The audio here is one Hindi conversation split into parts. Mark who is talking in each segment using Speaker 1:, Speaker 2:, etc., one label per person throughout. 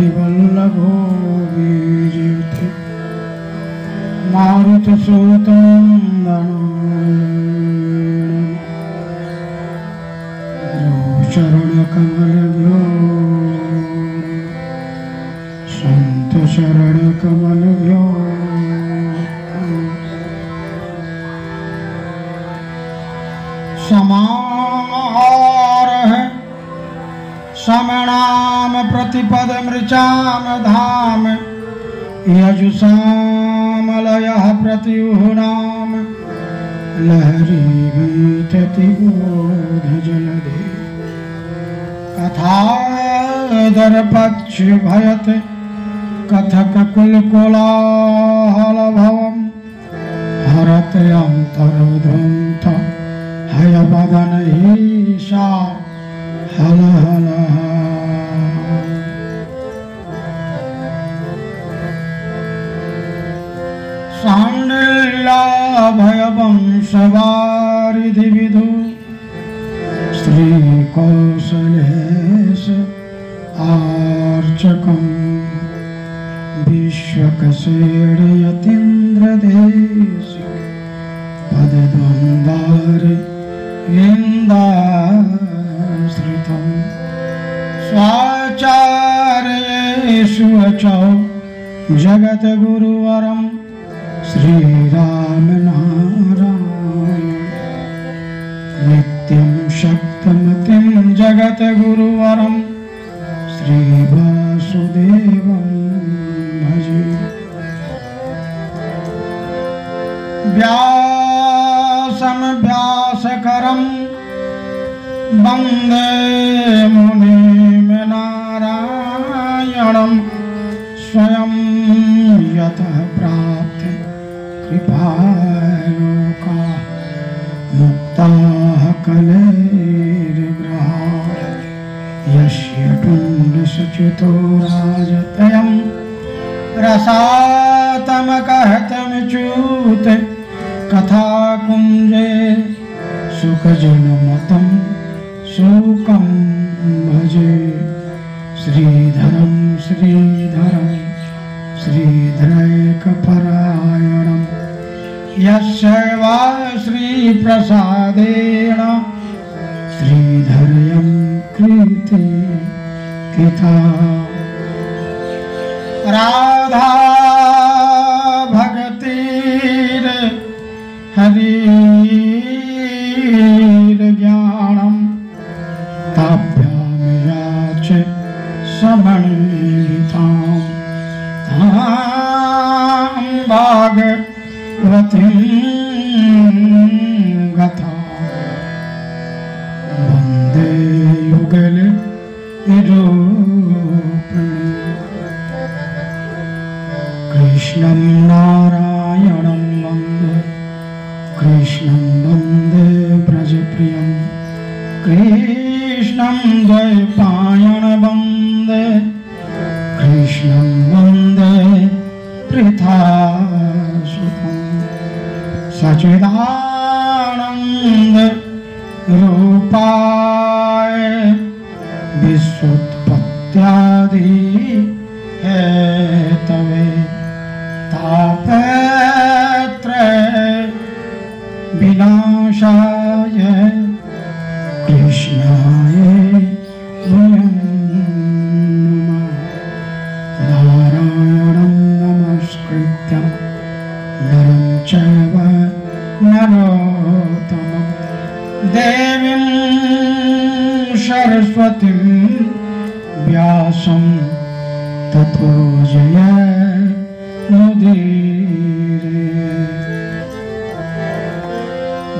Speaker 1: श्रीवल्लभो वीर्यते चरण गणायणं शरणकमलभ्यो धाम धाम यजुषामलयः प्रत्युहुनां लहरी गीतोध जलधे कथाधर पक्ष भयत कथक कुल कोलाहल भवम हरत अंतर कथादरपक्षिभयत्। हय बदन ईशा हल हल हा साण्डिल्लाभयवं सवारिधिविधु श्रीकौशलेश आर्चकम् विश्वकशेणयतीन्द्रदेश पदद्वन्द्वारि निन्दाश्रितं अचौ जगद्गुरु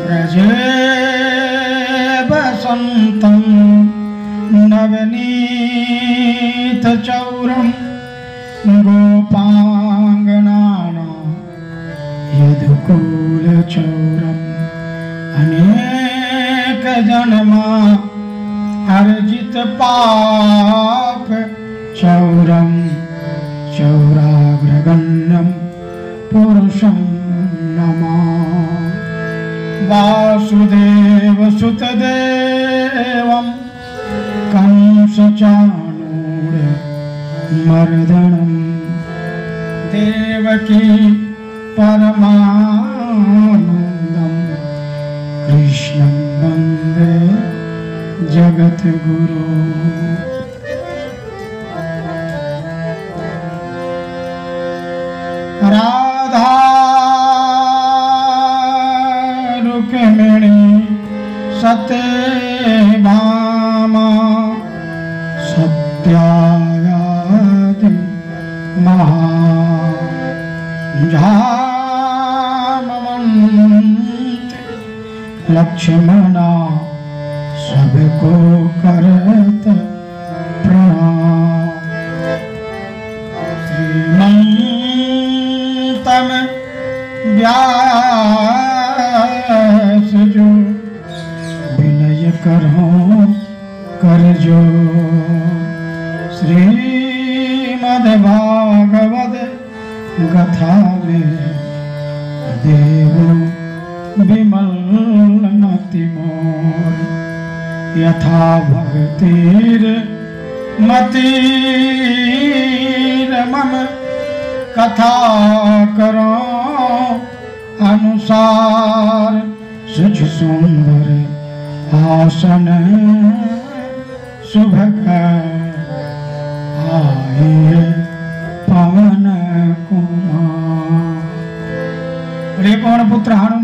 Speaker 1: व्रजे वसन्तं नवनीतचौरं गोपाङ्गनानां यदुकूलचौरम् अनेकजन्मा अर्जित पाप चौरं चौराग्रगण्यं पुरुषं नमा। वासुदेवसुतदेवं कंसचाणूर मर्दनं। देवकी परमानन्दं। कृष्णं वंदे जगद्गुरो। सत्यभामा भामा महा। झामवन्त लक्ष्मणा सबको करत। कर जो श्रीमद्भागवत कथा में देव विमल मति मोर यथा भक्तिर मतिर मम कथा करो अनुसार सुझ सुंदर आसन शुभ आए पवन कुमार। रे पवन पुत्र हनुमान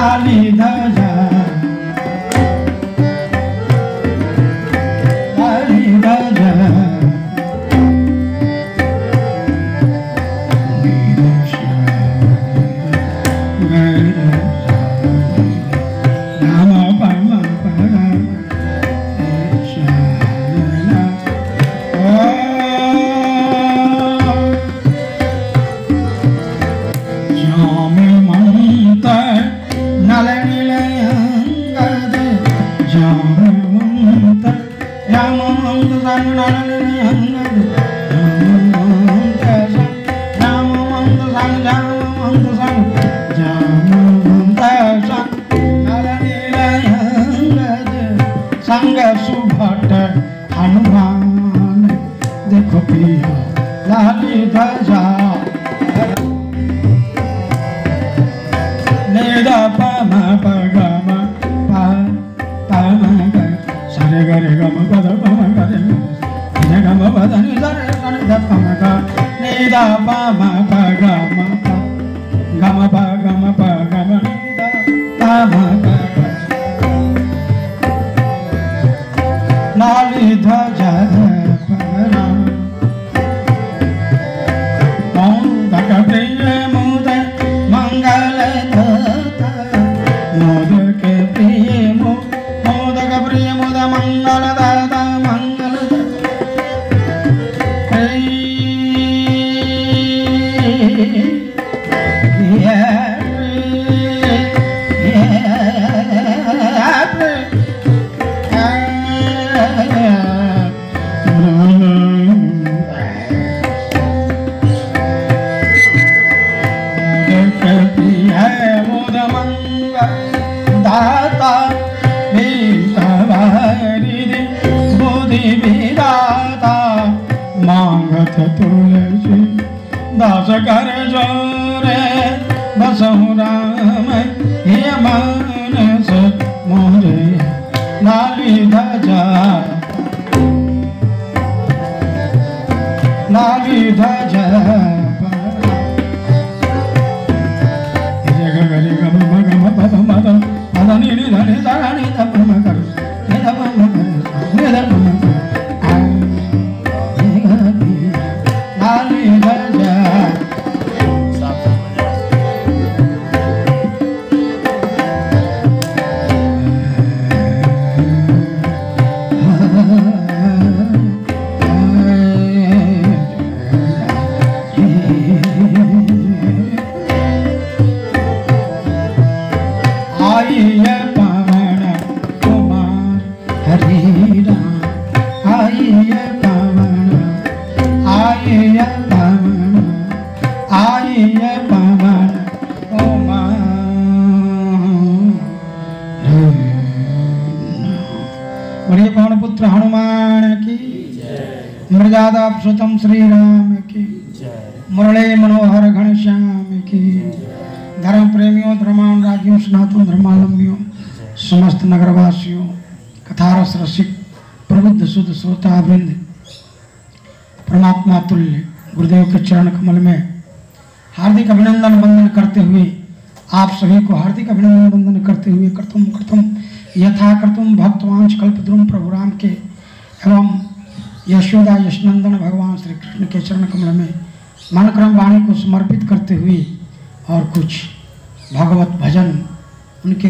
Speaker 1: लाली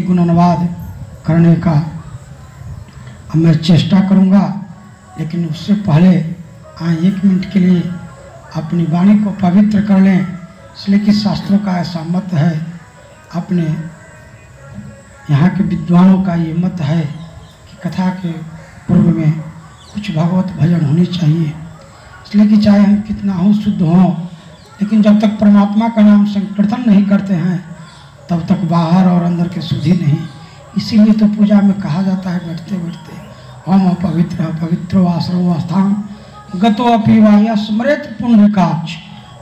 Speaker 1: गुण अनुवाद करने का अब मैं चेष्टा करूँगा, लेकिन उससे पहले हाँ एक मिनट के लिए अपनी वाणी को पवित्र कर लें। इसलिए कि शास्त्रों का ऐसा मत है, अपने यहाँ के विद्वानों का ये मत है कि कथा के पूर्व में कुछ भगवत भजन होनी चाहिए। इसलिए कि चाहे हम कितना हो, शुद्ध हों, लेकिन जब तक परमात्मा का नाम संकीर्तन नहीं करते हैं तब तक बाहर और अंदर के शुद्धि नहीं। इसीलिए तो पूजा में कहा जाता है, बैठते बैठते, हम अपवित्र पवित्र आश्रम स्थान, गतो अपी वाया स्मृत पुण्यकाक्ष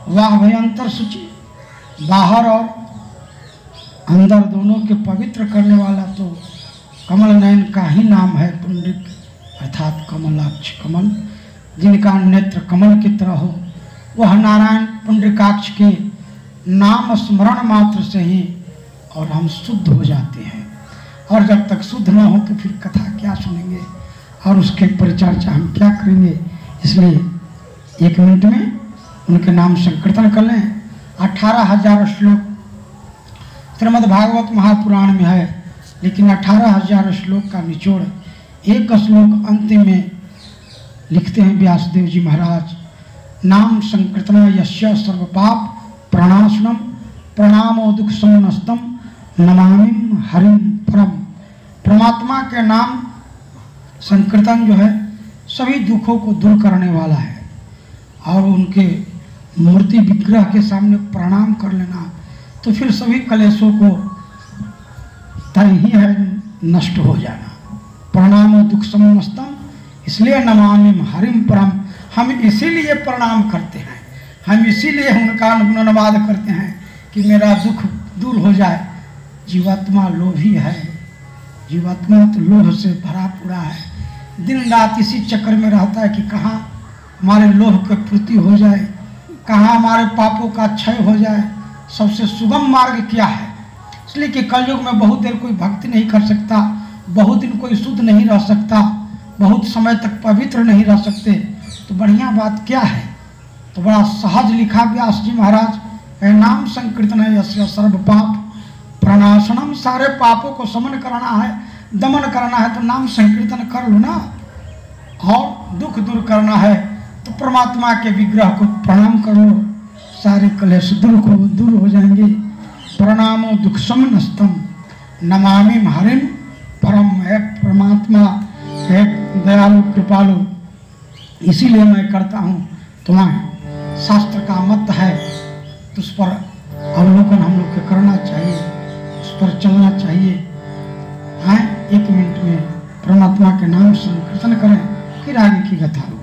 Speaker 1: वाह भयंतर सूची। बाहर और अंदर दोनों के पवित्र करने वाला तो कमल नयन का ही नाम है पुंडिक अर्थात कमलाक्ष कमल। जिनका नेत्र कमल की तरह हो, वह नारायण पुंडरिकाक्ष के नाम स्मरण मात्र से ही और हम शुद्ध हो जाते हैं। और जब तक शुद्ध ना हो तो फिर कथा क्या सुनेंगे? और उसके परिचर्चा हम क्या करेंगे? इसलिए एक मिनट में उनके नाम संकीर्तन कर लें। अठारह हज़ार श्लोक श्रीमद् भागवत महापुराण में है, लेकिन अठारह हज़ार श्लोक का निचोड़ एक श्लोक अंतिम में लिखते हैं व्यासदेव जी महाराज। नाम संकीर्तना यश्य सर्वपाप प्रणाशनम प्रणामो दुख समनस्तम नमामिम हरिम परम परमात्मा के नाम संकीर्तन जो है, सभी दुखों को दूर करने वाला है। और उनके मूर्ति विग्रह के सामने प्रणाम कर लेना तो फिर सभी कलेशों को तय ही है नष्ट हो जाना। प्रणाम दुख समस्तम, इसलिए नमामि हरिम परम हम इसीलिए प्रणाम करते हैं। हम इसीलिए उनका अनुवाद करते हैं कि मेरा दुख दूर हो जाए। जीवात्मा लोभी है। जीवात्मा तो लोभ से भरा पूरा है। दिन रात इसी चक्कर में रहता है कि कहाँ हमारे लोभ की पूर्ति हो जाए, कहाँ हमारे पापों का क्षय हो जाए। सबसे सुगम मार्ग क्या है? इसलिए कि कलयुग में बहुत देर कोई भक्ति नहीं कर सकता, बहुत दिन कोई शुद्ध नहीं रह सकता, बहुत समय तक पवित्र नहीं रह सकते। तो बढ़िया बात क्या है? तो बड़ा सहज लिखा व्यास जी महाराज नाम संकीर्तन है सर्व पाप प्रणाशनम सारे पापों को समन करना है, दमन करना है तो नाम संकीर्तन कर लो ना और दुख दूर करना है तो परमात्मा के विग्रह को प्रणाम कर लो। सारे कलेश दूर को दूर हो जाएँगे। प्रणामो दुख समनस्तम नमामि हरिम परम है परमात्मा। है दयालु, कृपालु। इसीलिए मैं करता हूँ। तुम्हें शास्त्र का मत है। उस पर अवलोकन हम लोग को करना चाहिए। पर चलना चाहिए। आए, एक मिनट में परमात्मा के नाम से संकीर्तन करें, फिर आगे की कथा।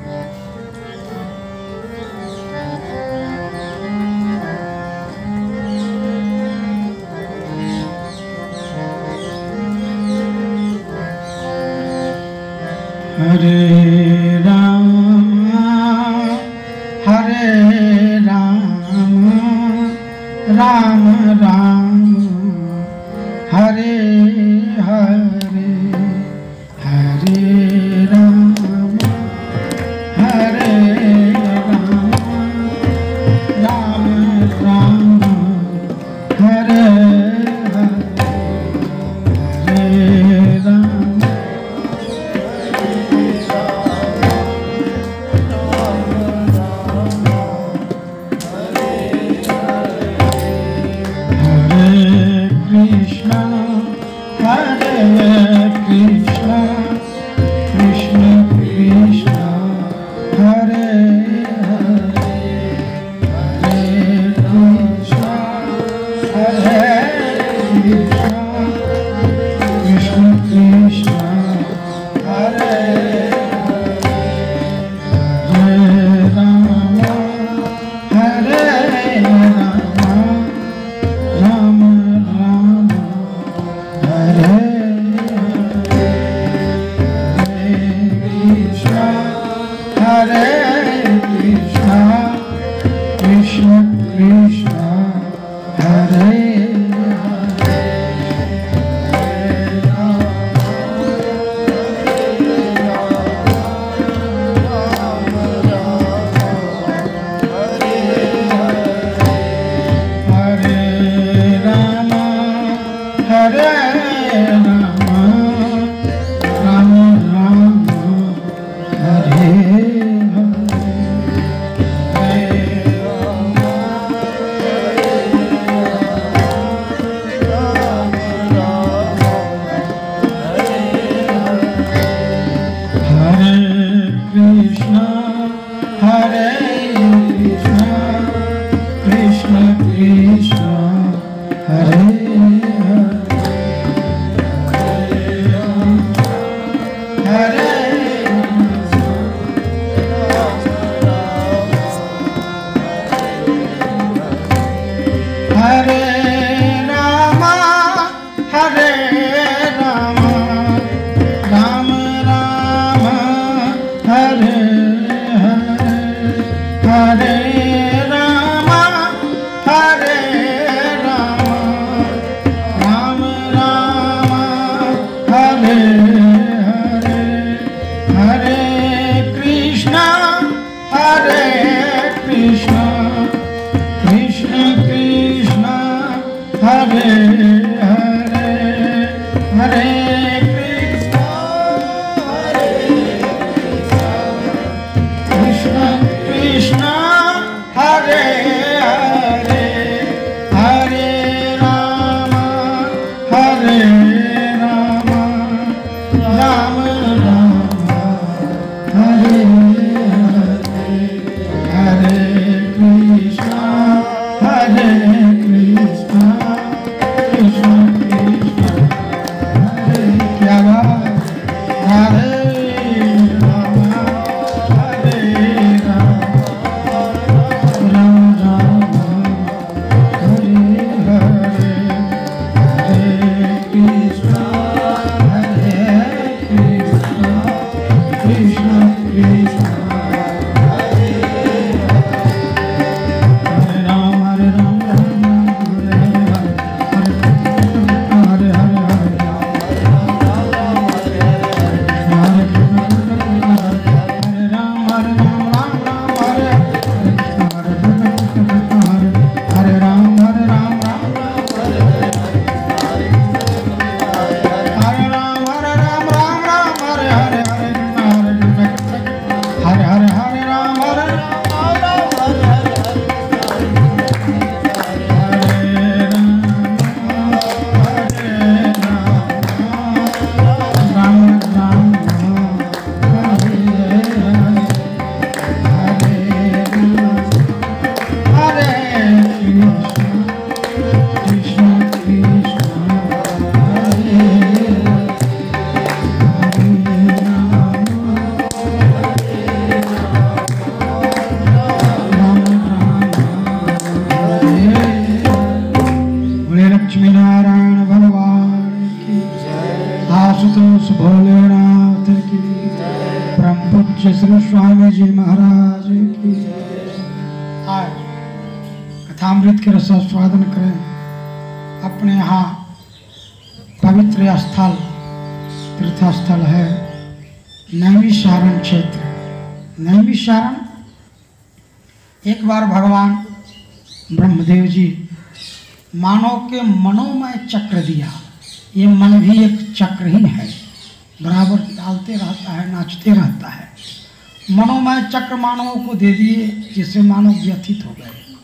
Speaker 1: चक्र मानवों को दे दिए, जिससे मानव व्यथित हो गए।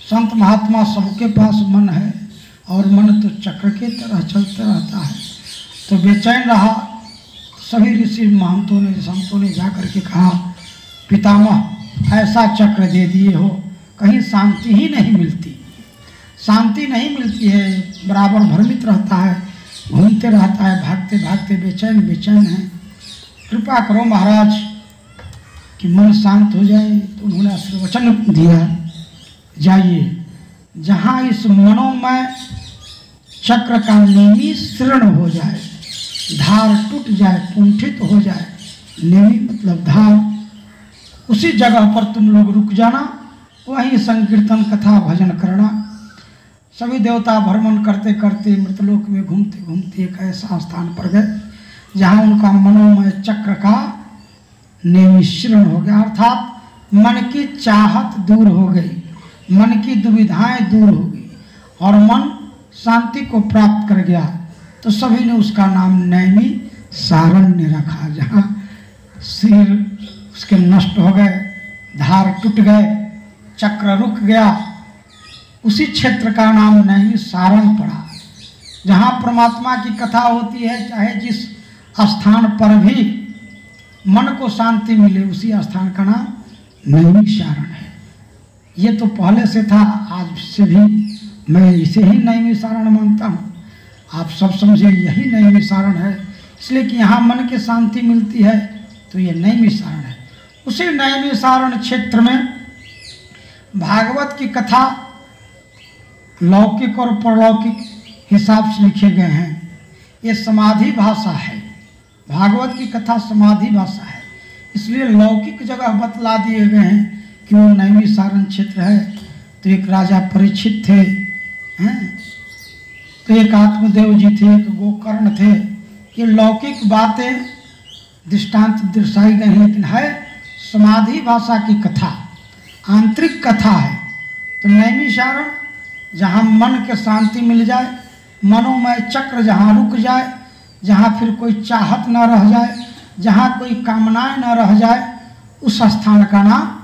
Speaker 1: संत महात्मा सबके पास मन है और मन तो चक्र के तरह चलता रहता है। तो बेचैन रहा। सभी ऋषि महंतों ने, संतों ने जाकर के कहा, पितामह, ऐसा चक्र दे दिए हो, कहीं शांति ही नहीं मिलती। शांति नहीं मिलती है, बराबर भ्रमित रहता है, घूमते रहता है भागते भागते बेचैन बेचैन है। कृपा करो महाराज कि मन शांत हो जाए तो उन्होंने आशीर्वचन दिया। जाइए। जहाँ इस मनोमय चक्र का निमिश्रण हो जाए, धार टूट जाए, कुंठित हो जाए, नेमी मतलब धार, उसी जगह पर तुम लोग रुक जाना, वहीं संकीर्तन, कथा, भजन करना। सभी देवता भ्रमण करते करते मृतलोक में घूमते घूमते एक ऐसा स्थान पर गए, जहाँ उनका मनोमय चक्र का निमिश्रण हो गया। अर्थात मन की चाहत दूर हो गई, मन की दुविधाएँ दूर हो गई और मन शांति को प्राप्त कर गया। तो सभी ने उसका नाम नैमी सारण्य रखा। जहाँ सिर उसके नष्ट हो गए, धार टूट गए, चक्र रुक गया, उसी क्षेत्र का नाम नैमी सारण पड़ा। जहाँ परमात्मा की कथा होती है, चाहे जिस स्थान पर भी मन को शांति मिले उसी स्थान का नाम नैमिक सारण है। ये तो पहले से था, आज से भी मैं इसे ही नैमिक सारण मानता हूँ। आप सब समझे यही नैमिक सारण है। इसलिए कि यहाँ मन की शांति मिलती है तो ये नैमिक सारण है। उसी नैमिक सारण क्षेत्र में भागवत की कथा लौकिक और परलौकिक हिसाब से लिखे गए हैं। ये समाधि भाषा है। भागवत की कथा समाधि भाषा है। इसलिए लौकिक जगह बतला दिए गए हैं कि वो नैमी सारण क्षेत्र है। तो एक राजा परीक्षित थे, हैं? तो एक आत्मदेव जी थे, एक गोकर्ण थे। ये लौकिक बातें दृष्टांत दर्शाई गई हैं, लेकिन है समाधि भाषा की कथा, आंतरिक कथा है। तो नैमी सारण, जहाँ मन के शांति मिल जाए, मनोमय चक्र जहाँ रुक जाए जहाँ फिर कोई चाहत न रह जाए, जहाँ कोई कामनाएँ न रह जाए, उस स्थान का नाम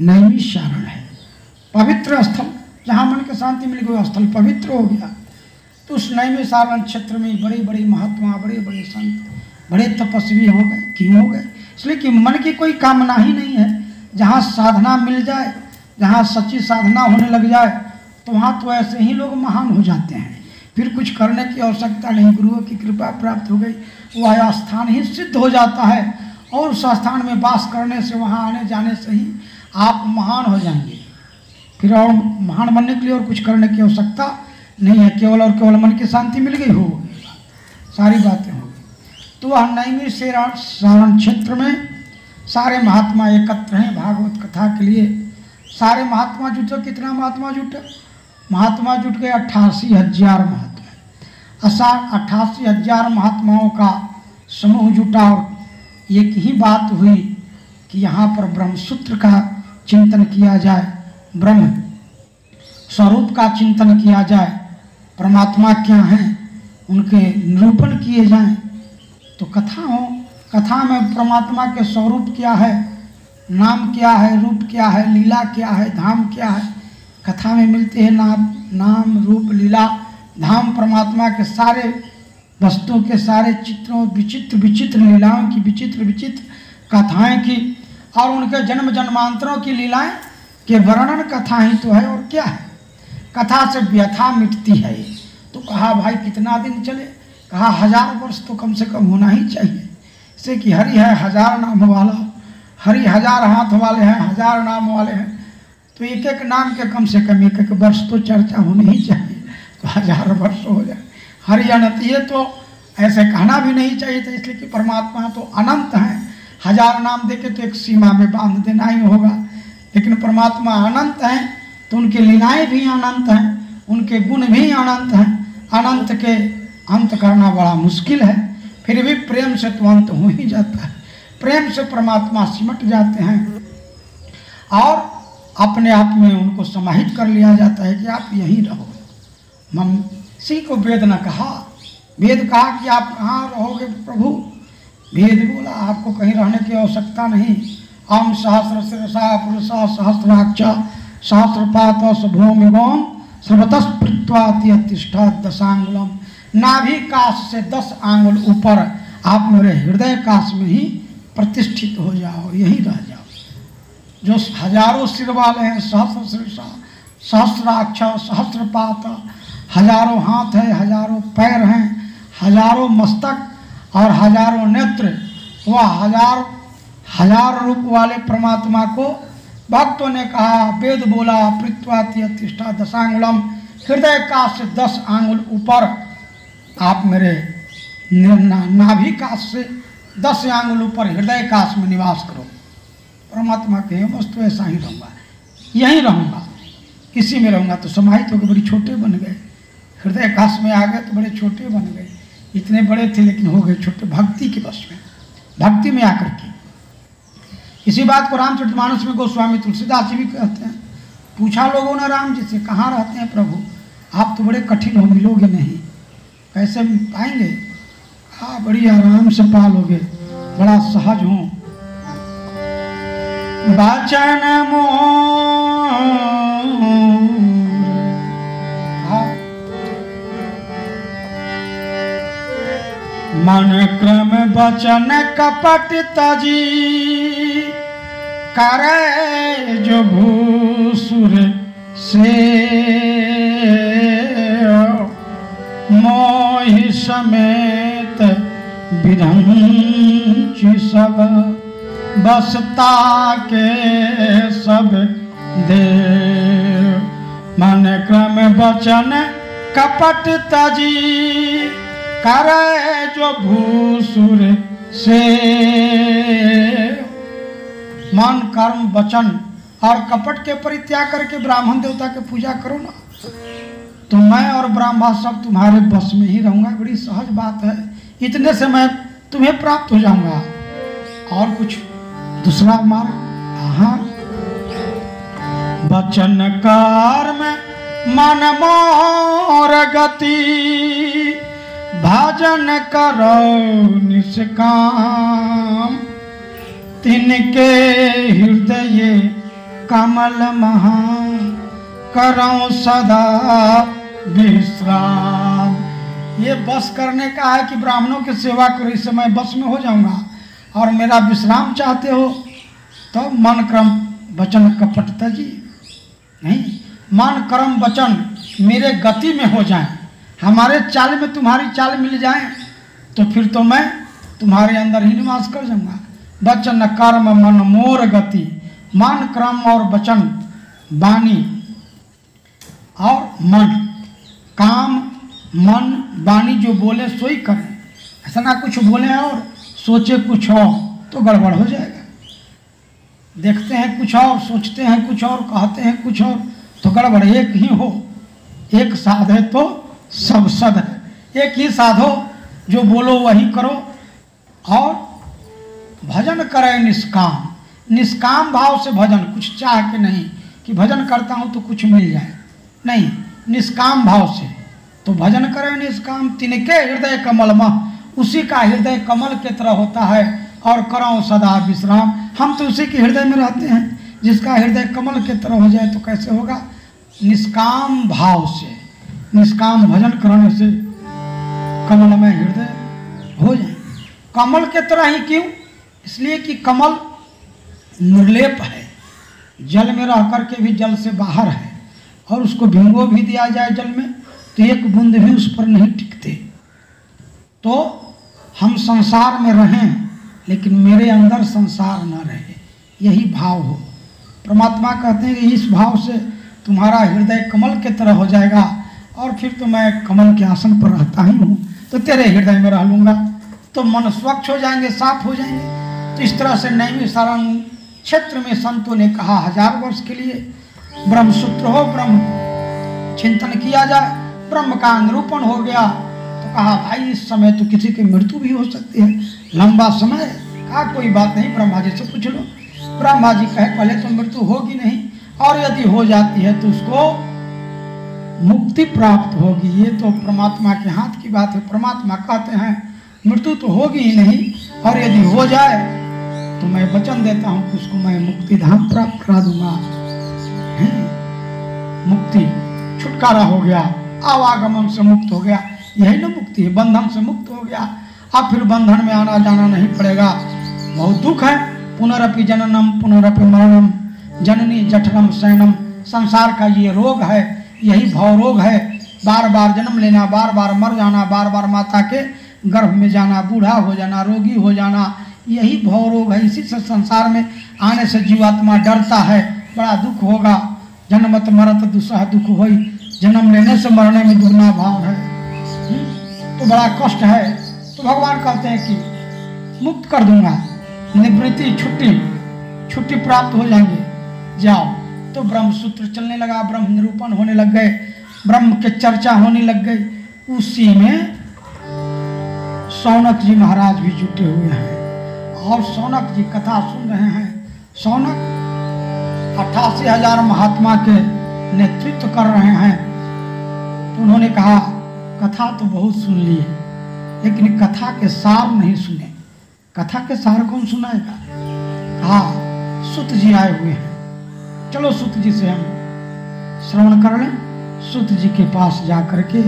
Speaker 1: नैमिषारण है। पवित्र स्थल, जहाँ मन के शांति मिल गई स्थल पवित्र हो गया। तो उस नैमी नैमिषारण क्षेत्र में बड़े बड़े महात्मा बड़े बड़े संत, बड़े तपस्वी हो गए, क्यों हो गए? इसलिए कि मन की कोई कामना ही नहीं है। जहाँ साधना मिल जाए, जहाँ सच्ची साधना होने लग जाए तो वहाँ तो ऐसे ही लोग महान हो जाते हैं। फिर कुछ करने की आवश्यकता नहीं। गुरुओं की कृपा प्राप्त हो गई। वह स्थान ही सिद्ध हो जाता है और उस स्थान में वास करने से वहाँ आने जाने से ही आप महान हो जाएँगे। फिर और महान बनने के लिए और कुछ करने की आवश्यकता नहीं है। केवल और केवल मन की शांति मिल गई। हो सारी बातें हो तो वह नैमी से सारण क्षेत्र में सारे महात्मा एकत्र हैं। भागवत कथा के लिए सारे महात्मा जुटे। कितना महात्मा जुटे? महात्मा जुट गए अट्ठासी हज़ार महात्मा। असा अट्ठासी हज़ार महात्माओं का समूह जुटा और एक ही बात हुई कि यहाँ पर ब्रह्मसूत्र का चिंतन किया जाए, ब्रह्म स्वरूप का चिंतन किया जाए, परमात्मा क्या हैं, उनके निरूपण किए जाएँ तो कथा हो, कथा में परमात्मा के स्वरूप क्या है, नाम क्या है, रूप क्या है, लीला क्या है, धाम क्या है कथा में मिलते हैं नाम नाम, रूप, लीला, धाम, परमात्मा के सारे वस्तुओं के सारे चित्रों, विचित्र विचित्र लीलाओं की, विचित्र विचित्र कथाएँ की और उनके जन्म जन्मांतरों की लीलाएँ के वर्णन कथा ही तो है और क्या है? कथा से व्यथा मिटती है तो कहा, भाई, कितना दिन चले? कहा, हज़ार वर्ष तो कम से कम होना ही चाहिए। जैसे कि हरि है, हज़ार नाम वाला, हरि हज़ार हाथ वाले हैं, हज़ार नाम वाले हैं। तो एक एक नाम के कम से कम एक एक वर्ष तो चर्चा होनी ही चाहिए तो हज़ार वर्ष हो जाए। हरि अनंत ये तो ऐसे कहना भी नहीं चाहिए था, इसलिए कि परमात्मा तो अनंत हैं। हज़ार नाम देके तो एक सीमा में बाँध देना ही होगा। लेकिन परमात्मा अनंत हैं तो उनकी लीलाएँ भी अनंत हैं, उनके गुण भी अनंत हैं। अनंत के अंत करना बड़ा मुश्किल है, फिर भी प्रेम से तो अंत हो ही जाता है। प्रेम से परमात्मा सिमट जाते हैं। और अपने आप में उनको समाहित कर लिया जाता है कि आप यहीं रहो। मम इसी को वेद न कहा। वेद कहा कि आप कहाँ रहोगे प्रभु? वेद बोला, आपको कहीं रहने की आवश्यकता नहीं। अम सहस्र शिरसा पुरुषा सहस्राक्ष सहस्रपात भूमिगोम एवं अतिष्ठा दशांगुलम नाभि काश से दस आंगुल ऊपर आप मेरे हृदय काश में ही प्रतिष्ठित हो जाओ, यही रह जाओ। जो हज़ारों सिर वाले हैं, सहस्र शीर्षा सहस्राक्ष, सहस्रपात, हज़ारों हाथ है, हज़ारों पैर हैं, हज़ारों मस्तक और हज़ारों नेत्र, वह हज़ार हज़ार रूप वाले परमात्मा को भक्तों ने कहा, वेद बोला पृथ्वाति अतिष्ठा दशांगुलम, हृदय काश से दस आंगुल ऊपर, आप मेरे ना- नाभि काश से दस आंगुल ऊपर हृदय काश में निवास करो। परमात्मा के बस तो ऐसा ही रहूँगा। यहीं रहूँगा। किसी में रहूँगा तो समाहित होकर बड़ी छोटे बन गए। हृदय काश में आ गए तो बड़े छोटे बन गए। इतने बड़े थे लेकिन हो गए छोटे। भक्ति के बस में, भक्ति में आकर के। इसी बात को रामचरितमानस में गोस्वामी तुलसीदास जी भी कहते हैं। पूछा लोगों ने राम जी से, कहाँ रहते हैं प्रभु? आप तो बड़े कठिन हो मिलोगे नहीं। कैसे पाएँगे? हाँ बड़ी आराम से पालोगे बड़ा सहज हूँ। हाँ। मन क्रम वचन कपट तजी। करे जो भूसुर से। मोहि समेत विरंच सब। बसता के सब दे मन क्रम बचन कपट तजी करे जो भूसुर से। मन कर्म वचन और कपट के परित्याग करके ब्राह्मण देवता के पूजा करो ना। तो मैं और ब्राह्मण सब तुम्हारे बस में ही रहूँगा, बड़ी सहज बात है। इतने से मैं तुम्हें प्राप्त हो जाऊँगा। और कुछ दूसरा मार्ग हाँ बचन कार में मन मोर गति। भजन करो निष्काम। तिनके हृदय कमल महा करो सदा विश्राम। ये बस करने का है कि ब्राह्मणों की सेवा करो इससे मैं बस में हो जाऊँगा। और मेरा विश्राम चाहते हो तो मन क्रम वचन कपटता जी। नहीं मन कर्म वचन मेरे गति में हो जाए, हमारे चाल में तुम्हारी चाल मिल जाए तो फिर तो मैं तुम्हारे अंदर ही निवास कर जाऊँगा। वचन कर्म मन मोर गति मन क्रम और वचन वाणी और मन। काम, मन, वाणी जो बोले, सोई करें। ऐसा ना कुछ बोले और सोचे कुछ और तो गड़बड़ हो जाएगा। देखते हैं कुछ और, सोचते हैं कुछ और, कहते हैं कुछ और तो गड़बड़ एक ही हो। एक साध है तो सब सद है। एक ही साधो जो बोलो वही करो। और भजन करे निष्काम। निष्काम भाव से भजन, कुछ चाह के नहीं कि भजन करता हूँ तो कुछ मिल जाए। नहीं, निष्काम भाव से। तो भजन करें निष्काम, तिनके हृदय कमल मह उसी का हृदय कमल के तरह होता है और करो सदा विश्राम। हम तो उसी के हृदय में रहते हैं। जिसका हृदय कमल के तरह हो जाए तो कैसे होगा? निष्काम भाव से, निष्काम भजन करने से कमल में हृदय हो जाए। कमल के तरह ही क्यों? इसलिए कि कमल निर्लेप है। जल में रह करके भी जल से बाहर है और उसको भिंगो भी दिया जाए जल में तो एक बूंद भी उस पर नहीं टिकते। तो हम संसार में रहें, लेकिन मेरे अंदर संसार न रहे। यही भाव हो। परमात्मा कहते हैं कि इस भाव से तुम्हारा हृदय कमल के तरह हो जाएगा, और फिर तो मैं कमल के आसन पर रहता ही हूँ। तो तेरे हृदय में रह लूँगा। तो मन स्वच्छ हो जाएँगे, साफ़ हो जाएँगे। तो इस तरह से नैमी सारंग क्षेत्र में संतों ने कहा, हज़ार वर्ष के लिए ब्रह्म सूत्र हो, ब्रह्म चिंतन किया जाए, ब्रह्म का अनुरूपण हो गया। कहा, भाई, इस समय तो किसी की मृत्यु भी हो सकती है। लंबा समय कहा, कोई बात नहीं ब्रह्मा जी से पूछ लो। ब्रह्मा जी कहे, पहले तो मृत्यु होगी नहीं, और यदि हो जाती है तो उसको मुक्ति प्राप्त होगी। ये तो परमात्मा के हाथ की बात है। परमात्मा कहते हैं, मृत्यु तो होगी ही नहीं, और यदि हो जाए तो मैं वचन देता हूँ उसको मैं मुक्ति धाम प्राप्त करा दूँगा। मुक्ति, छुटकारा हो गया, आवागमन से मुक्त हो गया। यही ना मुक्ति है, बंधन से मुक्त हो गया। अब फिर बंधन में आना जाना नहीं पड़ेगा। बहुत दुख है। पुनरअपि जननम, पुनरपि मरणम। जननी जठरम सैनम संसार का ये रोग है, यही भव रोग है। बार बार जन्म लेना बार बार मर जाना बार बार माता के गर्भ में जाना, बूढ़ा हो जाना, रोगी हो जाना, यही भव रोग है। इसी से संसार में आने से जीवात्मा डरता है, बड़ा दुख होगा। जन्मत मरत दुसह दुख होई। जन्म लेने से मरने में दुगना भाव है? तो बड़ा कष्ट है। तो भगवान कहते हैं कि मुक्त कर दूँगा। निवृत्ति, छुट्टी छुट्टी प्राप्त हो जाएँगे। जाओ। तो ब्रह्म सूत्र चलने लगा। ब्रह्म निरूपण होने लग गए। ब्रह्म के चर्चा होने लग गई। उसी में सौनक जी महाराज भी जुटे हुए हैं। और सौनक जी कथा सुन रहे हैं। सौनक अट्ठासी हज़ार महात्मा के नेतृत्व कर रहे हैं। उन्होंने कहा कथा तो बहुत सुन ली है, लेकिन कथा के सार नहीं सुने। कथा के सार कौन सुनाएगा? कहा सुत जी आए हुए हैं। चलो सुत जी से हम श्रवण कर लें। सुत जी के पास जा करके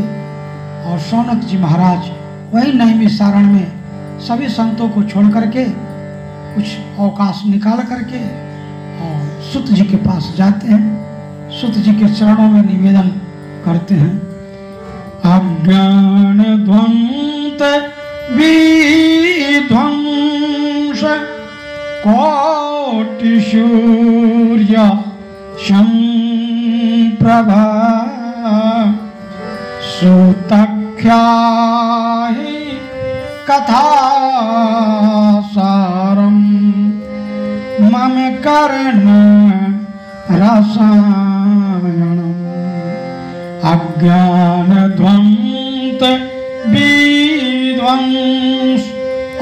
Speaker 1: और सौनक जी महाराज, वही नैमी सारण में सभी संतों को छोड़ करके कुछ अवकाश निकाल करके और सुत जी के पास जाते हैं। सुत जी के चरणों में निवेदन करते हैं। अग्रणध्वविध्वंस कोटि सूर्य शं प्रभुतख्याहि कथासारम् मम कर्ण रसायणम् अज्ञान ध्वंत विध्वंस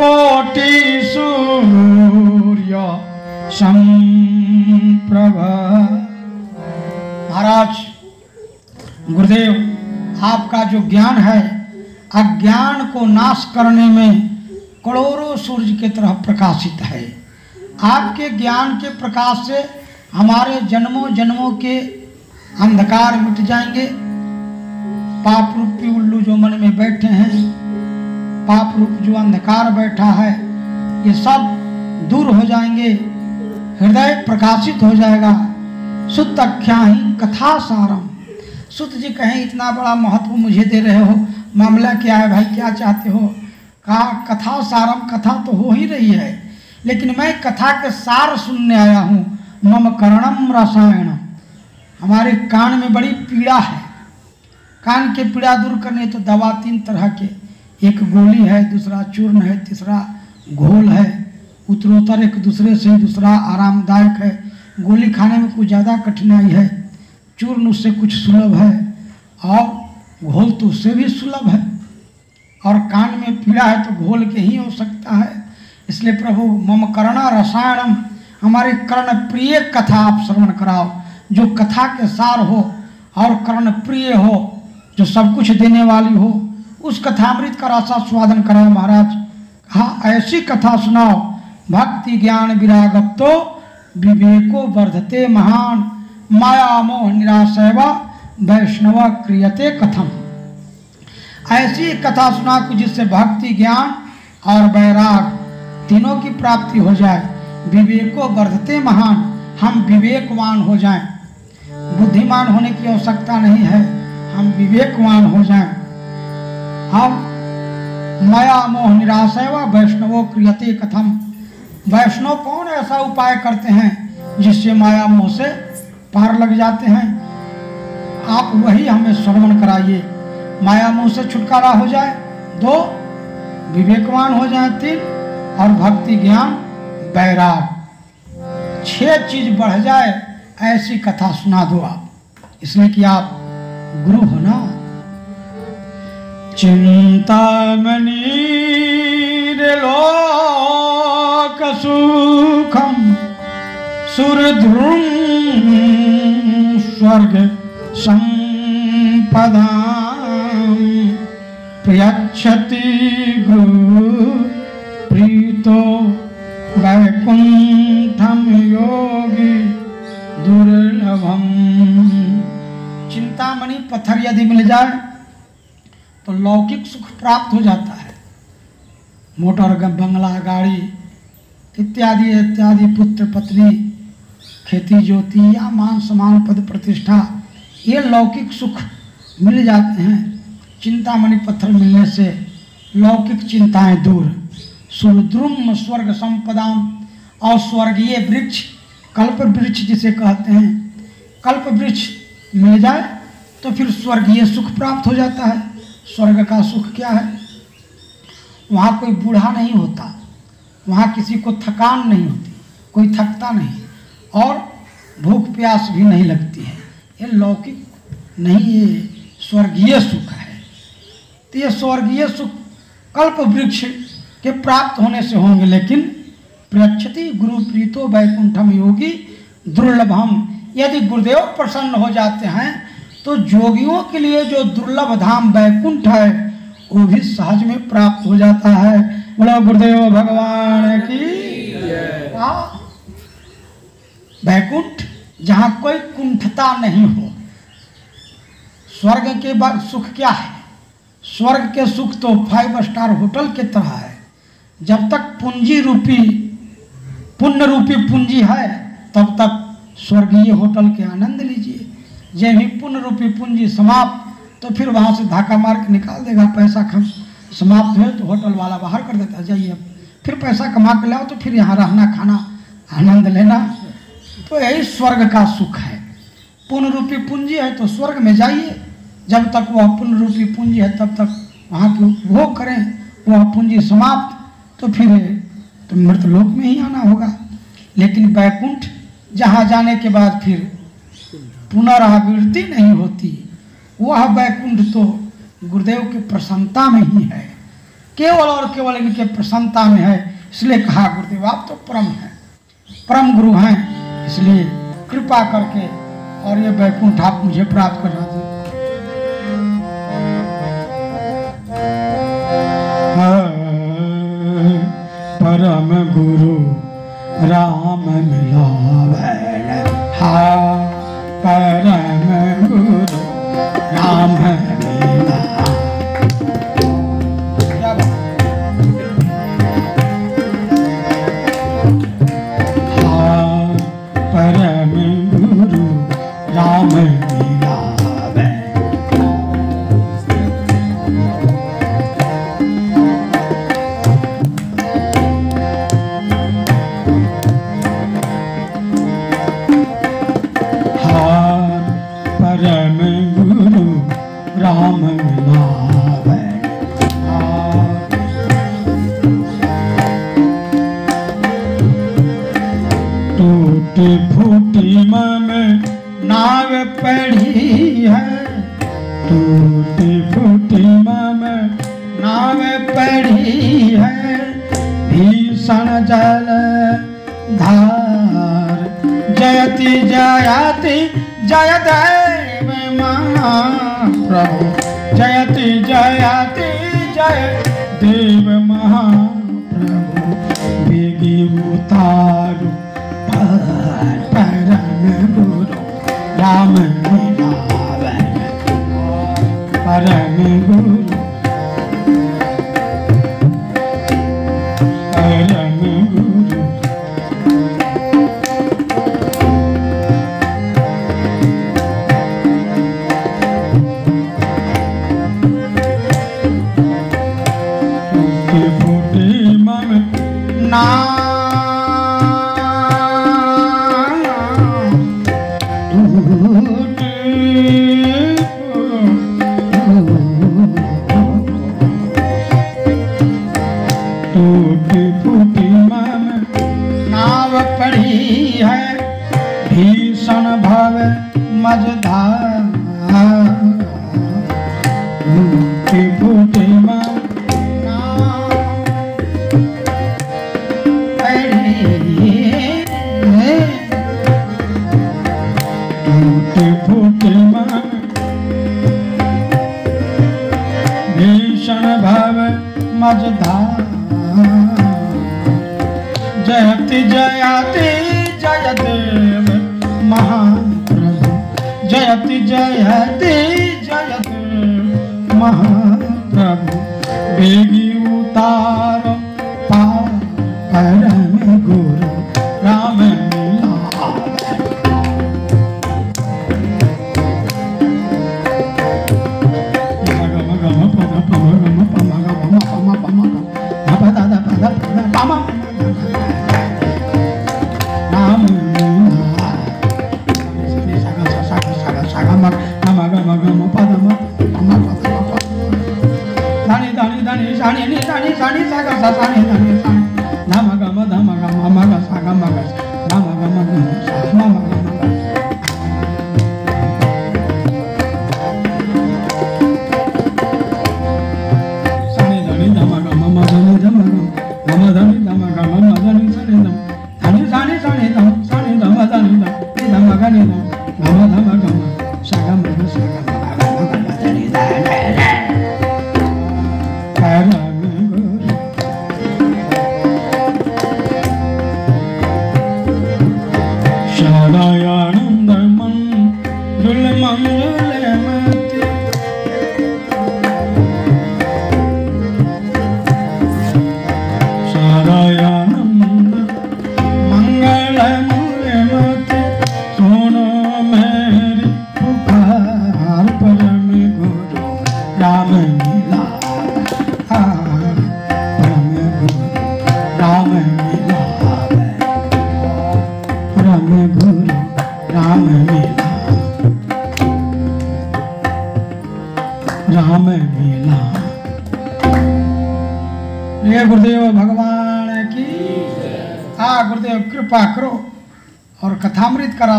Speaker 1: कोटि सूर्य संप्रभा। महाराज, गुरुदेव, आपका जो ज्ञान है, अज्ञान को नाश करने में करोड़ों सूर्य की तरह प्रकाशित है। आपके ज्ञान के प्रकाश से हमारे जन्मों जन्मों के अंधकार मिट जाएँगे पाप रूपी उल्लू जो मन में बैठे हैं, पाप रूप जो अंधकार बैठा है, ये सब दूर हो जाएँगे, हृदय प्रकाशित हो जाएगा। सुत ही कथा सारम सुत जी कहें, इतना बड़ा महत्व मुझे दे रहे हो, मामला क्या है भाई, क्या चाहते हो? कहा, कथा सारम कथा तो हो ही रही है, लेकिन मैं कथा के सार सुनने आया हूँ, मम करणम रसायणम हमारे कान में बड़ी पीड़ा है कान के पीड़ा दूर करने तो दवा तीन तरह के। एक गोली है, दूसरा चूर्ण है, तीसरा घोल है। उत्तरोत्तर एक दूसरे से, दूसरा आरामदायक है। गोली खाने में कुछ ज़्यादा कठिनाई है। चूर्ण उससे कुछ सुलभ है और घोल तो उससे भी सुलभ है। और कान में पीड़ा है तो घोल के ही हो सकता है। इसलिए प्रभु, मम करणा रसायनम, हमारे कर्ण प्रिय कथा आप श्रवण कराओ। जो कथा के सार हो और कर्ण प्रिय हो जो सब कुछ देने वाली हो, उस कथामृत का रसा स्वादन कराओ महाराज। कहा, ऐसी कथा सुनाओ, भक्ति ज्ञान विरागप्तो विवेको वर्धते महान, माया मोह निराशैवा, वैष्णव क्रियते कथम। ऐसी कथा सुना कि जिससे भक्ति ज्ञान और वैराग तीनों की प्राप्ति हो जाए, विवेको वर्धते महान, हम विवेकवान हो जाएँ। बुद्धिमान होने की आवश्यकता नहीं है। हम विवेकवान हो जाएँ। हम माया, मोह निराशय व वैष्णवो क्रियते कथम। वैष्णव कौन ऐसा उपाय करते हैं जिससे माया, मोह से पार लग जाते हैं? आप वही हमें श्रवण कराइए। माया, मोह से छुटकारा हो जाए, दो, विवेकवान हो जाए, तीन, और भक्ति ज्ञान बैराग छह चीज़ बढ़ जाए, ऐसी कथा सुना दो आप। इसलिए कि आप गुरु हो ना चिंतामणि लोक सुखम सुरध्रुम स्वर्ग संपदा प्रियक्षति गुरु प्रीतो वैकुंठम योगी दुर्लभम। चिंतामणि पत्थर यदि मिल जाए तो लौकिक सुख प्राप्त हो जाता है। मोटर बंगला गाड़ी, इत्यादि इत्यादि, पुत्र, पत्नी, खेती, ज्योति, या मान सम्मान, पद प्रतिष्ठा, ये लौकिक सुख मिल जाते हैं। चिंतामणि पत्थर मिलने से लौकिक चिंताएँ दूर। सुद्रुम स्वर्ग संपदाम और स्वर्गीय वृक्ष, कल्प वृक्ष जिसे कहते हैं। कल्प वृक्ष मिल जाए तो फिर स्वर्गीय सुख प्राप्त हो जाता है। स्वर्ग का सुख क्या है? वहाँ कोई बूढ़ा नहीं होता। वहाँ किसी को थकान नहीं होती, कोई थकता नहीं और भूख प्यास भी नहीं लगती है। ये लौकिक नहीं, ये स्वर्गीय सुख है। तो ये स्वर्गीय सुख कल्प वृक्ष के प्राप्त होने से होंगे, लेकिन प्रक्षति गुरु प्रीतो वैकुंठम योगी दुर्लभम। यदि गुरुदेव प्रसन्न हो जाते हैं तो जोगियों के लिए जो दुर्लभ धाम वैकुंठ है, वो भी सहज में प्राप्त हो जाता है। बोलो, गुरुदेव भगवान की हाँ। वैकुंठ जहाँ कोई कुंठता नहीं हो, स्वर्ग के बाद सुख क्या है? स्वर्ग के सुख तो फाइव स्टार होटल के तरह है। जब तक पूंजी रूपी, पुण्य रूपी पूंजी है, तब तक स्वर्गीय होटल के आनंद लीजिए। जब भी पुण्य रूपी पूंजी समाप्त तो फिर वहाँ से धाका मार के निकाल देगा पैसा खम समाप्त हुए तो होटल वाला बाहर कर देता जाइए फिर पैसा कमा के लाओ तो फिर यहाँ रहना, खाना, आनंद लेना। तो यही स्वर्ग का सुख है। पुण्य रूपी पूंजी है तो स्वर्ग में जाइए। जब तक वह पुण्य रूपी पूंजी है, तब तक वहाँ के उपभोग करें। वह पूंजी समाप्त तो फिर तो मृतलोक में ही आना होगा। लेकिन बैकुंठ जहाँ जाने के बाद फिर पुनरावृत्ति नहीं होती। वह वैकुंठ तो गुरुदेव की प्रसन्नता में ही है। केवल और केवल इनके प्रसन्नता में है, इसलिए कहा गुरुदेव, आप तो परम हैं। परम गुरु हैं, इसलिए कृपा करके और ये वैकुंठ आप मुझे प्राप्त करना दें परम गुरु, राम मिला हाँ। परम गुरु नाम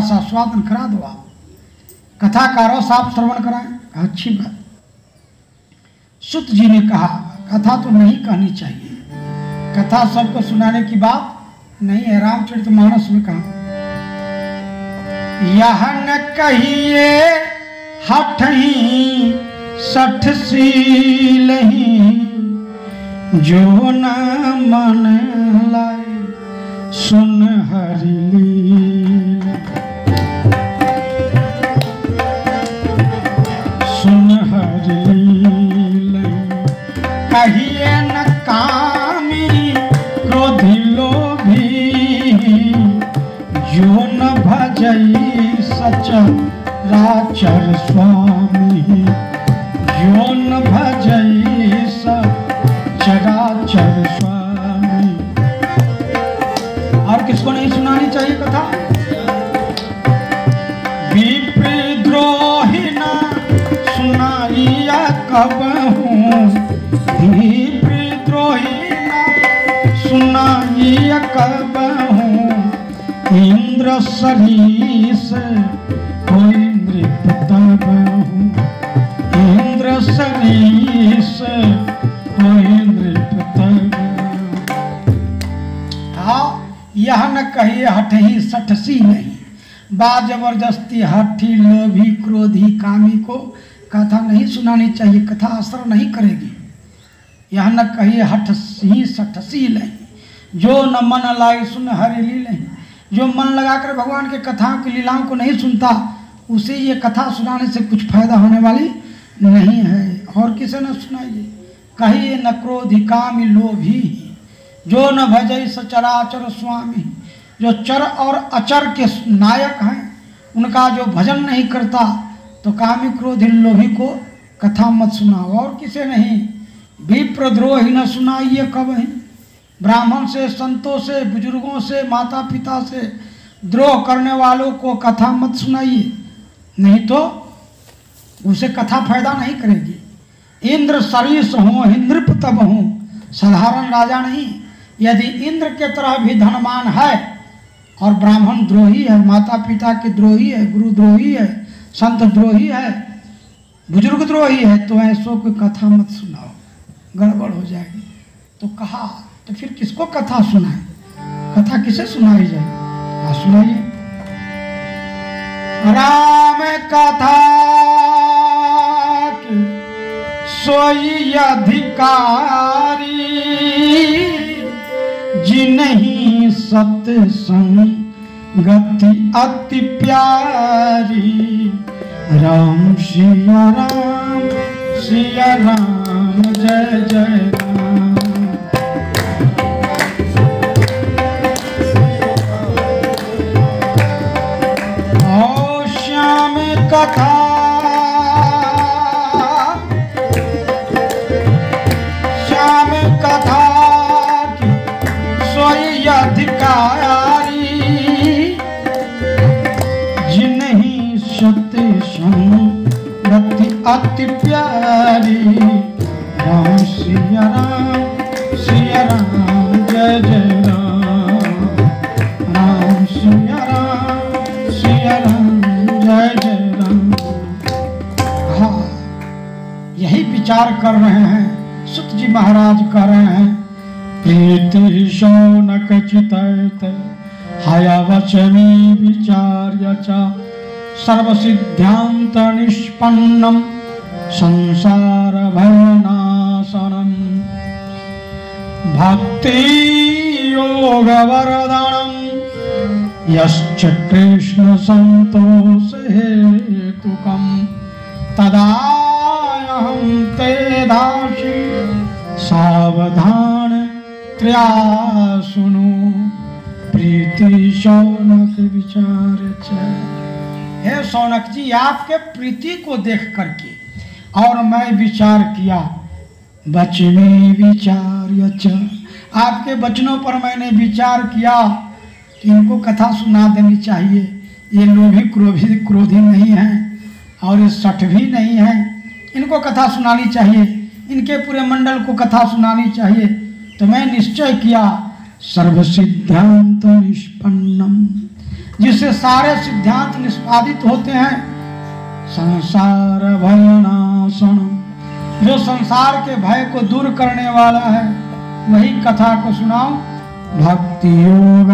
Speaker 1: रस आस्वादन करा दो आप। कथा का रस आप श्रवण कराएँ। अच्छी बात। सुत जी ने कहा, कथा तो नहीं कहनी चाहिए। कथा सबको सुनाने की बात नहीं है। रामचरित मानस में कहा, यह न कहिए, हठ ही, सठ सील ही, जो न मन लाए, सुन हरिली सच राचर स्वामी जो भजई सच राचर स्वामी। और किसको नहीं सुनानी चाहिए कथा? विप्रद्रोही न सुनाइया कब हूँ? विप्रद्रोही न सुनाइया कब हूँ? इंद्र सरीस कोई नृप तब इंद्र सरीस कोई नृप तब हाँ यह न कहिए हठही सठसी नहीं। बा ज़बरदस्ती हठी लोभी क्रोधी कामी को कथा नहीं सुनानी चाहिए, कथा असर नहीं करेगी। यह न कहिए हठसी सठसी नहीं। जो न मन लाए सुन हरेली नहीं जो मन लगाकर भगवान के कथाओं की लीलाओं को नहीं सुनता, उसे ये कथा सुनाने से कुछ फ़ायदा होने वाली नहीं है। और किसे न सुनाइए? कहिए न क्रोधी कामी लोभी, जो न भजई सचराचर स्वामी, जो चर और अचर के नायक हैं, उनका जो भजन नहीं करता तो कामी क्रोधी लोभी को कथा मत सुनाओ। और किसे नहीं? विप्रद्रोही न सुनाइए कब ही। ब्राह्मण से, संतों से, बुज़ुर्गों से माता पिता से द्रोह करने वालों को कथा मत सुनाइए। नहीं तो उसे कथा फ़ायदा नहीं करेगी। इंद्र सरीस हो इंद्रप तब हूँ। साधारण राजा नहीं, यदि इंद्र के तरह भी धनवान है और ब्राह्मण द्रोही है माता पिता के द्रोही है, गुरु द्रोही है, संत द्रोही है, बुज़ुर्ग द्रोही है तो ऐसों को कथा मत सुनाओ। गड़बड़ हो जाएगी। तो कहा तो फिर किसको कथा सुनाए? कथा किसे सुनाई जाए? हाँ सुनाइए। राम कथा सोई अधिकारी, जिन्हीं सत्संग गति अति प्यारी। राम, सिया राम सिया राम, जय जय राम। कथा। श्याम कथा सोई अधिकारी जिन्हीं सत्य संगति अति प्यारी। राम सिया राम यही विचार कर रहे हैं। सुत जी महाराज कह रहे हैं, प्रीति शौनक वचनी विचार्य च। निष्पन्नम, संसार भयनाशनम भक्ति योग वरदानम यश्च कृष्ण संतोष हेतुकम। तदाहं ते दासी, सावधान त्र्या सुनो। प्रीति शौनक विचार हे शौनक जी, आपके प्रीति को देख करके और मैं विचार किया, बचने विचार आपके बचनों पर मैंने विचार किया कि इनको कथा सुना देनी चाहिए। ये लोभी क्रोधी क्रोधी नहीं हैं और ये सठ भी नहीं हैं। इनको कथा सुनानी चाहिए। इनके पूरे मंडल को कथा सुनानी चाहिए। तो मैं निश्चय किया सर्व सिद्धांत निष्पन्नम। जिससे सारे सिद्धांत निष्पादित होते हैं, संसार भयनाशन जो संसार के भय को दूर करने वाला है, वही कथा को सुनाओ। भक्ति योग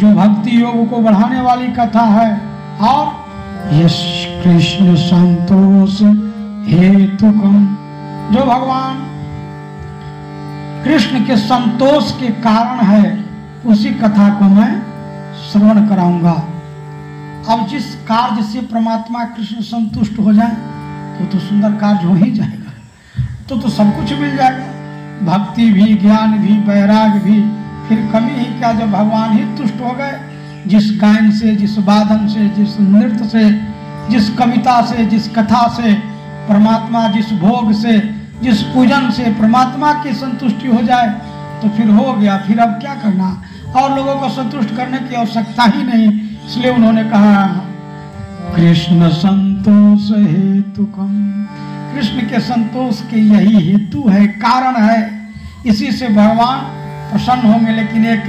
Speaker 1: जो भक्ति योग को बढ़ाने वाली कथा है, और यश कृष्ण संतोष हेतुकम जो भगवान कृष्ण के संतोष के कारण है, उसी कथा को मैं श्रवण कराऊँगा। अब जिस कार्य से परमात्मा कृष्ण संतुष्ट हो जाए तो तो सुंदर कार्य हो ही जाएगा। तो तो सब कुछ मिल जाएगा। भक्ति भी, ज्ञान भी वैराग भी, फिर कमी ही क्या जब भगवान ही तुष्ट हो गए जिस गायन से, जिस वादन से, जिस नृत्य से, जिस कविता से, जिस कथा से, परमात्मा जिस भोग से, जिस पूजन से परमात्मा की संतुष्टि हो जाए तो फिर हो गया, फिर अब क्या करना? और लोगों को संतुष्ट करने की आवश्यकता ही नहीं, इसलिए उन्होंने कहा, कृष्ण संतोष हेतु कम कृष्ण के संतोष के यही हेतु है, कारण है। इसी से भगवान प्रसन्न होंगे, लेकिन एक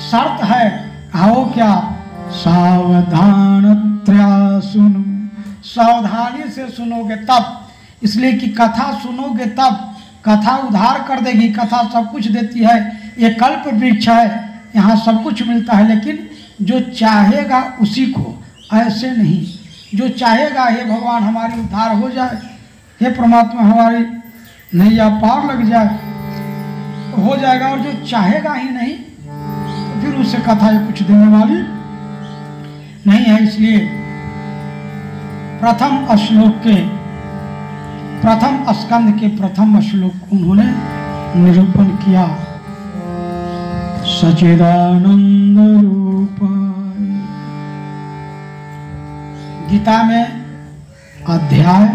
Speaker 1: शर्त है आओ क्या? सावधान सुनो सावधानी से सुनोगे तब इसलिए कि कथा सुनोगे तब कथा उधार कर देगी, कथा सब कुछ देती है। ये कल्प वृक्ष है, यहाँ सब कुछ मिलता है, लेकिन जो चाहेगा उसी को। ऐसे नहीं। जो चाहेगा, हे भगवान, हमारी उद्धार हो जाए। हे परमात्मा, हमारी नैया पार लग जाए। हो जाएगा, और जो चाहेगा ही नहीं फिर उससे कथा कुछ देने वाली? नहीं है, इसलिए प्रथम श्लोक के, प्रथम स्कंद के प्रथम श्लोक उन्होंने निरूपण किया। सचिदानंद रूपाय गीता में अध्याय,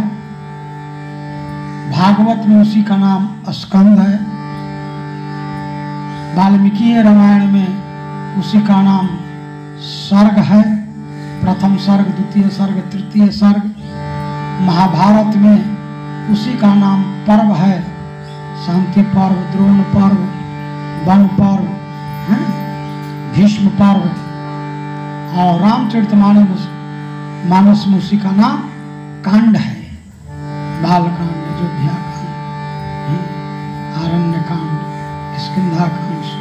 Speaker 1: भागवत में उसी का नाम स्कंद है। वाल्मीकि रामायण में उसी का नाम स्वर्ग है। प्रथम स्वर्ग द्वितीय स्वर्ग तृतीय स्वर्ग महाभारत में उसी का नाम पर्व है। शांति पर्व, द्रोण पर्व वन पर्व, है? भीष्म पर्व। और रामचरित मानस मानस में उसी का नाम कांड है। बाल कांड अयोध्या कांड आरण्य कांड स्किंधा कांड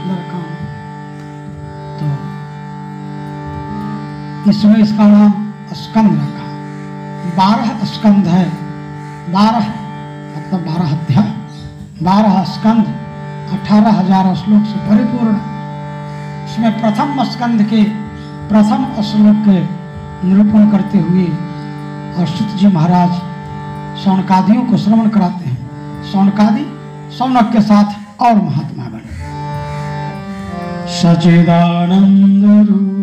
Speaker 1: इसमें इसका नाम स्कंद रखा। बारह स्कंद है। बारह मतलब बारह अध्याय। बारह स्कंद, अठारह हज़ार श्लोक से परिपूर्ण। इसमें प्रथम स्कंद के, प्रथम श्लोक के निरूपण करते हुए अश्रुत जी महाराज सौनकादियों को श्रवण कराते हैं। सौनकादि, सौनक के साथ और महात्मा बने। सचिदानंद रूपा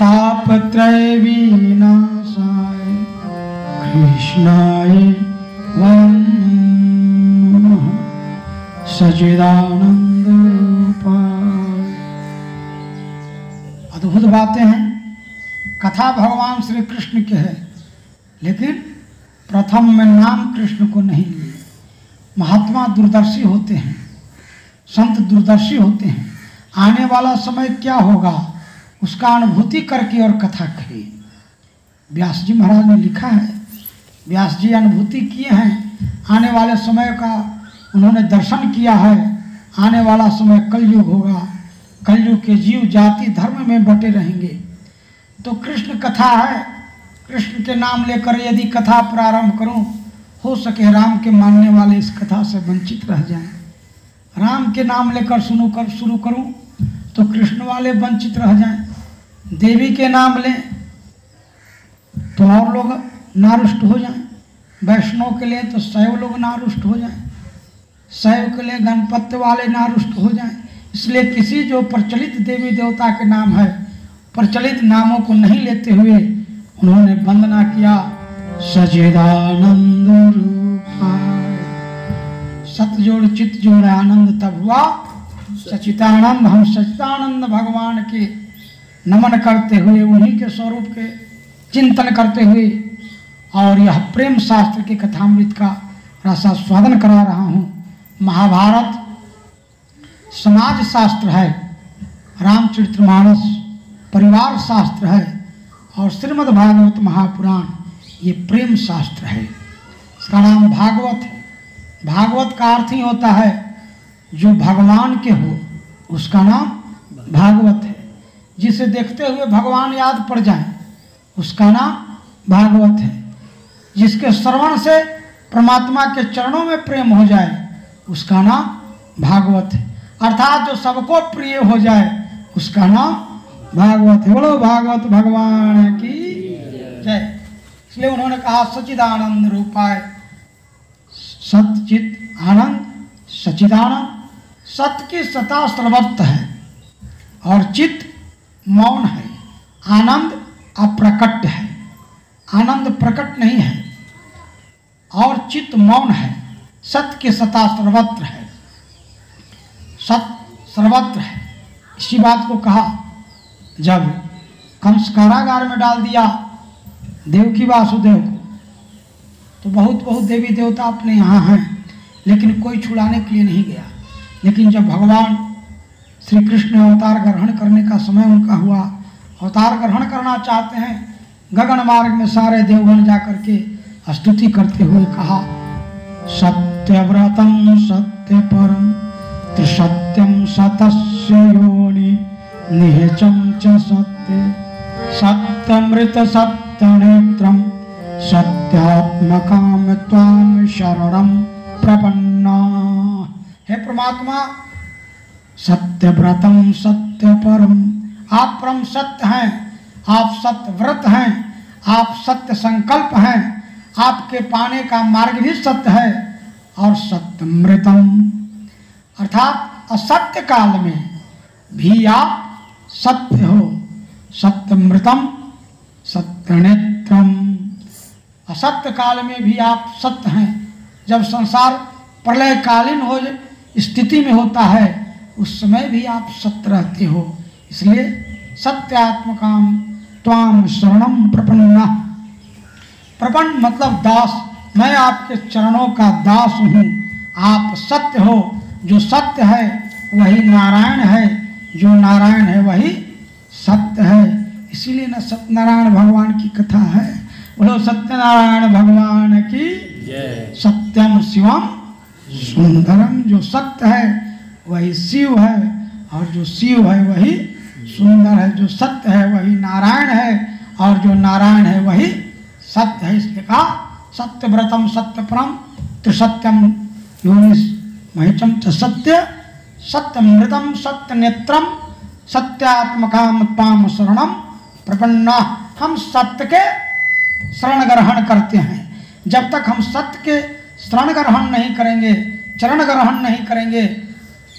Speaker 1: तापत्रय विनाशाय, कृष्णाय वयं नमः। अद्भुत बातें हैं। कथा भगवान श्री कृष्ण के है, लेकिन प्रथम में नाम कृष्ण को नहीं लिए। महात्मा दूरदर्शी होते हैं। संत दूरदर्शी होते हैं। आने वाला समय क्या होगा? उसका अनुभूति करके और कथा कही व्यास जी महाराज ने लिखा है। व्यास जी अनुभूति किए हैं। आने वाले समय का उन्होंने दर्शन किया है। आने वाला समय कलयुग होगा। कलयुग के जीव जाति धर्म में बटे रहेंगे। तो कृष्ण कथा है। कृष्ण के नाम लेकर यदि कथा प्रारंभ करूँ, हो सके राम के मानने वाले इस कथा से वंचित रह जाएँ। राम के नाम लेकर सुनो, कर, शुरू करूँ तो कृष्ण वाले वंचित रह जाएँ, देवी के नाम लें तो और लोग नारुष्ट हो जाएँ, वैष्णव के लिए तो शैव लोग नारुष्ट हो जाएँ शैव के लिए गणपत्य वाले नारुष्ट हो जाएँ, इसलिए किसी जो प्रचलित देवी देवता के नाम है, प्रचलित नामों को नहीं लेते हुए, उन्होंने वंदना किया सचिदानंद रूपाय सत जोड़ चित जोड़ आनंद तब हुआ। सचितानंद हम सचितानंद भगवान के नमन करते हुए उन्हीं के स्वरूप के चिंतन करते हुए और यह प्रेम शास्त्र के कथामृत का रसास्वादन करा रहा हूँ। महाभारत समाज शास्त्र है रामचरितमानस परिवार शास्त्र है और श्रीमद् भागवत महापुराण ये प्रेम शास्त्र है। इसका नाम भागवत है। भागवत का अर्थ ही होता है, जो भगवान के हो, उसका नाम भागवत है। जिसे देखते हुए भगवान याद पड़ जाए, उसका नाम भागवत है। जिसके श्रवण से परमात्मा के चरणों में प्रेम हो जाए, उसका नाम भागवत है। अर्थात जो सबको प्रिय हो जाए, उसका नाम भागवत है। बोलो, भागवत भगवान की जय। इसलिए उन्होंने कहा सचिदानंद रूपाय। सतचित आनंद, सचिदानंद सत्य की सता सर्वत्र है। और चित्त मौन है, आनंद अप्रकट है। आनंद प्रकट नहीं है, और चित्त मौन है सत्य की सता सर्वत्र है। सत्य सर्वत्र है। इसी बात को कहा, जब कंस कारागार में डाल दिया देवकी वासुदेव को तो बहुत बहुत देवी देवता अपने यहाँ हैं, लेकिन कोई छुड़ाने के लिए नहीं गया। लेकिन जब भगवान श्री कृष्ण अवतार ग्रहण करने का समय उनका हुआ, अवतार ग्रहण करना चाहते हैं, गगन मार्ग में सारे देवगण जा करके स्तुति करते हुए कहा, सत्यव्रतम सत्य परम त्रिसत्यम सतस्य योनि निहचम च सत्य। सत्यमृत सत्यनेत्रम सत्यात्मकाम त्वाम शरणम प्रपन्ना। हे परमात्मा सत्य व्रतम सत्य परम आप परम सत्य हैं, आप सत्य व्रत हैं, आप सत्य संकल्प हैं, आपके पाने का मार्ग भी सत्य है और सत्य मृतम अर्थात असत्य काल में भी आप सत्य हो सत्य मृतम सत्य नेत्रम असत्य काल में भी आप सत्य हैं। जब संसार प्रलयकालीन हो स्थिति में होता है, उस समय भी आप सत्य रहते हो। इसलिए सत्यात्मकाम त्वाम शरणम प्रपन्ना। प्रपन्न मतलब दास। मैं आपके चरणों का दास हूँ। आप सत्य हो। जो सत्य है, वही नारायण है। जो नारायण है, वही सत्य है। इसीलिए न सत्यनारायण भगवान की कथा है। बोलो सत्यनारायण भगवान की सत्यम शिवम सुंदरम। जो सत्य है वही शिव है और जो शिव है वही सुंदर है। जो सत्य है वही नारायण है और जो नारायण है वही सत्य है। इसलिए कहा सत्य व्रतम सत्य परम त्रिसत्यम योनिस महिचम च सत्य सत्य मृतम सत्य नेत्रम सत्यात्मकाम ताम शरणम। प्रपन्ना हम सत्य के शरण ग्रहण करते हैं। जब तक हम सत्य के शरण ग्रहण नहीं करेंगे, चरण ग्रहण नहीं करेंगे,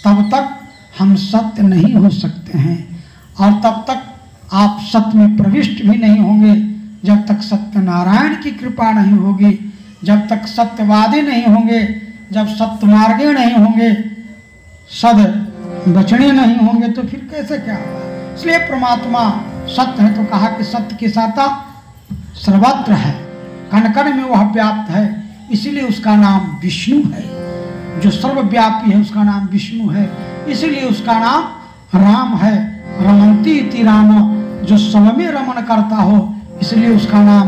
Speaker 1: तब तक हम सत्य नहीं हो सकते हैं। और तब तक आप सत्य में प्रविष्ट भी नहीं होंगे। जब तक सत्यनारायण की कृपा नहीं होगी, जब तक सत्यवादी नहीं होंगे, जब सत्य मार्गे नहीं होंगे, सद बचने नहीं होंगे तो फिर कैसे क्या होगा? इसलिए परमात्मा सत्य है तो कहा कि सत्य की साता सर्वत्र है। कण कण में वह व्याप्त है। इसीलिए उसका नाम विष्णु है। जो सर्वव्यापी है, उसका नाम विष्णु है। इसीलिए उसका नाम राम है। रमंती इति राम। जो सब में रमन करता हो, इसलिए उसका नाम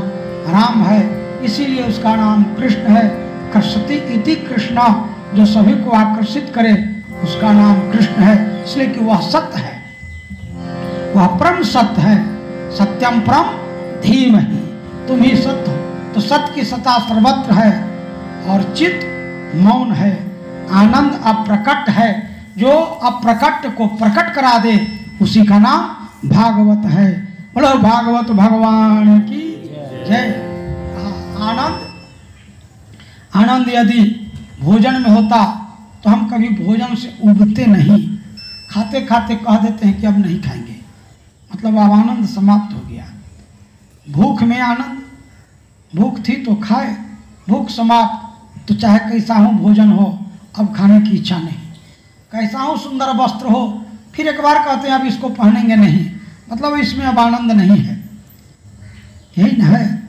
Speaker 1: राम है। इसीलिए उसका नाम कृष्ण है। कृष्णति इति कृष्णा। जो सभी को आकर्षित करे, उसका नाम कृष्ण है। इसलिए कि वह सत्य है। वह परम सत्य है। सत्यम परम धीम ही। तुम ही सत्य हो। तो सत्य की सत्ता सर्वत्र है और चित्त मौन है। आनंद अप्रकट है। जो अप्रकट को प्रकट करा दे, उसी का नाम भागवत है। बोलो, भागवत भगवान की जय। आनंद। आनंद यदि भोजन में होता तो हम कभी भोजन से उबते नहीं। खाते खाते कह देते हैं कि अब नहीं खाएँगे। मतलब अब आनंद समाप्त हो गया। भूख में आनंद। भूख थी तो खाए, भूख समाप्त। तो चाहे कैसा हो भोजन हो, अब खाने की इच्छा नहीं। कैसा हो सुंदर वस्त्र हो, फिर एक बार कहते हैं, अब इसको पहनेंगे नहीं। मतलब इसमें अब आनंद नहीं है। यही न है।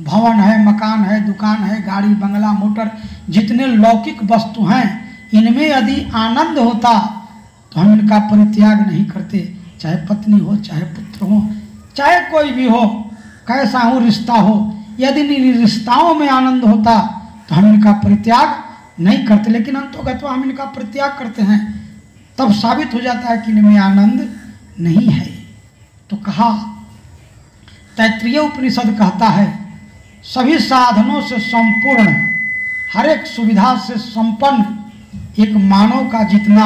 Speaker 1: भवन है, मकान है, दुकान है, गाड़ी, बंगला, मोटर, जितने लौकिक वस्तु हैं, इनमें यदि आनंद होता तो हम इनका परित्याग नहीं करते। चाहे पत्नी हो, चाहे पुत्र हो, चाहे कोई भी हो कैसा हो, रिश्ता हो? यदि इन रिश्ताओं में आनंद होता तो हम इनका परित्याग नहीं करते, लेकिन अंतोगत हम इनका परित्याग करते हैं। तब साबित हो जाता है कि इनमें आनंद नहीं है। तो कहा तैत्रीय उपनिषद कहता है, सभी साधनों से संपूर्ण, हर एक सुविधा से संपन्न, एक मानव का जितना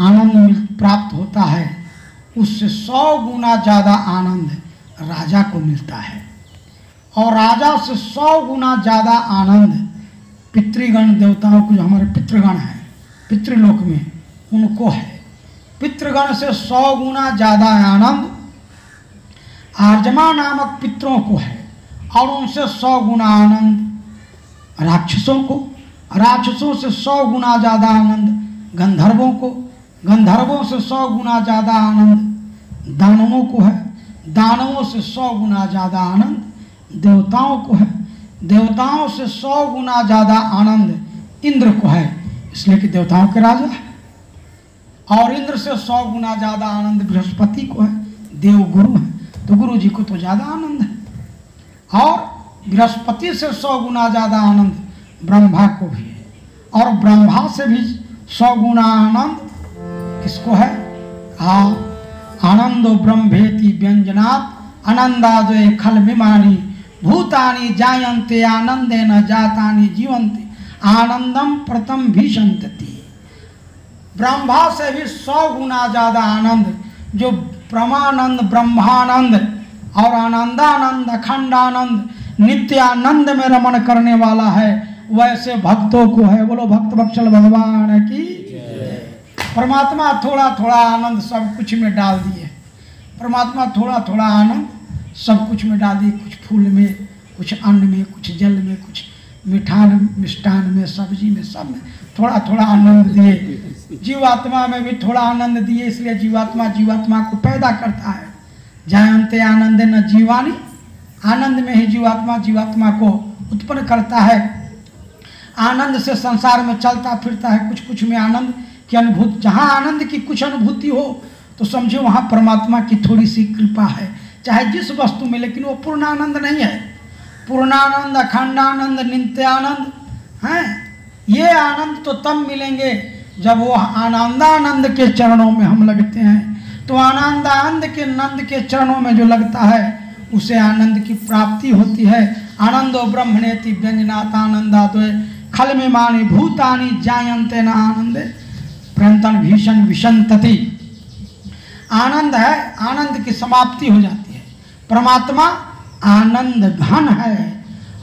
Speaker 1: आनंद प्राप्त होता है, उससे सौ गुना ज़्यादा आनंद राजा को मिलता है। और राजा से सौ गुना ज़्यादा आनंद पितृगण देवताओं को जो हमारे पितृगण हैं, पितृलोक में उनको है। पितृगण से सौ गुना ज़्यादा आनंद आर्जमा नामक पितरों को है और उनसे सौ गुना आनंद राक्षसों को, राक्षसों से सौ गुना ज़्यादा आनंद गंधर्वों को, गंधर्वों से सौ गुना ज़्यादा आनंद दानवों को है। दानवों से सौ गुना ज़्यादा आनंद, देवताओं को है। देवताओं से सौ गुना ज़्यादा आनंद इंद्र को है। इसलिए कि देवताओं के राजा है। और इंद्र से सौ गुना ज़्यादा आनंद बृहस्पति को है। देव गुरु है। तो गुरु जी को तो ज़्यादा आनंद है। और बृहस्पति से सौ गुना ज़्यादा आनंद ब्रह्मा को भी है। और ब्रह्मा से भी सौ गुना आनंद किसको है? हाँ आनंदो ब्रह्मेति व्यंजनात् आनंदादय खल विमानी भूतानि जायन्ते आनंदे न जातानि जीवन्ते आनंदम प्रथम भीषंतति ब्रह्मा से भी सौ गुना ज़्यादा आनंद, जो परमानंद, ब्रह्मानंद, और आनंदानंद, अखंडानंद, नित्यानंद में रमण करने वाला है, वैसे भक्तों को है, बोलो, भक्त बक्षल भगवान की परमात्मा थोड़ा थोड़ा आनंद सब कुछ में डाल दिए। परमात्मा थोड़ा थोड़ा आनंद सब कुछ में डाल दिए। कुछ फूल में, कुछ अन्न में, कुछ जल में, कुछ मिठान, मिष्ठान में, सब्ज़ी में, सब में थोड़ा थोड़ा आनंद दिए। जीवात्मा में भी थोड़ा आनंद दिए, इसलिए जीवात्मा जीवात्मा को पैदा करता है। जायंते आनंद न जीवानी, आनंद में ही जीवात्मा जीवात्मा को उत्पन्न करता है। आनंद से संसार में चलता फिरता है, कुछ कुछ में आनंद की अनुभूति, जहाँ आनंद की कुछ अनुभूति हो तो समझो वहाँ परमात्मा की थोड़ी सी कृपा है। चाहे जिस वस्तु में, लेकिन वो पूर्ण आनंद नहीं है। पूर्णानंद, अखंडानंद, नित्यानंद, हैं? ये आनंद तो तब मिलेंगे जब वो आनंदानंद के चरणों में हम लगते हैं। तो आनंदानंद के नंद के चरणों में जो लगता है, उसे आनंद की प्राप्ति होती है। आनंदो ब्रह्मणेति व्यंजनाथ आनंदाद्वय खल में मानी भूतानी जायंते न आनंदे। प्रंतन भीषण विषंतति आनंद है, आनंद की समाप्ति हो जाती है। परमात्मा आनंद घन है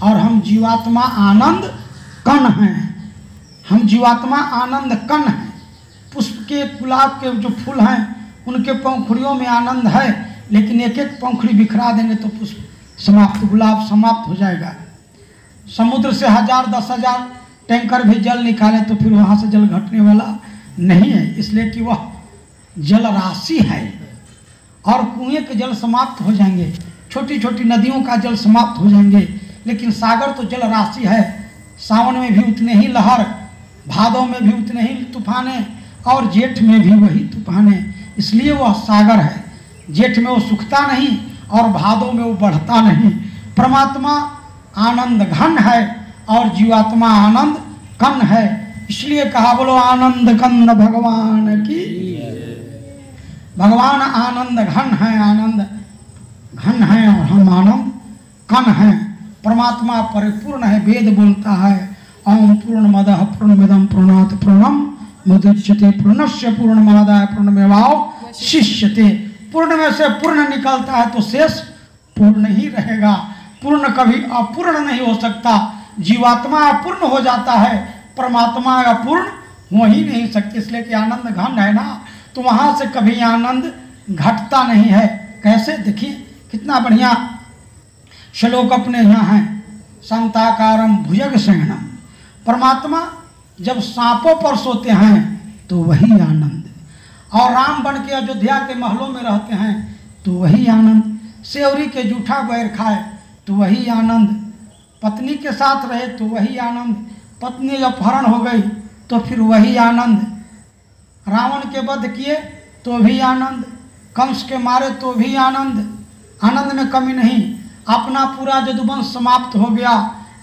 Speaker 1: और हम जीवात्मा आनंद कण हैं। हम जीवात्मा आनंद कण हैं। पुष्प के, गुलाब के जो फूल हैं, उनके पंखुड़ियों में आनंद है, लेकिन एक एक पंखुड़ी बिखरा देंगे तो पुष्प समाप्त, गुलाब समाप्त हो जाएगा। समुद्र से हज़ार, दस हज़ार टैंकर भी जल निकाले तो फिर वहाँ से जल घटने वाला नहीं है, इसलिए कि वह जल राशि है और कुएँ के जल समाप्त हो जाएँगे छोटी छोटी नदियों का जल समाप्त हो जाएँगे, लेकिन सागर तो जल राशि है। सावन में भी उतने ही लहर, भादों में भी उतने ही तूफाने और जेठ में भी वही तूफाने इसलिए वह सागर है। जेठ में वो सूखता नहीं और भादों में वो बढ़ता नहीं। परमात्मा आनंद घन है और जीवात्मा आनंद कन है। इसलिए कहा, बोलो आनंद कंद भगवान की। भगवान आनंद, घन है आनंद। घन है और हम आनंद कन है। परमात्मा परिपूर्ण है, वेद बोलता है। ओम पूर्ण मद पूर्ण मिदम पूर्णात पूर्णम मुदच्यते पूर्णस्य पूर्ण मादाय पूर्ण मेवाओ शिष्यते। पूर्ण में से पूर्ण निकलता है तो शेष पूर्ण ही रहेगा। पूर्ण कभी अपूर्ण नहीं हो सकता। जीवात्मा अपूर्ण हो जाता है। परमात्मा अपूर्ण हो ही नहीं सकती इसलिए कि आनंद घन है ना तो वहाँ से कभी आनंद घटता नहीं है। कैसे? देखिए, कितना बढ़िया। श्लोक अपने यहाँ हैं। संताकारम भुजग सेनम परमात्मा जब सांपों पर सोते हैं तो वही आनंद। और राम बन के अयोध्या के महलों में रहते हैं तो वही आनंद। सेवरी के जूठा बैर खाए तो वही आनंद। पत्नी के साथ रहे तो वही आनंद। पत्नी जब अपहरण हो गई तो फिर वही आनंद। रावण के वध किए तो भी आनंद। कंस के मारे तो भी आनंद। आनंद में कमी नहीं। अपना पूरा यदुवंश समाप्त हो गया।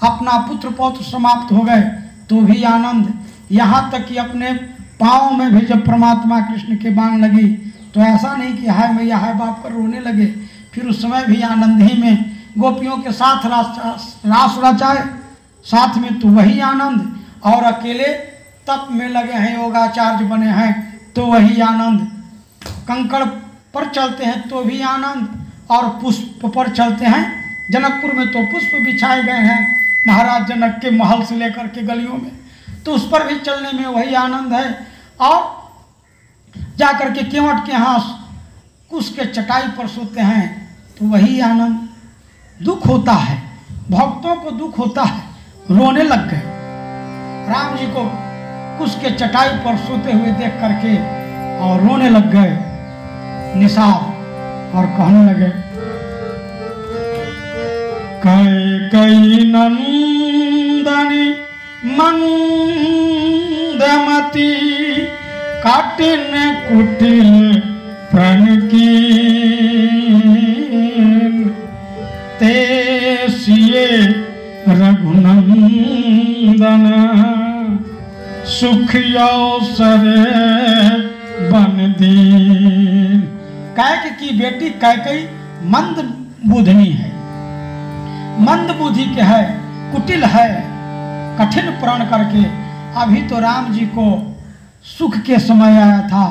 Speaker 1: अपना पुत्र पौत्र समाप्त हो गए तो भी आनंद। यहाँ तक कि अपने पाँव में भी जब परमात्मा कृष्ण के बाण लगी तो ऐसा नहीं कि, हाय मैया हाय बाप कर रोने लगे। फिर उस समय भी आनंद ही में। गोपियों के साथ रास रास रचाए। साथ में तो वही आनंद। और अकेले तप में लगे हैं, योगाचार्य बने हैं तो वही आनंद। कंकड़ पर चलते हैं तो भी आनंद। और पुष्प पर चलते हैं, जनकपुर में तो पुष्प बिछाए गए हैं, महाराज जनक के महल से लेकर के गलियों में। तो उस पर भी चलने में वही आनंद है। और जाकर के केवट के यहाँ कुश के चटाई पर सोते हैं तो वही आनंद। दुख होता है, भक्तों को दुख होता है। रोने लग गए। राम जी को कुश के चटाई पर सोते हुए देख करके और रोने लग गए। निसार और कहने लगे कई कई नंदनी मंदमती काटिन कुटिल प्रण की ते सिए रघुनंदन, सुख अवसर बन दीन। कैक की बेटी कैकई मंद बुधनी है। मंद बुद्धि के है, कुटिल है, कठिन प्रण करके अभी तो राम जी को सुख के समय आया था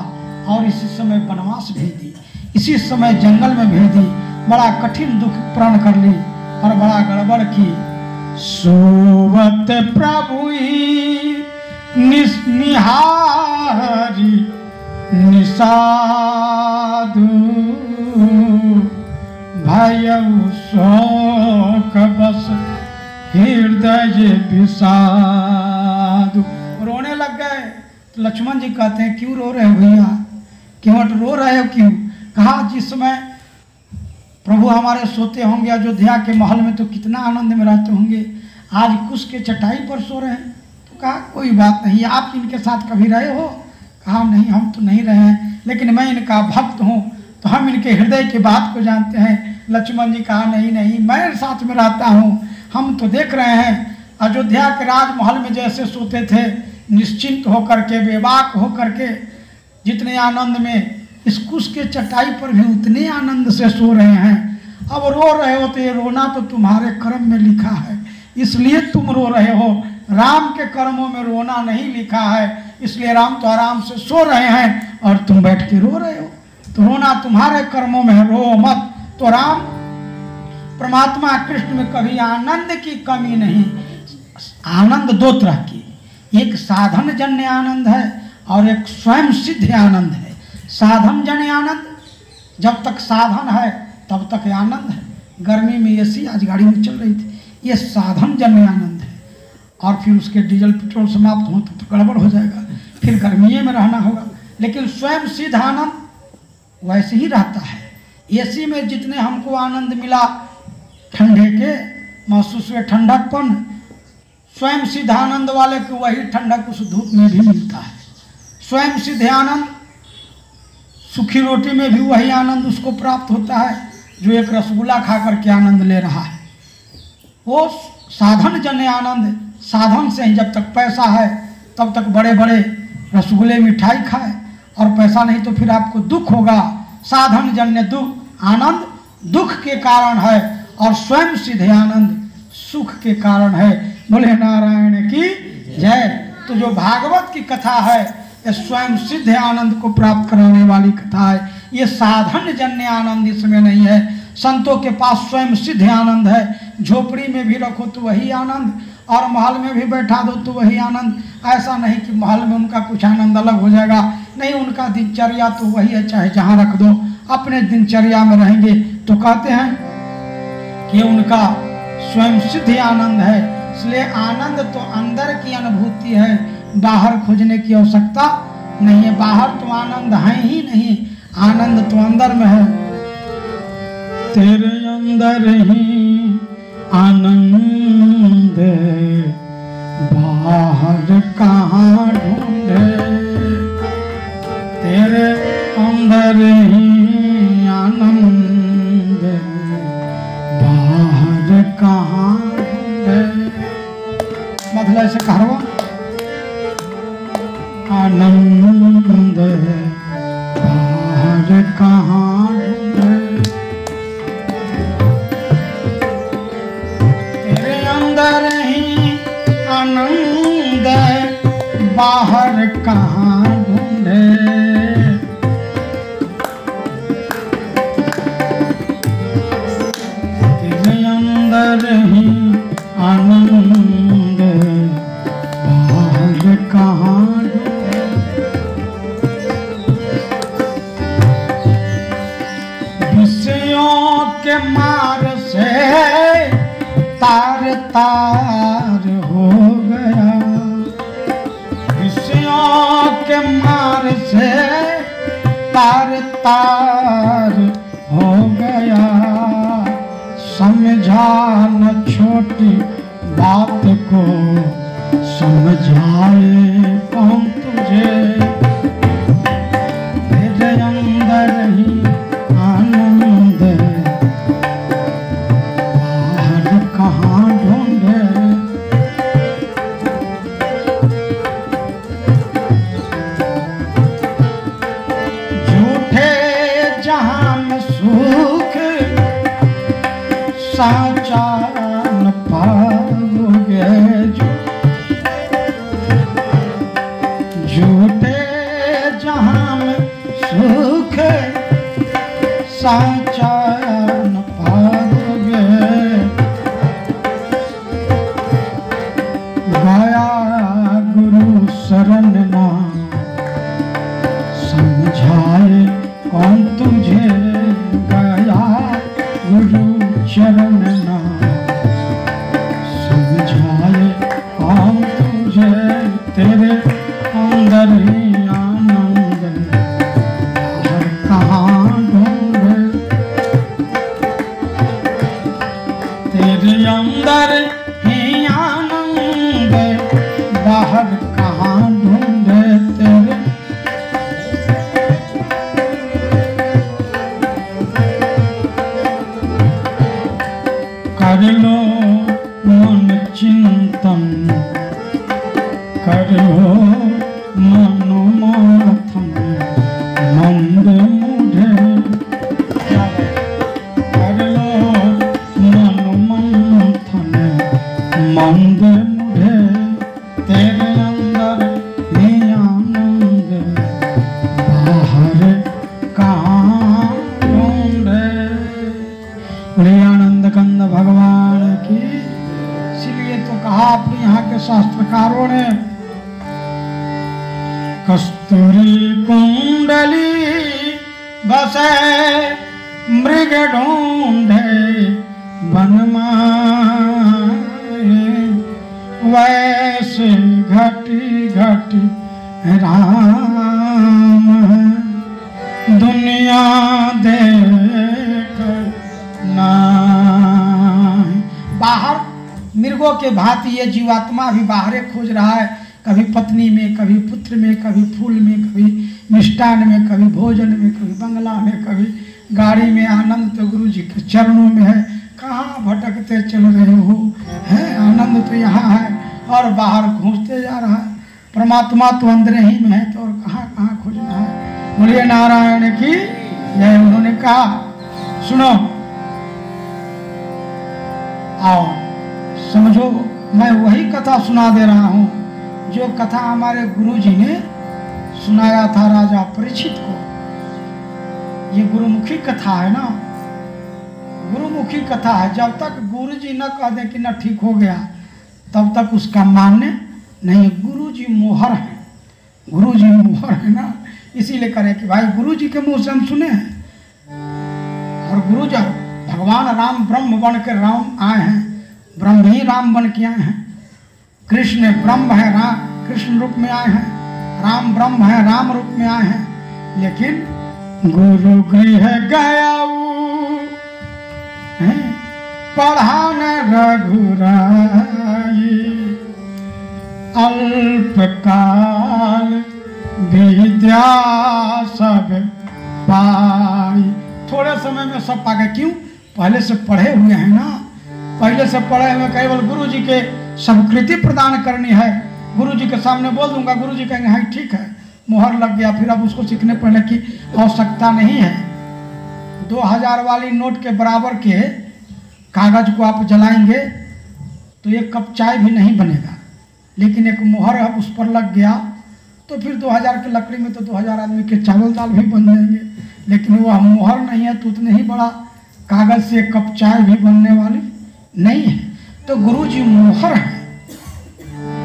Speaker 1: और इसी समय वनवास भेज। दी इसी समय जंगल में भेज दी बड़ा कठिन दुख प्रण कर ली और बड़ा गड़बड़ की। सोवत प्रभु निस- निहारी निसाधु। भयउ शोक बस हृदय विषादु। रोने लग गए। तो लक्ष्मण जी कहते हैं, क्यों रो रहे हो भैया? क्यों रो रहे हो क्यों? कहा जिस समय प्रभु हमारे सोते होंगे अयोध्या के महल में तो कितना आनंद में रहते होंगे। आज कुश के चटाई पर सो रहे हैं। तो कहा, कोई बात नहीं, आप इनके साथ कभी रहे हो? कहा, नहीं, हम तो नहीं रहे हैं। लेकिन मैं इनका भक्त हूँ तो हम इनके हृदय की बात को जानते हैं। लक्ष्मण जी कहा, नहीं नहीं, मैं साथ में रहता हूँ, हम तो देख रहे हैं। अयोध्या के राजमहल में जैसे सोते थे, निश्चिंत होकर के, बेबाक होकर के, जितने आनंद में इस कुश के चटाई पर भी उतने आनंद से सो रहे हैं। अब रो रहे हो तो ये रोना तो तुम्हारे कर्म में लिखा है। इसलिए तुम रो रहे हो। राम के कर्मों में रोना नहीं लिखा है। इसलिए राम तो आराम से सो रहे हैं और तुम बैठ के रो रहे हो। तो रोना तुम्हारे कर्मों में रो मत। तो राम, परमात्मा कृष्ण में कभी आनंद की कमी नहीं। आनंद दो तरह की। एक साधन जन्य आनंद है और एक स्वयं सिद्ध आनंद है। साधन जन्य आनंद। जब तक साधन है तब तक आनंद है। गर्मी में एसी आज गाड़ी में चल रही थी। ये साधन जन्य आनंद है। और फिर उसके डीजल पेट्रोल समाप्त हो तो, तो गड़बड़ हो जाएगा। फिर गर्मी में रहना होगा। लेकिन स्वयं सिद्ध आनंद वैसे ही रहता है। एसी में जितने हमको आनंद मिला ठंडे के महसूस हुए ठंडकपन स्वयं सिद्ध आनंद वाले को वही ठंडक उस धूप में भी मिलता है। स्वयं सिद्ध आनंद सूखी रोटी में भी वही आनंद उसको प्राप्त होता है, जो एक रसगुल्ला खा करके आनंद ले रहा है। वो साधन जन्य आनंद, साधन से ही जब तक पैसा है, तब तक बड़े बड़े रसगुल्ले मिठाई खाए, और पैसा नहीं तो फिर आपको दुख होगा। साधन जन्य दुख, आनंद दुख के कारण है, और स्वयं सिद्ध आनंद सुख के कारण है। बोले, नारायण की जय। तो जो भागवत की कथा है स्वयं सिद्ध आनंद को प्राप्त कराने वाली कथा है। ये साधन जन्य आनंद इसमें नहीं है। संतों के पास स्वयं सिद्ध आनंद है। झोपड़ी में भी रखो तो वही आनंद, और महल में भी बैठा दो तो वही आनंद। ऐसा नहीं कि महल में उनका कुछ आनंद अलग हो जाएगा। नहीं, उनका दिनचर्या तो वही है चाहे जहाँ रख दो। अपने दिनचर्या में रहेंगे तो कहते हैं कि उनका स्वयं सिद्ध आनंद है। इसलिए आनंद तो अंदर की अनुभूति है। बाहर खोजने की आवश्यकता नहीं है। बाहर तो आनंद है ही नहीं। आनंद तो अंदर में है। तेरे अंदर ही आनंद बाहर कहाँ ढूंढे? तेरे अंदर ही आनंद बाहर कहाँ ढूंढे? मतलब ऐसे कहवा आनंद बाहर कहाँ तेरे अंदर ही आनंद बाहर परमात्मा तो अंदर ही में है तो और कहाँ कहाँ खोजना है? बोलिए, नारायण की जय। उन्होंने कहा, सुनो। आओ, समझो, मैं वही कथा सुना दे रहा हूँ, जो कथा हमारे गुरु जी ने सुनाया था राजा परीक्षित को। ये गुरुमुखी कथा है ना? गुरुमुखी कथा है। जब तक गुरु जी न कह दे कि न ठीक हो गया, तब तक उसका मान्य नहीं गुरु जी मोहर है गुरु जी मोहर है ना इसीलिए करें कि भाई गुरु जी के मुँह से हम सुने हैं। और गुरु जब भगवान राम ब्रह्म बन के राम आए हैं, ब्रह्म ही राम बन के आए हैं। कृष्ण ब्रह्म है राम कृष्ण रूप में आए हैं, राम ब्रह्म है राम रूप में आए हैं। लेकिन गुरु गृह गया पढ़ान रघुराई, अल्पकाल विद्या सब पाई। थोड़े समय में सब पा गए क्यों? पहले से पढ़े हुए हैं ना। पहले से पढ़े हुए केवल गुरु जी के सब प्रदान करनी है। गुरु जी के सामने बोल दूँगा गुरु जी कहेंगे हाँ ठीक है। मोहर लग गया, फिर अब उसको सीखने पढ़ने की आवश्यकता नहीं है। दो हज़ार वाली नोट के बराबर के कागज़ को आप जलाएँगे तो एक कप चाय भी नहीं बनेगा। लेकिन एक मोहर अब उस पर लग गया। तो फिर 2000 की लकड़ी में तो 2000 आदमी के चावल दाल भी बन जाएँगे। लेकिन वह मोहर नहीं है तो उतने ही बड़ा कागज़ से कप चाय भी बनने वाली नहीं है। तो गुरु जी मोहर है।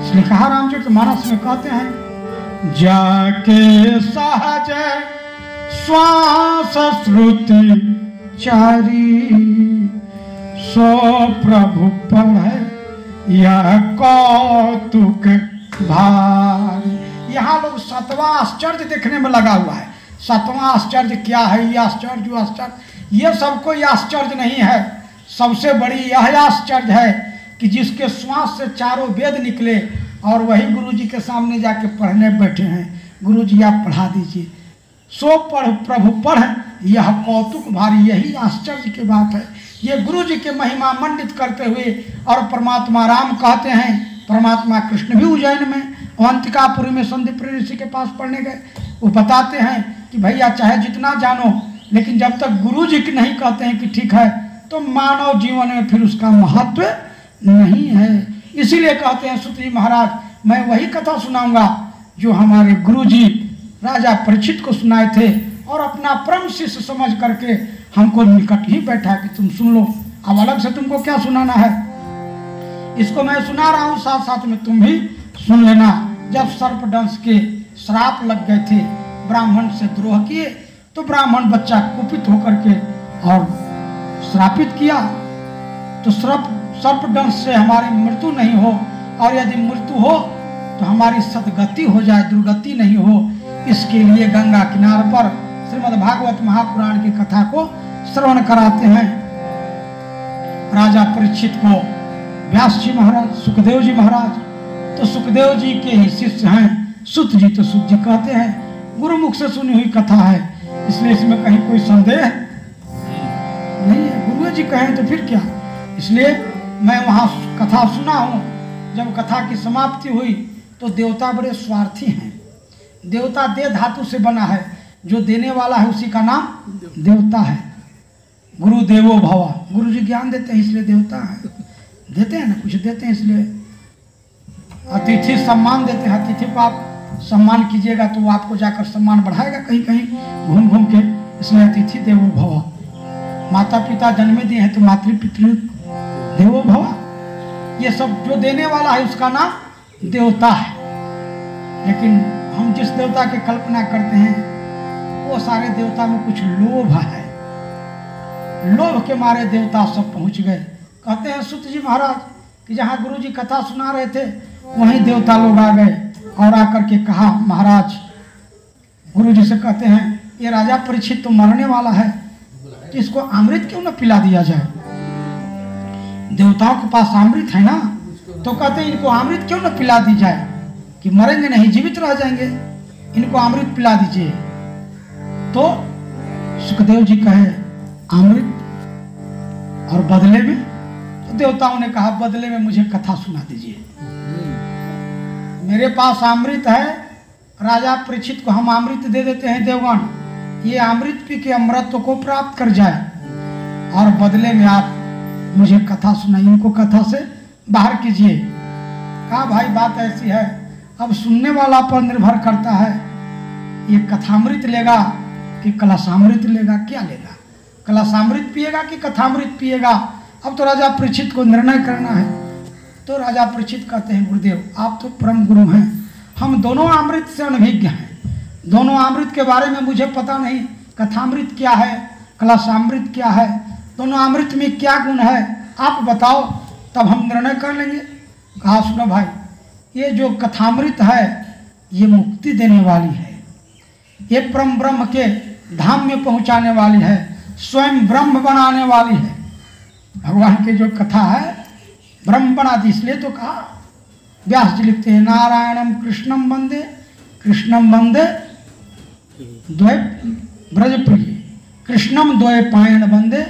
Speaker 1: इसलिए कहा रामचरित मानस में कहते हैं, जाके सहज श्वास श्रुति चारी, सो प्रभु पढ़ यह कौतुक भारी। यहाँ लोग सतवां आश्चर्य देखने में लगा हुआ है। सतवां आश्चर्य क्या है? ये आश्चर्य आश्चर्य। ये सब कोई आश्चर्य नहीं है। सबसे बड़ी यह आश्चर्य है कि जिसके श्वास से चारों वेद निकले और वही गुरु जी के सामने जाके पढ़ने बैठे हैं। गुरु जी आप पढ़ा दीजिए। सो पढ़, प्रभु पढ़। यह कौतुक भारी, यही आश्चर्य की बात है। ये गुरु जी के महिमा मंडित करते हुए और परमात्मा राम कहते हैं। परमात्मा कृष्ण भी उज्जैन में। अवंतिकापुरी में संदीप ऋषि के पास पढ़ने गए। वो बताते हैं कि भैया, चाहे जितना जानो, लेकिन जब तक गुरु जी नहीं कहते हैं कि ठीक है तो मानव जीवन में फिर उसका महत्व नहीं है। इसीलिए कहते हैं सुत्री महाराज, मैं वही कथा सुनाऊँगा जो हमारे गुरु जी राजा परीक्षित को सुनाए थे और अपना परम शिष्य समझ करके हमको निकट ही बैठा कि तुम सुन लो। अब अलग से तुमको क्या सुनाना है? इसको मैं सुना रहा हूँ साथ साथ में तुम भी सुन लेना। जब सर्पदंश के श्राप लग गए थे, ब्राह्मण से द्रोह किए तो ब्राह्मण बच्चा कुपित होकर के और श्रापित किया। तो सर्प सर्प सर्पदंश से हमारी मृत्यु नहीं हो, और यदि मृत्यु हो तो हमारी सदगति हो जाए, दुर्गति नहीं हो। इसके लिए गंगा किनार पर श्रीमद् भागवत महापुराण की कथा को श्रवण कराते हैं। राजा परीक्षित को व्यास जी महाराज, सुखदेव जी महाराज तो सुखदेव जी के ही शिष्य हैं। सुत जी तो सुत जी कहते हैं। गुरुमुख से सुनी हुई कथा है। इसलिए इसमें कहीं कोई संदेह नहीं है। गुरु जी कहें तो फिर क्या? इसलिए मैं वहाँ कथा सुना हूँ। जब कथा की समाप्ति हुई तो देवता बड़े स्वार्थी हैं। देवता दे धातु से बना है। जो देने वाला है उसी का नाम देवता है। गुरु देवो भवा। गुरु जी ज्ञान देते हैं, इसलिए देवता है। देते हैं ना? कुछ देते हैं, इसलिए अतिथि सम्मान देते हैं, अतिथि को आप सम्मान कीजिएगा तो वो आपको जाकर सम्मान बढ़ाएगा कहीं कहीं घूम घूम के। इसमें अतिथि देवो भवा। माता पिता जन्मे दिए हैं तो मातृ पितृ देवो भवा। ये सब जो देने वाला है उसका नाम देवता है। लेकिन हम जिस देवता की कल्पना करते हैं, वो सारे देवता में कुछ लोभ है। लोभ के मारे देवता सब पहुँच गए। कहते हैं, सुत जी महाराज कि जहाँ गुरु जी कथा सुना रहे थे, वहीं देवता लोग आ गए और आकर के कहा, महाराज गुरु जी से कहते हैं, ये राजा परीक्षित तो मरने वाला है तो इसको अमृत क्यों न पिला दिया जाए? देवताओं के पास अमृत है ना? तो कहते इनको अमृत क्यों ना पिला दी जाए कि मरेंगे नहीं, जीवित रह जाएँगे? इनको अमृत पिला दीजिए। तो सुखदेव जी कहे, अमृत और बदले में देवताओं ने कहा, बदले में मुझे कथा सुना दीजिए। मेरे पास अमृत है, राजा परीक्षित को, हम अमृत दे देते हैं देवगण, ये अमृत पी के अमृत को प्राप्त कर जाए। और बदले में आप मुझे कथा सुनाइए, इनको कथा से बाहर कीजिए। कहा, भाई, बात ऐसी है, अब सुनने वाला पर निर्भर करता है। ये कथामृत लेगा कि कलासामृत लेगा, क्या लेगा? कलासामृत पिएगा कि कथामृत पिएगा? अब तो राजा परीक्षित को निर्णय करना है। तो राजा परीक्षित कहते हैं, गुरुदेव, आप तो परम गुरु हैं। हम दोनों अमृत से अनभिज्ञ हैं। दोनों अमृत के बारे में मुझे पता नहीं। कथामृत क्या है? कलासामृत क्या है? दोनों अमृत में क्या गुण है? आप बताओ, तब हम निर्णय कर लेंगे। कहा सुनो भाई, ये जो कथामृत है, ये मुक्ति देने वाली है। ये परम ब्रह्म के धाम में पहुँचाने वाली है, स्वयं ब्रह्म बनाने वाली है। भगवान की जो कथा है ब्रह्म बना दी इसलिए तो कहा, व्यास जी लिखते हैं, नारायणम कृष्णम वंदे कृष्णम वंदे द्वय ब्रज प्रिय। कृष्णम द्वय पायण वंदे,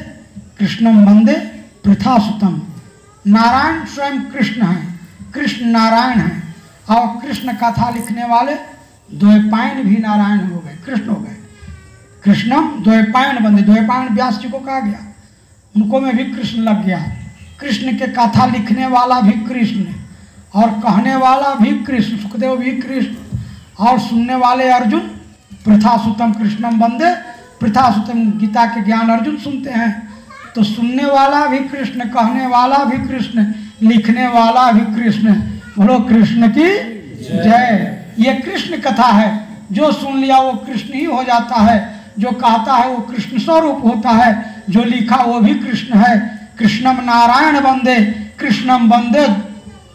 Speaker 1: कृष्णम वंदे पृथा सुतम। नारायण स्वयं कृष्ण है, कृष्ण नारायण है। और कृष्ण कथा लिखने वाले द्वैपायन भी नारायण हो गए, कृष्ण हो गए। कृष्णम द्वैपायन बंदे द्वैपायन व्यास जी को कहा गया। उनको में भी कृष्ण लग गया। कृष्ण के कथा लिखने वाला भी कृष्ण और कहने वाला भी कृष्ण, सुखदेव भी कृष्ण। और सुनने वाले अर्जुन प्रथा प्रथासुतम कृष्णम बंदे प्रथा प्रथासुतम गीता के ज्ञान अर्जुन सुनते हैं। तो सुनने वाला भी कृष्ण, कहने वाला भी कृष्ण, लिखने वाला भी कृष्ण। बोलो कृष्ण की जय। ये कृष्ण कथा है। जो सुन लिया वो कृष्ण ही हो जाता है। जो कहता है वो कृष्ण स्वरूप होता है। जो लिखा वो भी कृष्ण है। कृष्णम नारायण बंदे कृष्णम बंदे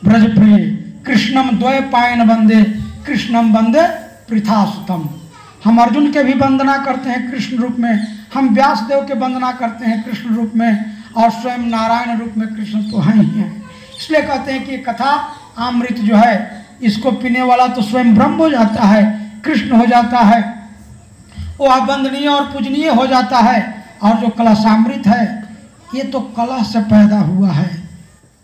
Speaker 1: ब्रज प्रिय कृष्णम द्वय पायन बंदे कृष्णम बंदे पृथासुतम हम अर्जुन के भी वंदना करते हैं कृष्ण रूप में, हम व्यास देव के वंदना करते हैं कृष्ण रूप में, और स्वयं नारायण रूप में कृष्ण तो हैं ही हैं। इसलिए कहते हैं कि कथा अमृत जो है, इसको पीने वाला तो स्वयं ब्रह्म हो जाता है, कृष्ण हो जाता है, वो वंदनीय और पूजनीय हो जाता है। और जो कलशामृत है, ये तो कलश से पैदा हुआ है।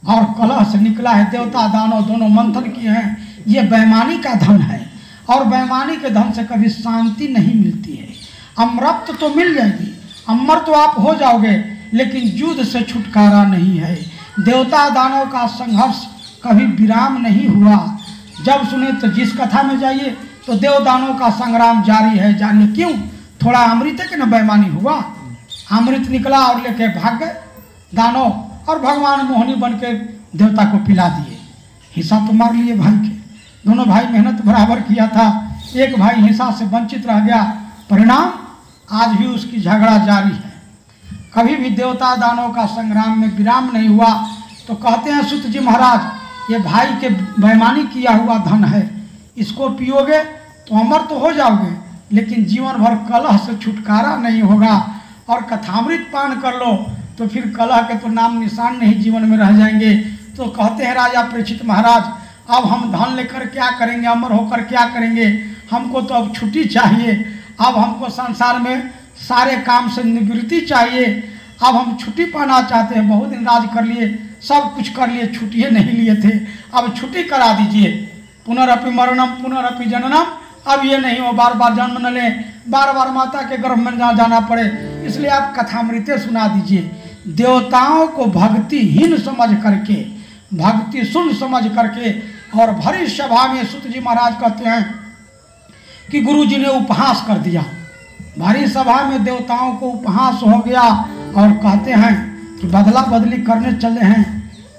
Speaker 1: और कलह से निकला है, देवता दानव दोनों मंथन किए हैं। ये बैमानी का धन है। और बैमानी के धन से कभी शांति नहीं मिलती है। अमृत तो मिल जाएगी। अमर तो आप हो जाओगे, लेकिन युद्ध से छुटकारा नहीं है। देवता दानव का संघर्ष कभी विराम नहीं हुआ। जब सुने तो जिस कथा में जाइए तो देवदानों का संग्राम जारी है। जाने क्यों? थोड़ा अमृत कि न बेमानी हुआ। अमृत निकला और लेके भाग गए। दानव और भगवान मोहनी बन के देवता को पिला दिए। हिस्सा तो मार लिए भाई के। दोनों भाई मेहनत बराबर किया था। एक भाई हिस्सा से वंचित रह गया। परिणाम आज भी उसकी झगड़ा जारी है। कभी भी देवता दानों का संग्राम में विराम नहीं हुआ तो कहते हैं सुत जी महाराज, ये भाई के बेमानी किया हुआ धन है। इसको पियोगे तो अमर तो हो जाओगे, लेकिन जीवन भर कलह से छुटकारा नहीं होगा। और कथामृत पान कर लो तो फिर कलह के तो नाम निशान नहीं जीवन में रह जाएँगे। तो कहते हैं राजा प्रेक्षित महाराज, अब हम धन लेकर क्या करेंगे, अमर होकर क्या करेंगे? हमको तो अब छुट्टी चाहिए। अब हमको संसार में सारे काम से निवृत्ति चाहिए। अब हम छुट्टी पाना चाहते हैं, बहुत दिन राज कर लिए, सब कुछ कर लिए छुट्टिए नहीं लिए थे। अब छुट्टी करा दीजिए। पुनरअपि मरणम पुनरअपि जननम अब ये नहीं हो बार बार जन्म न लें। बार बार माता के गर्भ में ना जाना पड़े। इसलिए आप कथामृतें सुना दीजिए। देवताओं को भक्तिहीन समझ करके, भक्ति सुन समझ करके और भरी सभा में सुत जी महाराज कहते हैं कि गुरु जी ने उपहास कर दिया। भरी सभा में देवताओं को उपहास हो गया और कहते हैं कि बदला बदली करने चले हैं।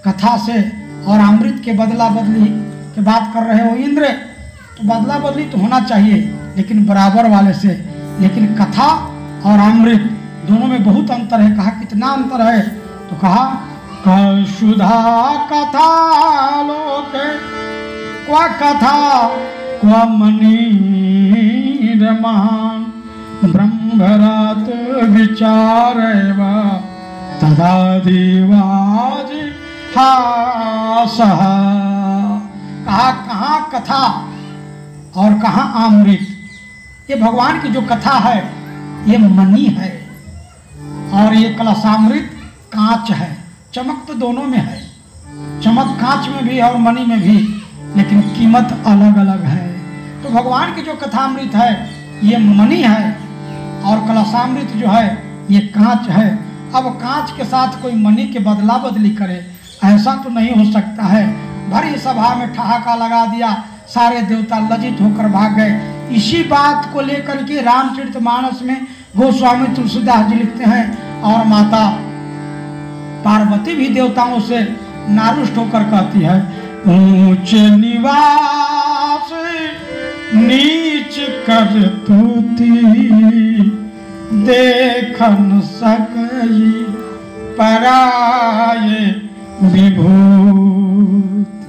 Speaker 1: कथा से और अमृत के बदला बदली की बात कर रहे हो, इंद्र। तो बदला बदली तो होना चाहिए, लेकिन बराबर वाले से। लेकिन कथा और अमृत दोनों में बहुत अंतर है। कहा कितना अंतर है? तो कहा "क सुधा कथा लोके, क्वा कथा, क्वा मनीर महान। ब्रह्मरात विचार तदा देवाज हासहा। कहा, कहाँ कथा? और कहाँ अमृत? ये भगवान की जो कथा है, ये मनी है। और ये कलशामृत कांच है। चमक तो दोनों में है। चमक कांच में भी और मनी में भी, लेकिन कीमत अलग अलग है। तो भगवान की जो कथामृत है, ये मनी है। और कलशामृत जो है, ये कांच है। अब कांच के साथ कोई मनी के बदला बदली करे, ऐसा तो नहीं हो सकता है। भरी सभा में ठहाका लगा दिया सारे देवता लज्जित होकर भाग गए। इसी बात को लेकर के रामचरित मानस में गोस्वामी तुलसीदास जी लिखते हैं, और माता, पार्वती भी देवताओं से नारुष्ट होकर कहती है, ऊंच निवास, नीच कर देखन सकई, पराये विभूति।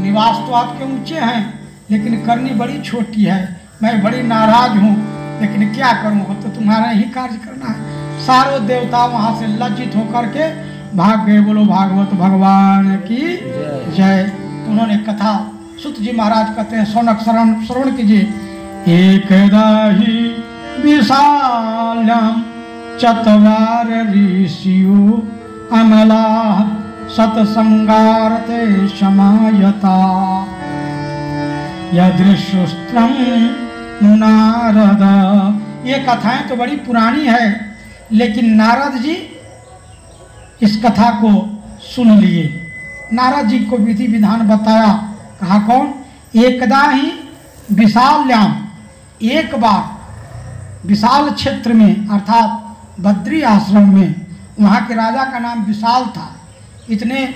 Speaker 1: निवास तो आपके ऊँचे हैं, लेकिन करनी बड़ी छोटी है। मैं बड़ी नाराज़ हूँ, लेकिन क्या करूँ? तो तुम्हारा ही कार्य करना है। सारे देवता वहाँ से लज्जित होकर के भाग गए। बोलो, भागवत भगवान की जय। उन्होंने कथा, सुत जी महाराज कहते हैं, सोनक शरण, श्रवण कीजिए। एक दाही विशालम चतवार ऋषियो अमला सत्संगारते समायता यदृशुस्त्रम नारद। ये कथाएँ तो बड़ी पुरानी है, लेकिन नारद जी इस कथा को सुन लिए। नारद जी को विधि विधान बताया, कहा, कौन? एकदा ही विशाल्याम एक बार विशाल क्षेत्र में, अर्थात बद्री आश्रम में, वहाँ के राजा का नाम विशाल था। इतने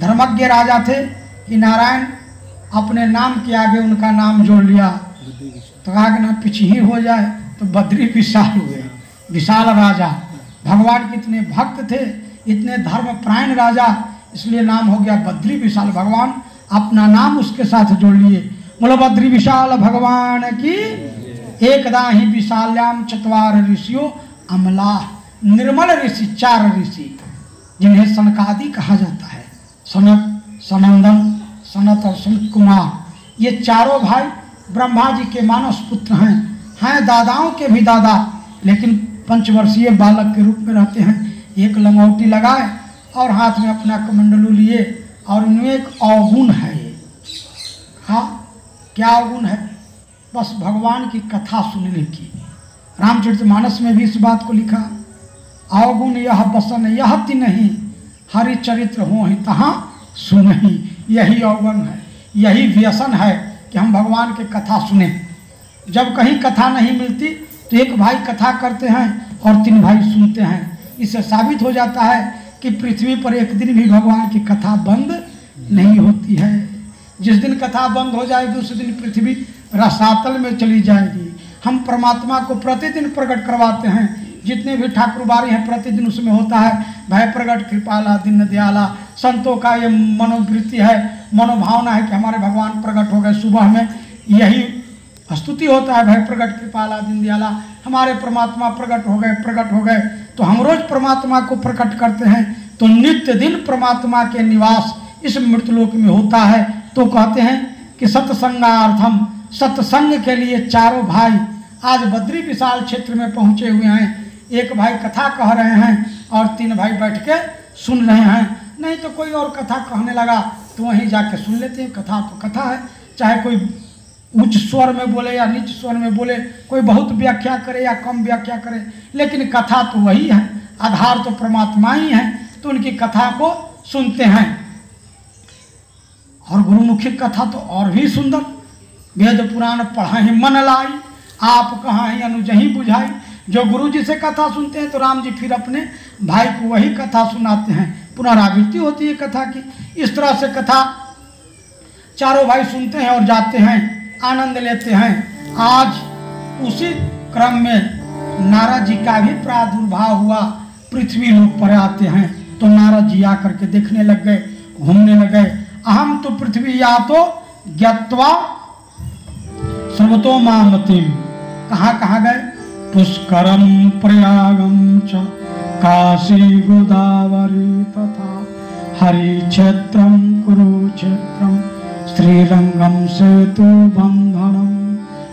Speaker 1: धर्मज्ञ राजा थे कि नारायण अपने नाम के आगे उनका नाम जोड़ लिया। तो कहा कि ना पिछही हो जाए तो बद्री विशाल हुए। विशाल राजा। भगवान इतने भक्त थे, इतने धर्मप्रायण राजा, इसलिए नाम हो गया बद्री विशाल। भगवान अपना नाम उसके साथ जोड़ लिए। बोलो, बद्री विशाल, भगवान की एकदा ही विशाल्याम चतवार ऋषियों, अमला, निर्मल ऋषि, चार ऋषि। जिन्हें सनकादि कहा जाता है। सनक, सनंदन, सनत और सनत कुमार। ये चारों भाई ब्रह्मा जी के मानस पुत्र हैं। हैं दादाओं के भी दादा, लेकिन पंचवर्षीय बालक के रूप में रहते हैं। एक लंगौटी लगाए और हाथ में अपना कमंडलू लिए और उनमें एक अवगुण है। ये हाँ क्या अवगुण है? बस भगवान की कथा सुनने की। रामचरित मानस में भी इस बात को लिखा। अवगुण यह बसन यह नहीं, हरि चरित्र हो ही तहाँ सुनही। यही अवगुण है, यही व्यसन है कि हम भगवान की कथा सुने। जब कहीं कथा नहीं मिलती तो एक भाई कथा करते हैं और तीन भाई सुनते हैं। इससे साबित हो जाता है कि पृथ्वी पर एक दिन भी भगवान की कथा बंद नहीं होती है। जिस दिन कथा बंद हो जाएगी, उस दिन पृथ्वी रसातल में चली जाएगी। हम परमात्मा को प्रतिदिन प्रकट करवाते हैं जितने भी ठाकुर बारी हैं, प्रतिदिन उसमें होता है, भय प्रगट, कृपाला, दीन दयाला। संतों का ये मनोवृत्ति है, मनोभावना है कि हमारे भगवान प्रकट हो गए सुबह में। यही स्तुति होता है, भय प्रगट, कृपाला, दीन दयाला। हमारे परमात्मा प्रकट हो गए प्रकट हो गए। तो हम रोज परमात्मा को प्रकट करते हैं। तो नित्य दिन परमात्मा के निवास इस मृतलोक में होता है। तो कहते हैं कि सत्संगार्थम, सत्संग के लिए चारों भाई आज बद्री विशाल क्षेत्र में पहुँचे हुए हैं। एक भाई कथा कह रहे हैं और तीन भाई बैठ के सुन रहे हैं। नहीं तो कोई और कथा कहने लगा तो वहीं जाके सुन लेते हैं। कथा तो कथा है, चाहे कोई उच्च स्वर में बोले या नीच स्वर में बोले, कोई बहुत व्याख्या करे या कम व्याख्या करे, लेकिन कथा तो वही है। आधार तो परमात्मा ही है तो उनकी कथा को सुनते हैं। और गुरुमुखी कथा तो और भी सुंदर। वेद पुराण पढ़ा ही मन लाई, आप कहाँ ही अनुजही बुझाई। जो गुरु जी से कथा सुनते हैं तो राम जी फिर अपने भाई को वही कथा सुनाते हैं। पुनरावृत्ति होती है कथा की। इस तरह से कथा चारों भाई सुनते हैं और जाते हैं, आनंद लेते हैं। आज उसी क्रम में नारद जी का भी प्रादुर्भाव हुआ। पृथ्वी लोक पर आते हैं तो नारद जी आकर के देखने लग गए, घूमने लग गए। अहम तो पृथ्वी या तो ज्ञत्वा सर्वतो मामतिम कहाँ कहाँ गए? पुष्करम प्रयागम च काशी गोदावरी तथा हरि क्षेत्रम कुरुक्षेत्रम श्रीरंगम सेतु बंधनम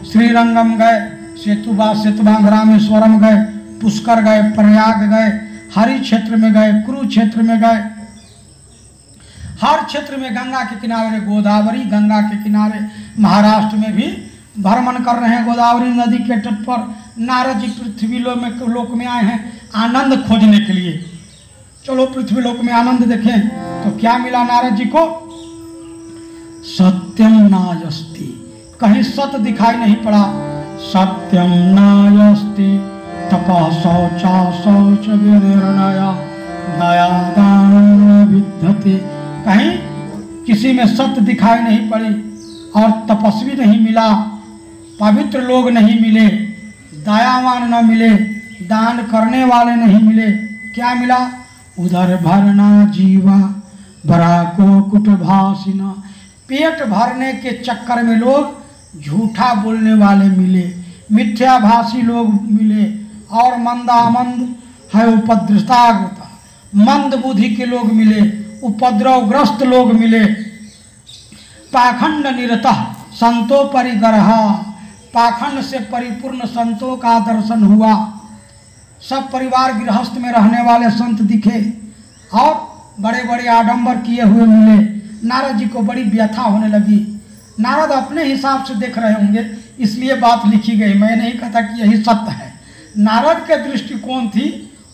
Speaker 1: श्रीरंगम गए, सेतुबा सेतुबांध रामेश्वरम गए, पुष्कर गए, प्रयाग गए हरि क्षेत्र में गए, कुरुक्षेत्र में गए। हर क्षेत्र में गंगा के किनारे गोदावरी, गंगा के किनारे महाराष्ट्र में भी भ्रमण कर रहे हैं गोदावरी नदी के तट पर। नारद जी पृथ्वी लोक में लोक में आए हैं, आनंद खोजने के लिए। चलो पृथ्वी लोक में आनंद देखें तो क्या मिला नारद जी को? सत्यम नायस्ति। कहीं सत्य दिखाई नहीं पड़ा। सत्यम नायस्ति। शौचा शौच विद्यते कहीं किसी में सत्य दिखाई नहीं पड़ी और तपस्वी नहीं मिला। पवित्र लोग नहीं मिले। दयावान न मिले, दान करने वाले नहीं मिले। क्या मिला? उधर भरना जीवा बरा को कुट भाषिना पेट भरने के चक्कर में लोग झूठा बोलने वाले मिले मिथ्याभाषी लोग मिले, और मंदामंद है उपद्रष्टाग्रता मंद बुद्धि के लोग मिले, उपद्रवग्रस्त लोग मिले। पाखंड निरत संतो परिग्रह पाखंड से परिपूर्ण संतों का दर्शन हुआ। सब परिवार गृहस्थ में रहने वाले संत दिखे और बड़े बड़े आडंबर किए हुए मिले। नारद जी को बड़ी व्यथा होने लगी। नारद अपने हिसाब से देख रहे होंगे, इसलिए बात लिखी गई। मैं नहीं कहता कि यही सत्य है। नारद के दृष्टिकोण थी,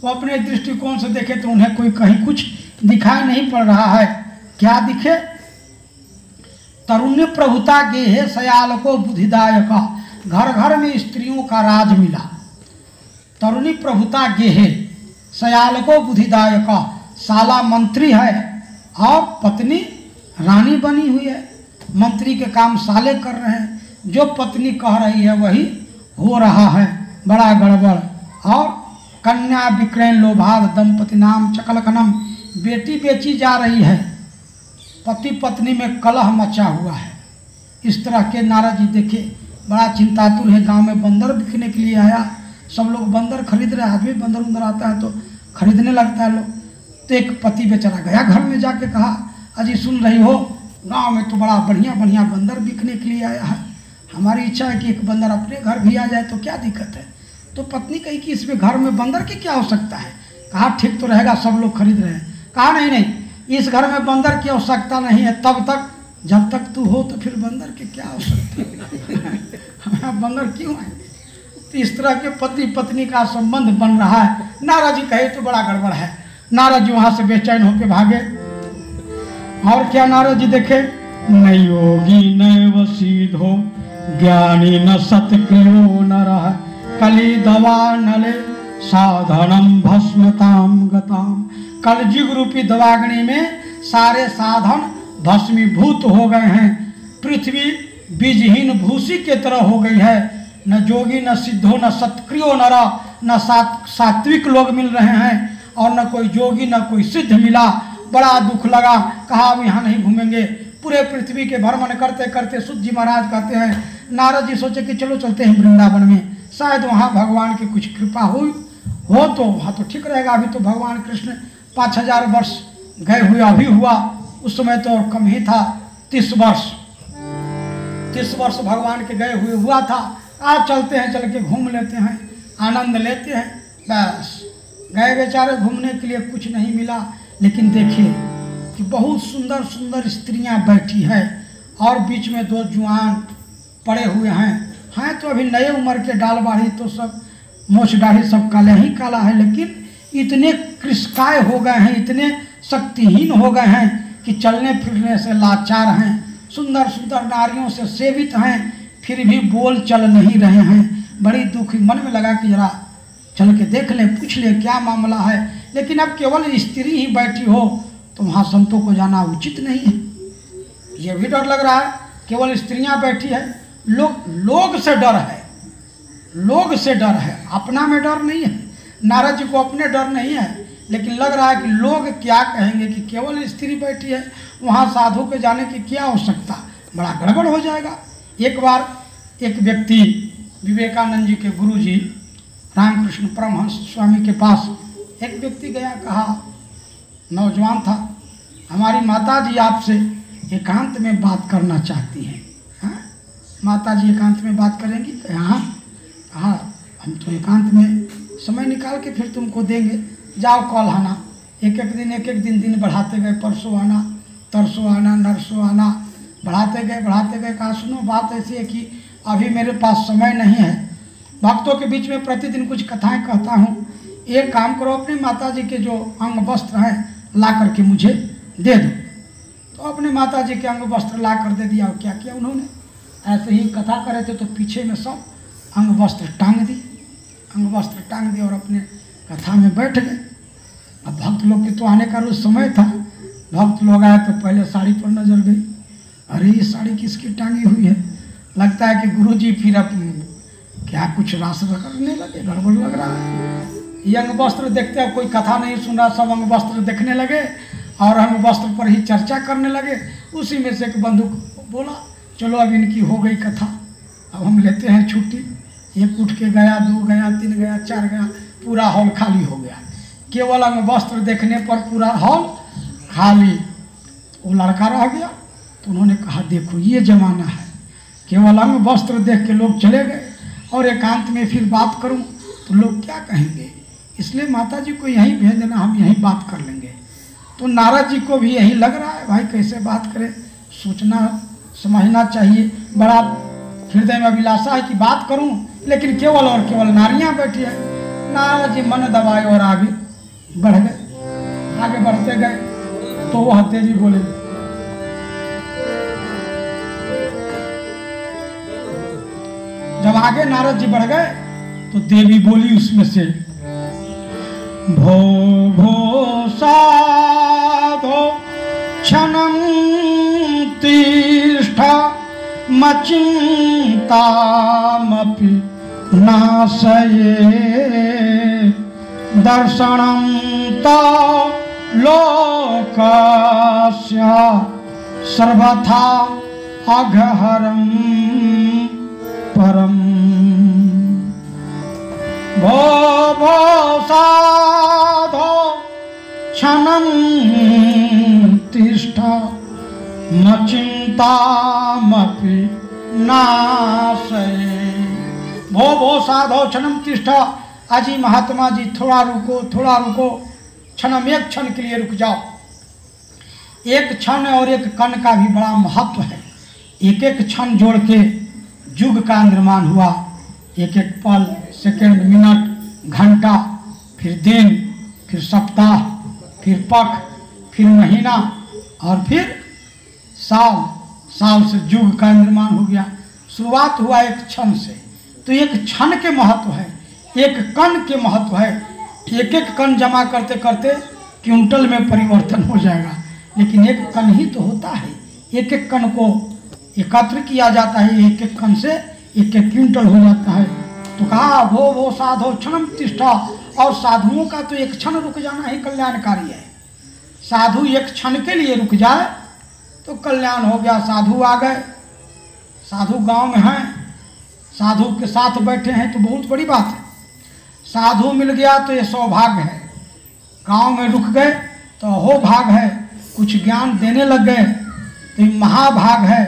Speaker 1: वो अपने दृष्टिकोण से देखे तो उन्हें कोई कहीं कुछ दिखाई नहीं पड़ रहा है। क्या दिखे? तरुण्य प्रभुता के है सयाल को बुद्धिदायक। घर घर में स्त्रियों का राज मिला। तरुणी प्रभुता गेहे सयाल को बुद्धिदायक, साला मंत्री है, और पत्नी रानी बनी हुई है। मंत्री के काम साले कर रहे हैं। जो पत्नी कह रही है वही हो रहा है, बड़ा गड़बड़। और कन्या विक्रय लोभाद, दंपति नाम चकलकनम बेटी बेची जा रही है। पति पत्नी में कलह मचा हुआ है। इस तरह के नारद जी देखे बड़ा चिंतातुर है गाँव में बंदर बिकने के लिए आया। सब लोग बंदर खरीद रहे आदमी बंदर उंदर आता है तो खरीदने लगता है लोग। तो एक पति बेचारा गया घर में जाके कहा, अजी सुन रही हो, गाँव में तो बड़ा बढ़िया बढ़िया बंदर बिकने के लिए आया है। हमारी इच्छा है कि एक बंदर अपने घर भी आ जाए तो क्या दिक्कत है? तो पत्नी कही कि, इसमें घर में बंदर की क्या आवश्यकता है? कहा, ठीक तो रहेगा, सब लोग खरीद रहे हैं। कहा, नहीं नहीं, इस घर में बंदर की आवश्यकता नहीं है। तब तक जब तक तू हो तो फिर बंदर के क्या है हमें बंदर क्यों है? तो इस तरह के पति पत्नी का संबंध बन रहा है। नाराज़ जी कहे तो बड़ा गड़बड़ है। नारद जी वहाँ से बेचैन होके भागे। और क्या नारद जी देखे? न योगी, न वसीधो ज्ञानी न सत्क्रियो न रह। कली दवा नले साधनम भस्मताम गताम। कल युग रूपी दवाग्नि में सारे साधन भस्मीभूत हो गए हैं, पृथ्वी बीजहीन भूसी के तरह हो गई है। न जोगी, न सिद्धो, न सत्क्रियो, न रह न सात, सात्विक लोग मिल रहे हैं, और न कोई जोगी, न कोई सिद्ध मिला। बड़ा दुख लगा, कहा, अब यहाँ नहीं घूमेंगे। पूरे पृथ्वी के भ्रमण करते करते सुध जी महाराज कहते हैं, नारद जी सोचे कि चलो चलते हैं वृंदावन में। शायद वहाँ भगवान की कुछ कृपा हो हो तो वहाँ तो ठीक रहेगा। अभी तो भगवान कृष्ण पाँच हज़ार वर्ष गए हुए, अभी हुआ। उस समय तो कम ही था, तीस वर्ष। तीस वर्ष भगवान के गए हुए हुआ था। आज चलते हैं, चल के घूम लेते हैं, आनंद लेते हैं, बस। गए बेचारे घूमने के लिए कुछ नहीं मिला, लेकिन देखिए कि बहुत सुंदर सुंदर स्त्रियाँ बैठी है और बीच में दो जुआन पड़े हुए हैं। हैं तो अभी नए उम्र के डाल बाढ़ी तो सब, मोछ दाढ़ी सब काले ही काला है, लेकिन इतने कृषकाय हो गए हैं, इतने शक्तिहीन हो गए हैं कि चलने फिरने से लाचार हैं, सुंदर सुंदर नारियों से सेवित हैं, फिर भी बोल चल नहीं रहे हैं। बड़ी दुखी मन में लगा कि जरा चल के देख लें, पूछ लें क्या मामला है। लेकिन अब केवल स्त्री ही बैठी हो तो वहाँ संतों को जाना उचित नहीं है। ये भी डर लग रहा है, केवल स्त्रियाँ बैठी है। लोग लोग से डर है। लोग से डर है। अपना में डर नहीं है। नारद जी को अपने डर नहीं है। लेकिन लग रहा है कि लोग क्या कहेंगे कि केवल स्त्री बैठी है, वहाँ साधु के जाने की क्या आवश्यकता? बड़ा गड़बड़ हो जाएगा। एक बार एक व्यक्ति, विवेकानंद जी के गुरु जी रामकृष्ण परमहंस स्वामी के पास एक व्यक्ति गया, कहा, नौजवान था, हमारी माता जी आपसे एकांत में बात करना चाहती हैं। हाँ? माता जी एकांत में बात करेंगी? हाँ। हाँ हम तो एकांत में समय निकाल के फिर तुमको देंगे। जाओ, कल आना। एक एक दिन एक एक दिन दिन बढ़ाते गए, परसों आना, तरसों आना, नरसों आना, बढ़ाते गए बढ़ाते गए। कहा, सुनो, बात ऐसी है कि अभी मेरे पास समय नहीं है। भक्तों के बीच में प्रतिदिन कुछ कथाएँ कहता हूँ। एक काम करो, अपने माता जी के जो अंग वस्त्र हैं, ला करके मुझे दे दो। तो अपने माता जी के अंग वस्त्र ला कर दे दिया। और क्या किया उन्होंने? ऐसे ही कथा करे थे तो पीछे में सब अंग वस्त्र टांग दी अंग वस्त्र टांग दिए और अपने कथा में बैठ गए। अब भक्त लोग के तो आने का रोज समय था। भक्त लोग आए तो पहले साड़ी पर नज़र गई। अरे, ये साड़ी किसकी टांगी हुई है? लगता है कि गुरु जी फिर अब क्या कुछ रास करने लगे, गड़बड़ लग रहा है। ये अंग वस्त्र देखते हैं, कोई कथा नहीं सुन रहा, सब अंग वस्त्र देखने लगे और अंग वस्त्र पर ही चर्चा करने लगे। उसी में से एक बंधु बोला, चलो अब इनकी हो गई कथा। अब हम लेते हैं छुट्टी। एक उठ के गया, दो गया, तीन गया, चार गया। पूरा हॉल खाली हो गया। केवल अंग वस्त्र देखने पर पूरा हॉल खाली। वो लड़का रह गया तो उन्होंने कहा, देखो, ये जमाना है। केवल अंग वस्त्र देख के लोग चले गए और एकांत में फिर बात करूँ तो लोग क्या कहेंगे? इसलिए माता जी को यहीं भेज देना हम यहीं बात कर लेंगे। तो नारद जी को भी यही लग रहा है, भाई, कैसे बात करें? सोचना, समझना चाहिए। बड़ा हृदय में अभिलाषा है कि बात करूँ, लेकिन केवल और केवल नारियाँ बैठी है। नारद जी मन दबाए और आगे बढ़ गए। आगे बढ़ते गए तो वह जी बोले। जब आगे नारद जी बढ़ गए तो देवी बोली उसमें से, भो भो, साधो, क्षणं तिष्ठ, मचिन्तामपि नाशये। दर्शनं तो लोकस्य। सर्वथा अघहरं परम्। भो भो, साधो, क्षणं तिष्ठ। न चिन्तामपि नाशये। भो भो साधो क्षणम तिष्ठ। अजी महात्मा जी, थोड़ा रुको थोड़ा रुको। क्षणम एक क्षण के लिए रुक जाओ। एक क्षण और एक कण का भी बड़ा महत्व है। एक एक क्षण जोड़ के युग का निर्माण हुआ। एक एक पल, सेकंड मिनट, घंटा, फिर दिन, फिर सप्ताह, फिर पख, फिर महीना और फिर साल। साल से युग का निर्माण हो गया। शुरुआत हुआ एक क्षण से। तो एक क्षण के महत्व है, एक कण के महत्व है। एक एक कण जमा करते करते क्विंटल में परिवर्तन हो जाएगा। लेकिन एक कण ही तो होता है। एक एक कण को एकत्र किया जाता है, एक एक कण से एक एक क्विंटल हो जाता है। तो कहा, वो वो साधो क्षण तिष्ठा। और साधुओं का तो एक क्षण रुक जाना ही कल्याणकारी है। साधु एक क्षण के लिए रुक जाए तो कल्याण हो गया। साधु आ गए। साधु गाँव में हैं साधु के साथ बैठे हैं तो बहुत बड़ी बात है। साधु मिल गया तो ये सौभाग्य है। गाँव में रुक गए तो हो भाग है। कुछ ज्ञान देने लग गए तो ये महाभाग है।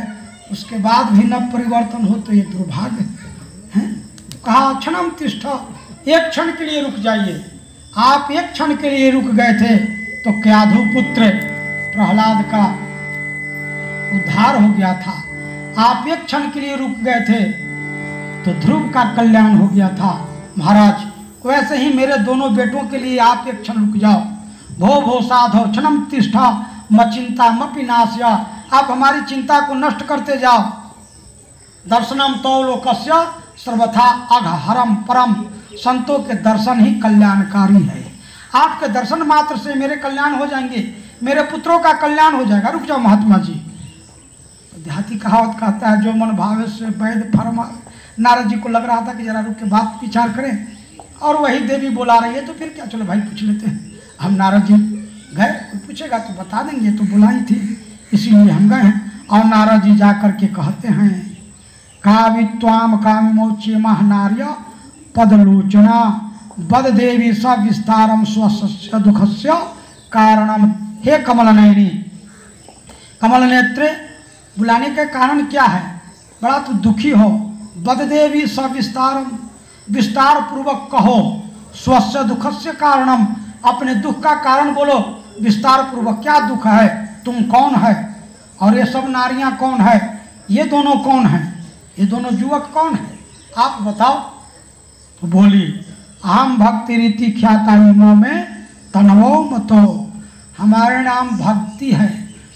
Speaker 1: उसके बाद भी न परिवर्तन हो तो ये दुर्भाग्य है? कहा क्षणम तिष्ठ, एक क्षण के लिए रुक जाइए। आप एक क्षण के लिए रुक गए थे तो क्याधु पुत्र, प्रहलाद का उद्धार हो गया था। आप एक क्षण के लिए रुक गए थे तो ध्रुव का कल्याण हो गया था। महाराज, वैसे ही मेरे दोनों बेटों के लिए आप एक क्षण रुक जाओ। भो भो साधो, क्षणम तिष्ठा म चिंता मपि नाश्य आप हमारी चिंता को नष्ट करते जाओ। दर्शनम तो लोकस्य सर्वथा अघहरम परम। संतों के दर्शन ही कल्याणकारी है। आपके दर्शन मात्र से मेरे कल्याण हो जाएँगे। मेरे पुत्रों का कल्याण हो जाएगा। रुक जाओ महात्मा जी। देहाती कहावत कहता है, जो मन भावे से वैद फरमा नारद जी को लग रहा था कि जरा रुक के बात विचार करें। और वही देवी बुला रही है तो फिर क्या? चलो भाई पूछ लेते हैं। हम नारद जी गए पूछेगा तो बता देंगे तो बुलाई थी। इसीलिए हम गए हैं। और नारद जी जा कर के कहते हैं कावित्वाम कामिमोच्य नार्य पदलोचना बद देवी स विस्तारम स्वस्य दुखस्य कारणम हे कमल नयनी कमल नेत्र बुलाने का कारण क्या है? बड़ा तो दुखी हो। बददेवी सविस्तारम विस्तार पूर्वक कहो। स्वस्य दुखस्य कारणम अपने दुख का कारण बोलो। विस्तार पूर्वक क्या दुख है? तुम कौन है? और ये सब नारियाँ कौन है? ये दोनों कौन है? ये दोनों युवक कौन है? आप बताओ। तो बोली अहम भक्ति रीति ख्याता में तनवो मतो। हमारे नाम भक्ति है।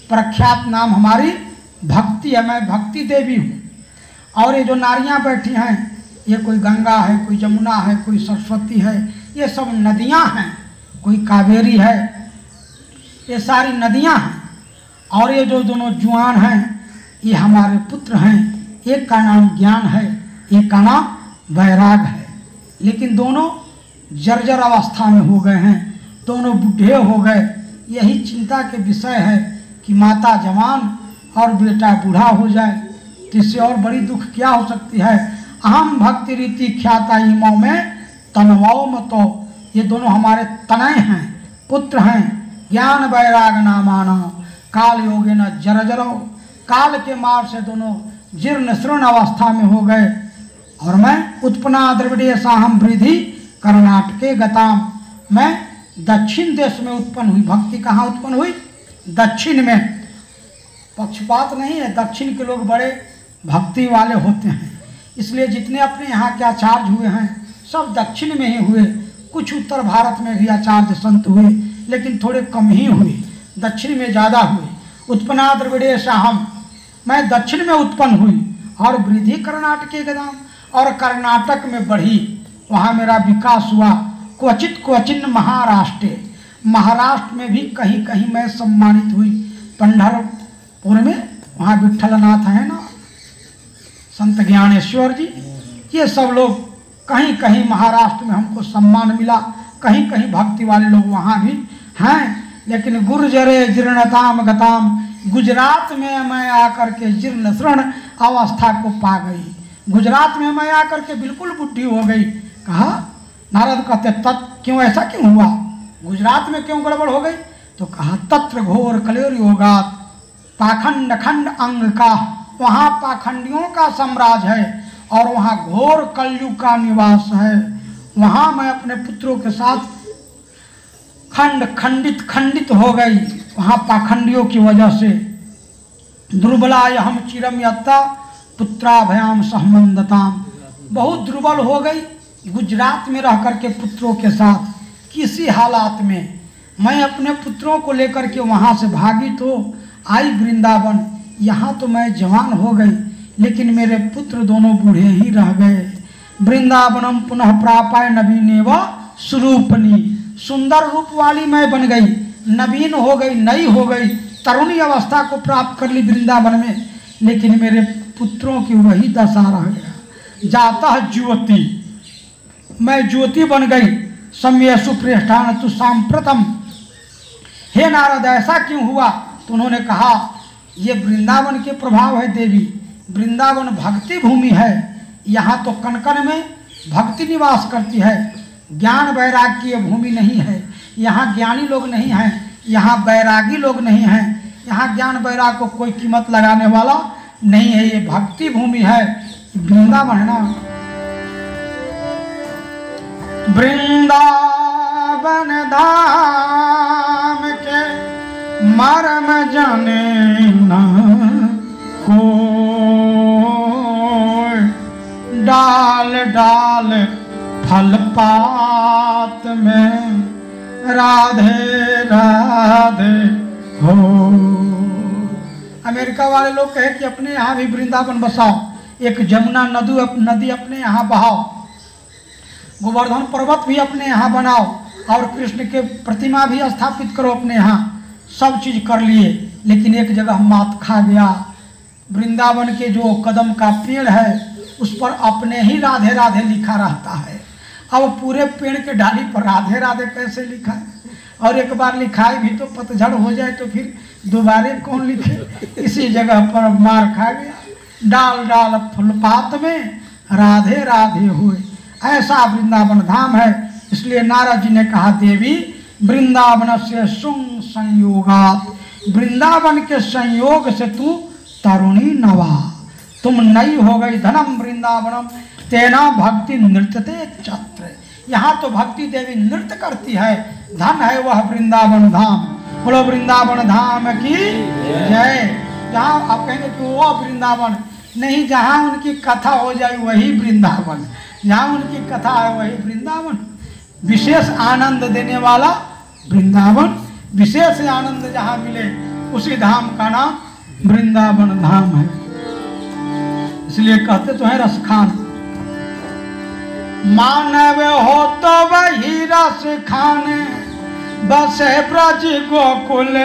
Speaker 1: प्रख्यात नाम हमारी भक्ति है। मैं भक्ति देवी हूँ। और ये जो नारियाँ बैठी हैं, ये कोई गंगा है, कोई जमुना है, कोई सरस्वती है, ये सब नदियाँ हैं, कोई कावेरी है, ये सारी नदियाँ हैं। और ये जो दोनों जुआन हैं, ये हमारे पुत्र हैं, एक का नाम ज्ञान है, एक का नाम वैराग है। लेकिन दोनों जर्जर अवस्था में हो गए हैं, दोनों बूढ़े हो गए। यही चिंता के विषय है कि माता जवान और बेटा बूढ़ा हो जाए। इससे और बड़ी दुख क्या हो सकती है? अहम भक्ति रीति ख्याता इमो में तनवाओ मतो। ये दोनों हमारे तनय हैं, पुत्र हैं। ज्ञान वैराग नामाना। काल योगे न जर जरो। काल के मार से दोनों जीर्ण श्रृण अवस्था में हो गए। और मैं उत्पन्ना द्रविड़ीय साहम वृद्धि कर्नाटके गताम। मैं दक्षिण देश में उत्पन्न हुई। भक्ति कहाँ उत्पन्न हुई? दक्षिण में। पक्षपात नहीं है। दक्षिण के लोग बड़े भक्ति वाले होते हैं। इसलिए जितने अपने यहाँ के आचार्य हुए हैं, सब दक्षिण में ही हुए, कुछ उत्तर भारत में भी आचार्य संत हुए, लेकिन थोड़े कम ही हुए, दक्षिण में ज़्यादा हुए। उत्पन्ना द्रविड़े हम मैं दक्षिण में उत्पन्न हुई और वृद्धि कर्नाटक के गदाम और कर्नाटक में बढ़ी। वहाँ मेरा विकास हुआ, क्वचित क्वचिन महाराष्ट्र। महाराष्ट्र में भी कहीं कहीं मैं सम्मानित हुई। पंडरपुर में? वहाँ विठलनाथ है ना? संत ज्ञानेश्वर जी, ये सब लोग कहीं कहीं महाराष्ट्र में हमको सम्मान मिला। कहीं कहीं भक्ति वाले लोग वहाँ भी हैं, लेकिन गुर्जरे जीर्णताम गताम, गुजरात में मैं आकर के जीर्ण शृण अवस्था को पा गई। गुजरात में मैं आकर के बिल्कुल बुढ़ी हो गई। कहा, नारद कहते, तत् क्यों ऐसा क्यों हुआ? गुजरात में क्यों गड़बड़ हो गई? तो कहा, तत्र घोर कलेर योगात पाखंड खंड अंग का वहाँ पाखंडियों का साम्राज्य है और वहाँ घोर कलयुग का निवास है। वहाँ मैं अपने पुत्रों के साथ खंड खंडित खंडित हो गई। वहाँ पाखंडियों की वजह से दुर्बलाय हम चिरम यत्ता पुत्राभयाम सहमंदताम। बहुत दुर्बल हो गई गुजरात में रह करके पुत्रों के साथ। किसी हालात में मैं अपने पुत्रों को लेकर के वहाँ से भागी तो आई वृंदावन। यहाँ तो मैं जवान हो गई, लेकिन मेरे पुत्र दोनों बूढ़े ही रह गए। वृंदावनम पुनः प्रापाय नवीन व स्वरूपनी सुंदर रूप वाली मैं बन गई, नवीन हो गई, नई हो गई, तरुणी अवस्था को प्राप्त कर ली वृंदावन में। लेकिन मेरे पुत्रों की वही दशा रह गया। जाता ज्योति। मैं ज्योति बन गई। समय सुप्रेष्ठान तु सांप्रतम हे नारद, ऐसा क्यों हुआ? तो उन्होंने कहा ये वृंदावन के प्रभाव है देवी। वृंदावन भक्ति भूमि है। यहाँ तो कनकन में भक्ति निवास करती है। ज्ञान वैराग की भूमि नहीं है। यहाँ ज्ञानी लोग नहीं हैं। यहाँ बैरागी लोग नहीं हैं। यहाँ ज्ञान वैराग को कोई कीमत लगाने वाला नहीं है। ये भक्ति भूमि है। वृंदावन ना? वृंदावन धाम के मरम जाने डाल डाल फल पात में राधे राधे हो। अमेरिका वाले लोग कहे कि अपने यहाँ भी वृंदावन बसाओ, एक जमुना नदी नदी अपने यहाँ बहाओ, गोवर्धन पर्वत भी अपने यहाँ बनाओ, और कृष्ण के प्रतिमा भी स्थापित करो अपने यहाँ, सब चीज़ कर लिए, लेकिन एक जगह मात खा गया। वृंदावन के जो कदम का पेड़ है उस पर अपने ही राधे राधे लिखा रहता है। अब पूरे पेड़ के डाली पर राधे राधे कैसे लिखा है? और एक बार लिखाई भी तो पतझड़ हो जाए तो फिर दोबारे कौन लिखे? इसी जगह पर मार खा गया। डाल डाल फुलपात में राधे राधे हुए। ऐसा वृंदावन धाम है। इसलिए नारद जी ने कहा, देवी, वृंदावन से सुंग संयोगात। वृंदावन के संयोग से तू तरुणी नवा तुम नई हो गई धनम वृंदावनम, तेना भक्ति नृत्यते छत्र। यहाँ तो भक्ति देवी नृत्य करती है। धन है वह वृंदावन धाम। बोलो, वृंदावन धाम की जय। जहाँ आप कहेंगे कि वह वृंदावन, नहीं, जहाँ उनकी कथा हो जाए वही वृंदावन। जहाँ उनकी कथा है वही वृंदावन। विशेष आनंद देने वाला वृंदावन। विशेष आनंद जहाँ मिले, उसी धाम का नाम वृंदावन धाम है। इसलिए कहते तो है रसखान मानव हो तो वही रस खाने। बसे ब्रज गोकुल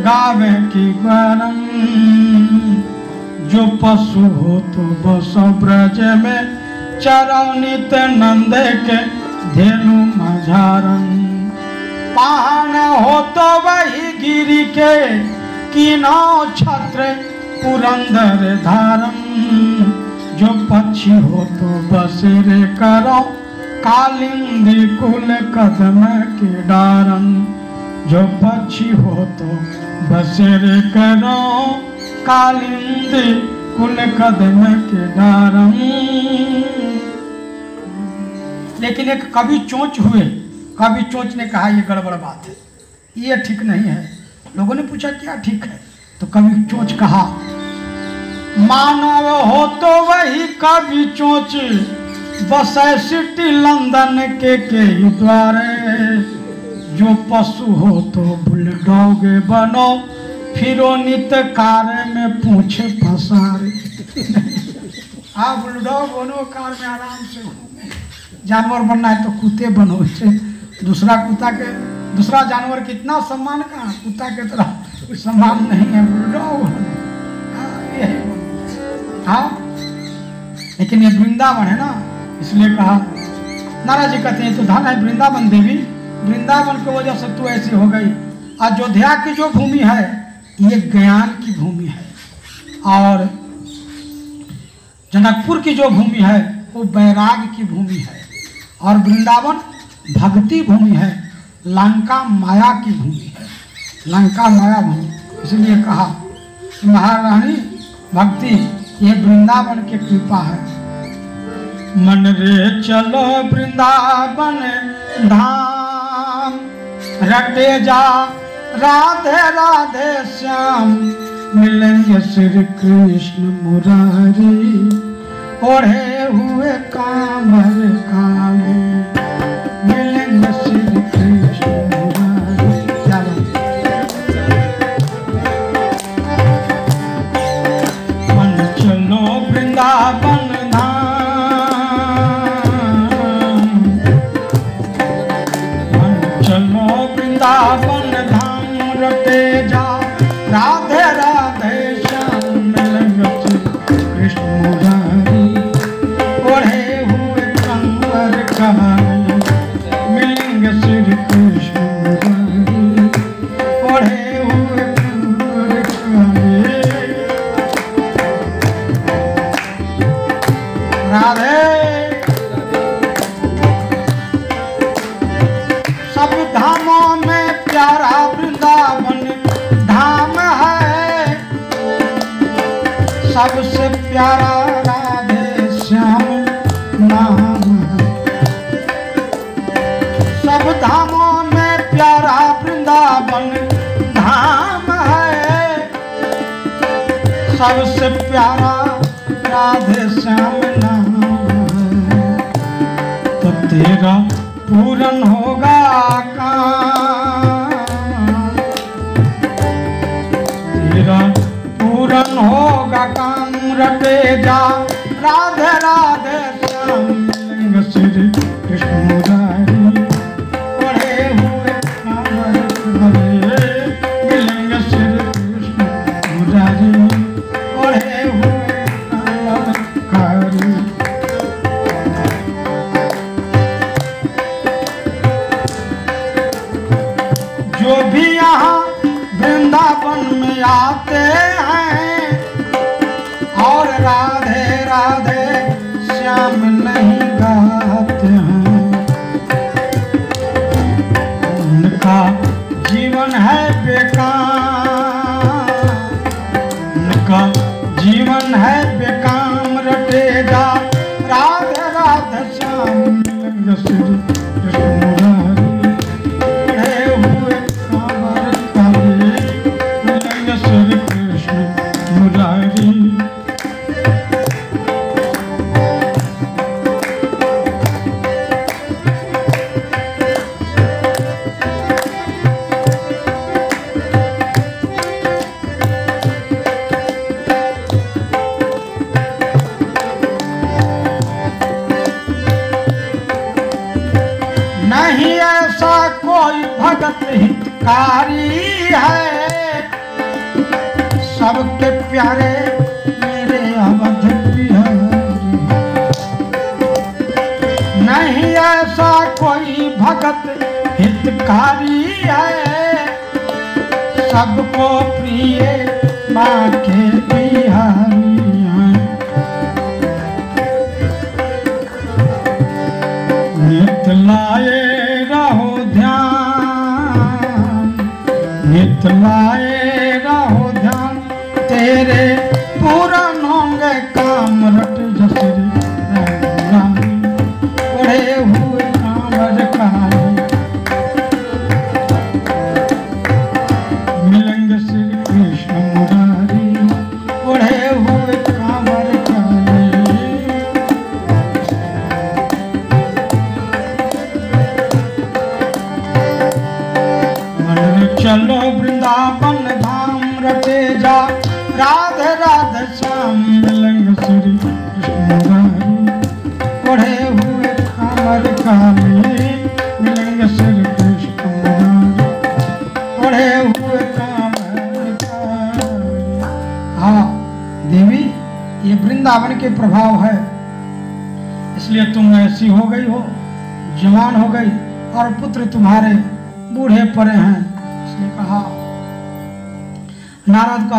Speaker 1: गावे की गरम जो पशु हो तो बस ब्रज में चरौनित नंद के धेनु मझारन। पान हो तो वही गिरी के किनो छत्र पुरंदर धारम जो पक्षी हो तो बसेरे करो। कालिंदी कुल कदम के डारन जो पक्षी हो तो बसेरे करो। कालिंदी कुल कदम के डारम लेकिन एक कवि चोंच हुए। कभी चोच ने कहा, ये गड़बड़ बात है। ये ठीक नहीं है। लोगों ने पूछा, क्या ठीक है? तो कभी चोच कहा, मानव हो तो वही कभी चोच, बस सिटी लंदन के के द्वारे। जो पशु हो तो बुलडॉग बनो, फिरो नित कार्य में पूछे पसारे। हाँ बुलडॉग बनो, कार में आराम से। जानवर बनना है तो कुत्ते बनो। दूसरा कुत्ता के, दूसरा जानवर कितना सम्मान का कुत्ता के तरह। सम्मान नहीं है। हाँ। हाँ? लेकिन ये वृंदावन है ना, इसलिए कहा। नाराज़ जी कहते हैं तो धन है वृंदावन देवी। वृंदावन की वजह से तू ऐसी हो गई। अयोध्या की जो भूमि है, ये ज्ञान की भूमि है। और जनकपुर की जो भूमि है, वो बैराग की भूमि है। और वृंदावन भक्ति भूमि है, लंका माया की भूमि है। लंका माया भूमि इसलिए कहा कि महारानी भक्ति, ये वृंदावन की कृपा है। मन रे चलो वृंदावन धाम, रटे जा, राधे राधे श्याम, मिलेंगे श्री कृष्ण मुरारी, ओढ़े हुए कामर काले वृंदावन सबसे प्यारा राधे श्याम तो तेरा पूरन होगा काम तेरा पूरन होगा काम रटे जा, राधे राधे। हितकारी है। सबके प्यारे मेरे अवध नहीं ऐसा कोई भगत हितकारी है। सबको प्रिय माँ बिहारी लाए नित हो ध्यान तेरे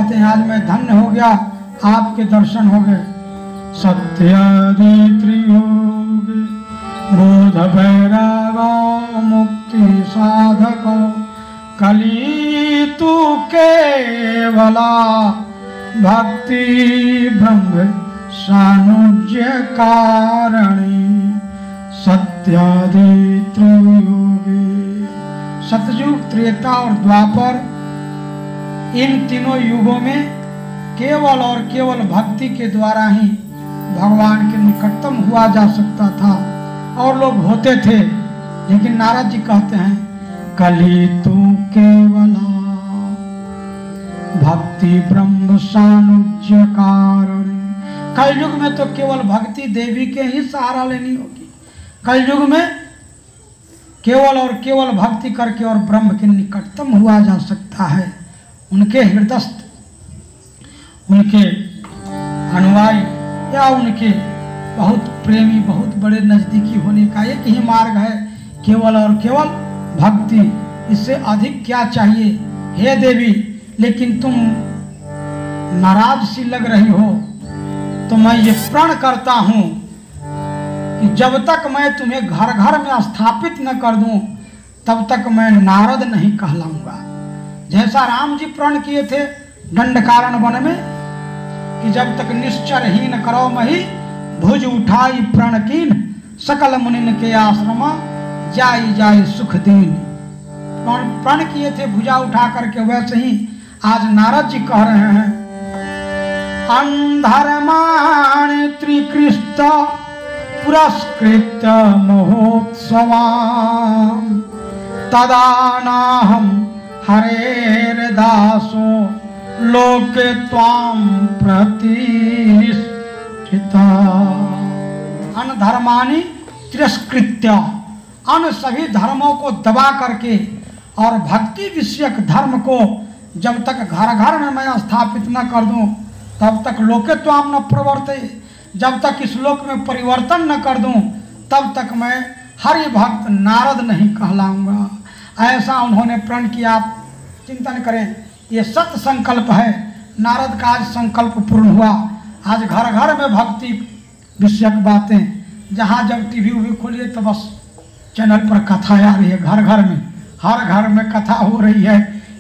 Speaker 1: कहते हैं आज मैं धन्य हो गया, आपके दर्शन हो गए। सत्यादि त्रियोग, बोध वैराग मुक्ति साधक कली तू केवला, भक्ति ब्रह्म सानुज्य कारणी। सत्यादि त्रियोगी, सतयुग, त्रेता और द्वापर इन तीनों युगों में केवल और केवल भक्ति के द्वारा ही भगवान के निकटतम हुआ जा सकता था। और लोग होते थे, लेकिन नारद जी कहते हैं, कली तू केवला भक्ति ब्रह्म सानुज्य कारण। कलयुग में तो केवल भक्ति देवी के ही सहारा लेनी होगी। कलयुग में केवल और केवल भक्ति करके और ब्रह्म के निकटतम हुआ जा सकता है। उनके हृदयस्थ, उनके अनुयायी या उनके बहुत प्रेमी, बहुत बड़े नजदीकी होने का एक ही मार्ग है, केवल और केवल भक्ति। इससे अधिक क्या चाहिए? हे देवी, लेकिन तुम नाराज़ सी लग रही हो। तो मैं ये प्रण करता हूँ कि जब तक मैं तुम्हें घर घर में स्थापित न कर दूँ, तब तक मैं नारद नहीं कहलाऊँगा। जैसा राम जी प्रण किए थे दंड कारण वन में, कि जब तक निश्चरहीन करो मही, भुज उठाई प्रण कीन, सकल मुनिन के आश्रम जाई जाई सुख दीन। प्रण प्रण किए थे भुजा उठा करके, वैसे ही आज नारद जी कह रहे हैं, अंधर्माण त्रिकृष्ट पुरस्कृत महोत्सवा तदा नाहम हरेर्दासो, लोके त्वाम प्रतिष्ठिता। अनधर्मानी तिरस्कृत्य, अन सभी धर्मों को दबा करके और भक्ति विषयक धर्म को जब तक घर घर में मैं स्थापित न कर दूँ, तब तक लोके त्वाम न प्रवर्ते। जब तक इस लोक में परिवर्तन न कर दूँ, तब तक मैं हरि भक्त नारद नहीं कहलाऊँगा। ऐसा उन्होंने प्रण किया। चिंतन करें। ये सत्य संकल्प है। नारद का आज संकल्प पूर्ण हुआ। आज घर घर में भक्ति विषयक बातें। जहाँ जब टीवी उवी खोलिए तो बस चैनल पर कथा आ रही है। घर घर में। हर घर में कथा हो रही है।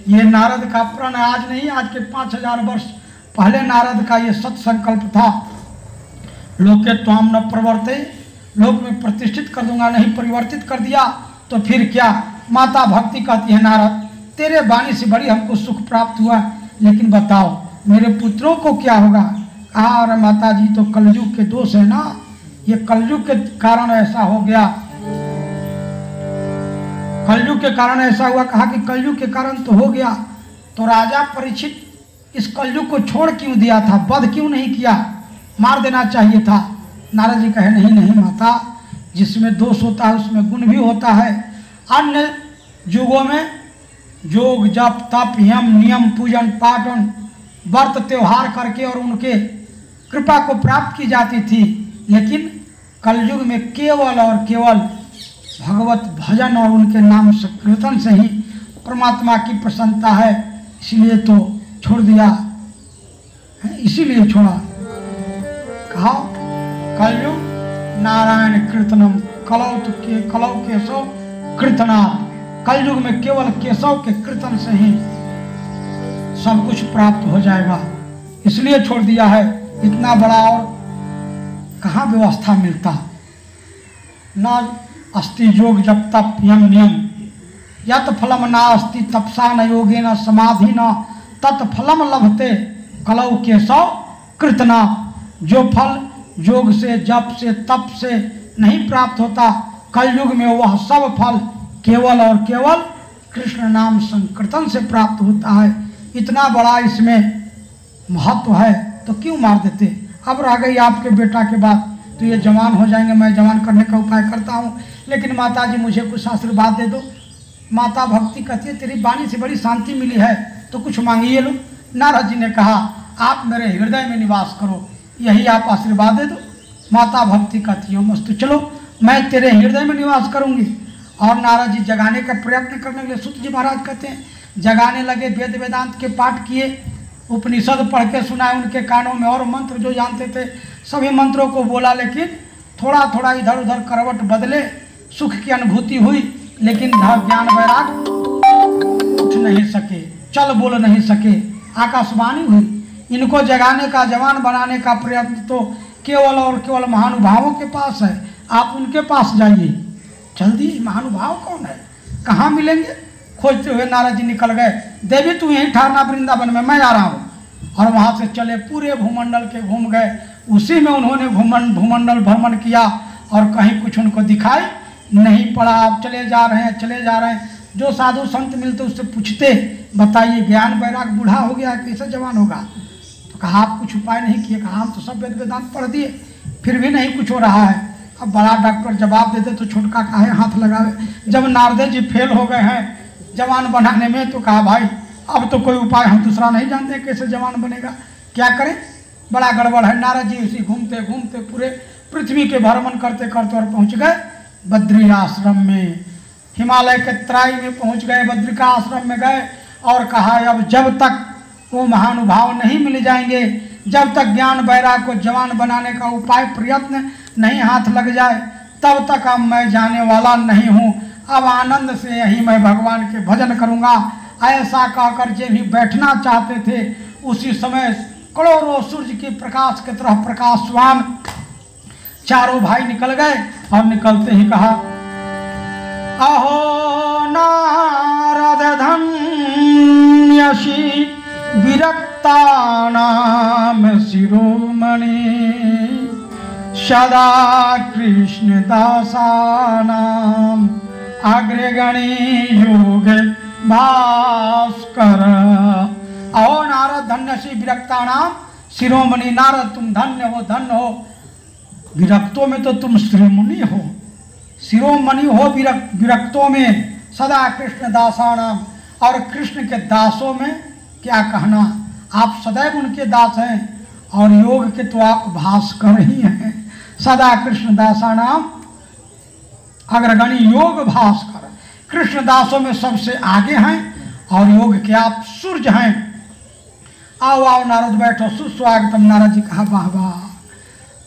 Speaker 1: ये नारद का प्रण आज नहीं, आज के पाँच हज़ार वर्ष पहले नारद का ये सत संकल्प था। लोक के त्वाम न प्रवर्ते। लोग में प्रतिष्ठित कर दूँगा, नहीं परिवर्तित कर दिया तो फिर क्या? माता भक्ति कहती है, नारद तेरे वाणी से बड़ी हमको सुख प्राप्त हुआ। लेकिन बताओ, मेरे पुत्रों को क्या होगा? कहा, अरे माता जी तो कलयुग के दोष है ना। ये कलयुग के कारण ऐसा हो गया। कलयुग के कारण ऐसा हुआ। कहा कि कलयुग के कारण तो हो गया। तो राजा परीक्षित इस कलयुग को छोड़ क्यों दिया था? वध क्यों नहीं किया? मार देना चाहिए था। नारद जी कहे, नहीं नहीं माता। जिसमें दोष होता है, उसमें गुण भी होता है। अन्य युगों में योग, जप, तप, यम, नियम, पूजन, पाठन, व्रत, त्योहार करके और उनके कृपा को प्राप्त की जाती थी। लेकिन कलयुग में केवल और केवल भगवत भजन और उनके नाम संकीर्तन से ही परमात्मा की प्रसन्नता है। इसलिए तो छोड़ दिया। इसीलिए छोड़ा। कहा, कलयुग, नारायण कीर्तनम, कलौ तो के, कलौ केशव कीर्तना कलयुग में केवल केशव के कीर्तन से ही सब कुछ प्राप्त हो जाएगा। इसलिए छोड़ दिया है, इतना बड़ा और कहाँ व्यवस्था मिलता? न अस्ति योग जब तप यम नियम। यत फलम न अस्ति तपसा न योगे न समाधि न तत्फलम लभते कलौ केशव कृतना जो फल योग से, जप से, तप से नहीं प्राप्त होता, कलयुग में वह सब फल केवल और केवल कृष्ण नाम संकीर्तन से प्राप्त होता है। इतना बड़ा इसमें महत्व है तो क्यों मार देते? अब रह गई आपके बेटा के बाद तो ये जवान हो जाएँगे, मैं जवान करने का उपाय करता हूँ। लेकिन माता जी मुझे कुछ आशीर्वाद दे दो। माता भक्ति कहती है, तेरी वाणी से बड़ी शांति मिली है तो कुछ मांगिए लो। नारद जी ने कहा, आप मेरे हृदय में निवास करो, यही आप आशीर्वाद दे दो। माता भक्ति कहती हो, मस्त चलो, मैं तेरे हृदय में निवास करूँगी। और नारद जी जगाने का प्रयत्न करने के लिए सुत जी महाराज कहते हैं, जगाने लगे वेद वेदांत के पाठ किए, उपनिषद पढ़ के सुनाए उनके कानों में और मंत्र जो जानते थे, सभी मंत्रों को बोला, लेकिन थोड़ा थोड़ा इधर उधर करवट बदले, सुख की अनुभूति हुई, लेकिन ज्ञान वैराग उठ नहीं सके, चल बोल नहीं सके, आकाशवाणी हुई। इनको जगाने का, जवान बनाने का प्रयत्न तो केवल और केवल महानुभावों के पास है, आप उनके पास जाइए। जल्दी महानुभाव कौन है? कहाँ मिलेंगे? खोजते हुए नारद जी निकल गए। देवी, तू यहीं ठहरना वृंदावन में, मैं आ रहा हूँ। और वहाँ से चले पूरे भूमंडल के घूम गए। उसी में उन्होंने भूमन भूमंडल भ्रमण किया और कहीं कुछ उनको दिखाई नहीं पड़ा। आप चले जा रहे हैं, चले जा रहे हैं। जो साधु संत मिलते उससे पूछते, बताइए, ज्ञान बैराग बूढ़ा हो गया, कैसे जवान होगा? तो कहा, आप कुछ उपाय नहीं किए, कहा, हम तो सब वेद वेदांत पढ़ दिए, फिर भी नहीं कुछ हो रहा है। अब बड़ा डॉक्टर जवाब देते तो छोटका काहे हाथ लगावे जब नारदे जी फेल हो गए हैं, जवान बनाने में तो कहा, भाई, अब तो कोई उपाय हम दूसरा नहीं जानते, कैसे जवान बनेगा? क्या करें? बड़ा गड़बड़ है। नारद जी उसी घूमते घूमते पूरे पृथ्वी के भ्रमण करते करते और पहुँच गए बद्री आश्रम में। हिमालय के तराई में पहुँच गए बद्रिका आश्रम में गए और कहा, अब जब तक वो महानुभाव नहीं मिल जाएँगे, जब तक ज्ञान वैराग को जवान बनाने का उपाय, प्रयत्न नहीं हाथ लग जाए, तब तक अब मैं जाने वाला नहीं हूँ। अब आनंद से यही मैं भगवान के भजन करूँगा। ऐसा कहकर जे भी बैठना चाहते थे, उसी समय करोड़ों सूर्य के प्रकाश की तरह प्रकाशवान चारों भाई निकल गए और निकलते ही कहा, अहो नारद धन्यसी, विरक्ता नाम शिरोमणि सदा कृष्ण दासानाम अग्रगणी योग भास्कर। अहो, नारद धन्यसी विरक्ता नाम शिरोमणि नारद, तुम धन्य हो धन्य हो। विरक्तों में तो तुम श्रीमुनि हो। शिरोमणि हो विरक विरक्तों में सदा कृष्ण दासानाम और कृष्ण के दासों में क्या कहना? आप सदैव उनके दास हैं, और योग के तो आप भास्कर ही हैं। सदा कृष्ण दासानाम अग्रगणी योग भास्कर। कृष्ण दासों में सबसे आगे हैं और योग के आप सूर्य हैं। आओ आओ, नारद बैठो, सुस्वागतम नारद जी, कहा, वाह वाह।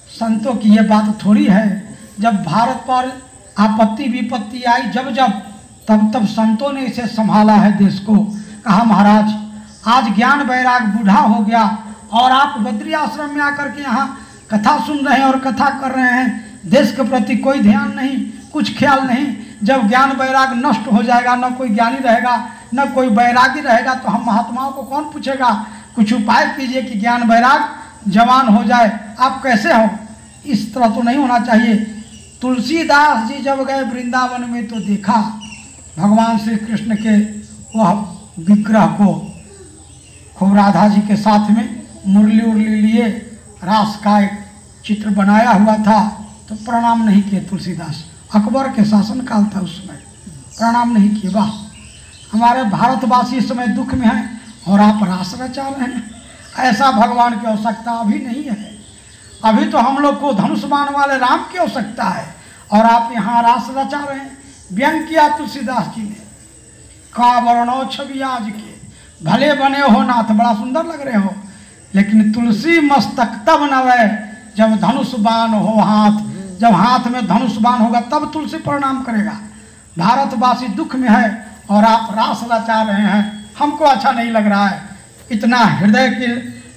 Speaker 1: संतों की ये बात थोड़ी है, जब भारत पर आपत्ति विपत्ति आई जब जब, तब तब संतों ने इसे संभाला है देश को। कहा, महाराज, आज ज्ञान वैराग बूढ़ा हो गया और आप बद्री आश्रम में आकर के यहाँ कथा सुन रहे हैं और कथा कर रहे हैं। देश के प्रति कोई ध्यान नहीं, कुछ ख्याल नहीं। जब ज्ञान वैराग नष्ट हो जाएगा, न कोई ज्ञानी रहेगा, न कोई वैरागी रहेगा तो हम महात्माओं को कौन पूछेगा? कुछ उपाय कीजिए कि ज्ञान वैराग जवान हो जाए। आप कैसे हो? इस तरह तो नहीं होना चाहिए। तुलसीदास जी जब गए वृंदावन में तो देखा भगवान श्री कृष्ण के वह विग्रह को खूब राधा जी के साथ में मुरली उरली लिए, रास का एक चित्र बनाया हुआ था तो प्रणाम नहीं किए तुलसीदास। अकबर के शासन काल था उस समय। प्रणाम नहीं किए। वाह। हमारे भारतवासी इस समय दुख में हैं और आप रास रचा रहे हैं। ऐसा भगवान की आवश्यकता अभी नहीं है। अभी तो हम लोग को धनुष बाण वाले राम की आवश्यकता है और आप यहाँ रास रचा रहे हैं। व्यंग किया तुलसीदास जी ने। का वर्णो छवि आज के। भले बने हो, नाथ बड़ा सुंदर लग रहे हो, लेकिन तुलसी मस्तक तब नवे जब धनुष बाण हो हाथ, जब हाथ में धनुष बाण होगा, तब तुलसी प्रणाम करेगा। भारतवासी दुख में है और आप रास रचा रहे हैं। हमको अच्छा नहीं लग रहा है। इतना हृदय के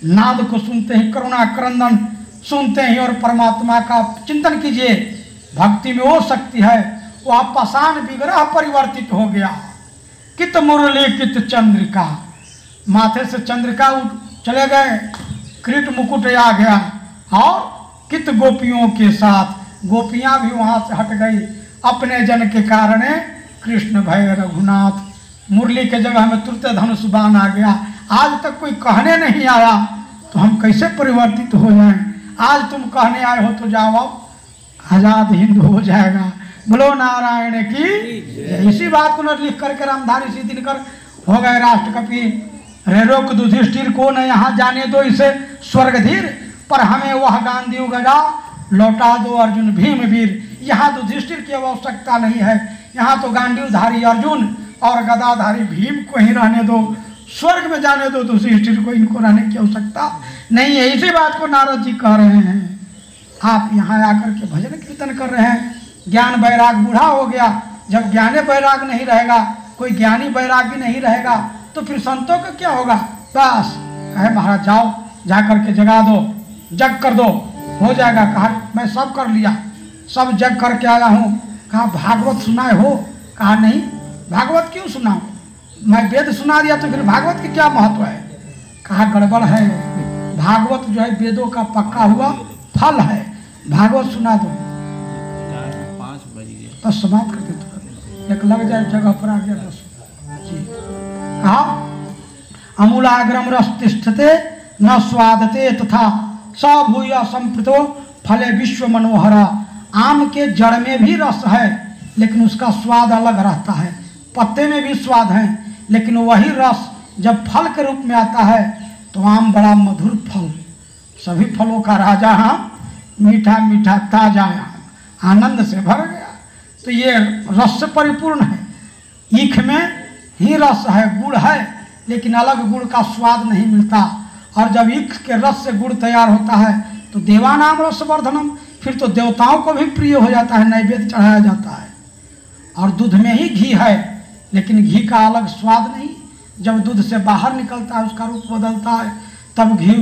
Speaker 1: नाद को सुनते ही करुणा क्रंदन, सुनते ही और परमात्मा का चिंतन कीजिए। भक्ति में वो शक्ति है वह पाषाण विग्रह परिवर्तित हो गया। कित मुरली, कित चंद्रिका। माथे से चंद्रिका उठ चले गए, क्रीट मुकुट आ गया। और कित गोपियों के साथ? गोपियाँ भी वहाँ से हट गई। अपने जन के कारण कृष्ण भय रघुनाथ। मुरली के जगह में तुरंत धनुष बाण आ गया। आज तक कोई कहने नहीं आया। तो हम कैसे परिवर्तित हो जाएँ? आज तुम कहने आए हो तो जाओ। आज़ाद हिंद हो जाएगा। बोलो नारायण की इसी बात को न लिख करके रामधारी सी दिनकर हो गए राष्ट्रकवि। रेरोक युधिष्ठिर को न यहाँ जाने दो इसे स्वर्गधीर। पर हमें वह गांधी गजा लौटा दो अर्जुन, भीम वीर। यहाँ तो युधिष्ठिर की आवश्यकता नहीं है। यहाँ तो गांडीवधारी अर्जुन और गदाधारी भीम को ही रहने दो। स्वर्ग में जाने दो तो युधिष्ठिर को इनको रहने की आवश्यकता नहीं है। इसी बात को नारद जी कह रहे हैं। आप यहाँ आकर के भजन कीर्तन कर रहे हैं। ज्ञान बैराग बूढ़ा हो गया। जब ज्ञाने बैराग नहीं रहेगा, कोई ज्ञानी बैरागी नहीं रहेगा तो फिर संतों का क्या होगा? बस, कहे महाराज, जाओ जा करके जगा दो। जग कर दो। हो जाएगा। कहा, मैं सब कर लिया। सब जग करके आया हूँ। कहा, भागवत सुनाए हो? कहा, नहीं। भागवत क्यों सुनाऊं? मैं वेद सुना दिया तो फिर भागवत की क्या महत्व है? कहा, गड़बड़ है। भागवत जो है वेदों का पक्का हुआ फल है। भागवत सुना दो। बस समाप्त कर देते एक लग जाए जगह पर आ गया बस जी। कहा अमूलाग्रम रस तिष्ठते, न स्वादते तथा सभूय संप्रतो फले विश्व मनोहरा। आम के जड़ में भी रस है, लेकिन उसका स्वाद अलग रहता है। पत्ते में भी स्वाद है, लेकिन वही रस जब फल के रूप में आता है तो आम बड़ा मधुर फल। सभी फलों का राजा हाँ मीठा मीठा ताज़ा आम आनंद से भर गया। तो ये रस से परिपूर्ण है। ईख में ही रस है, गुड़ है, लेकिन अलग गुड़ का स्वाद नहीं मिलता। और जब ईख के रस से गुड़ तैयार होता है तो देवानाम रस वर्धनम फिर तो देवताओं को भी प्रिय हो जाता है, नैवेद्य चढ़ाया जाता है। और दूध में ही घी है, लेकिन घी का अलग स्वाद नहीं। जब दूध से बाहर निकलता है, उसका रूप बदलता है, तब घी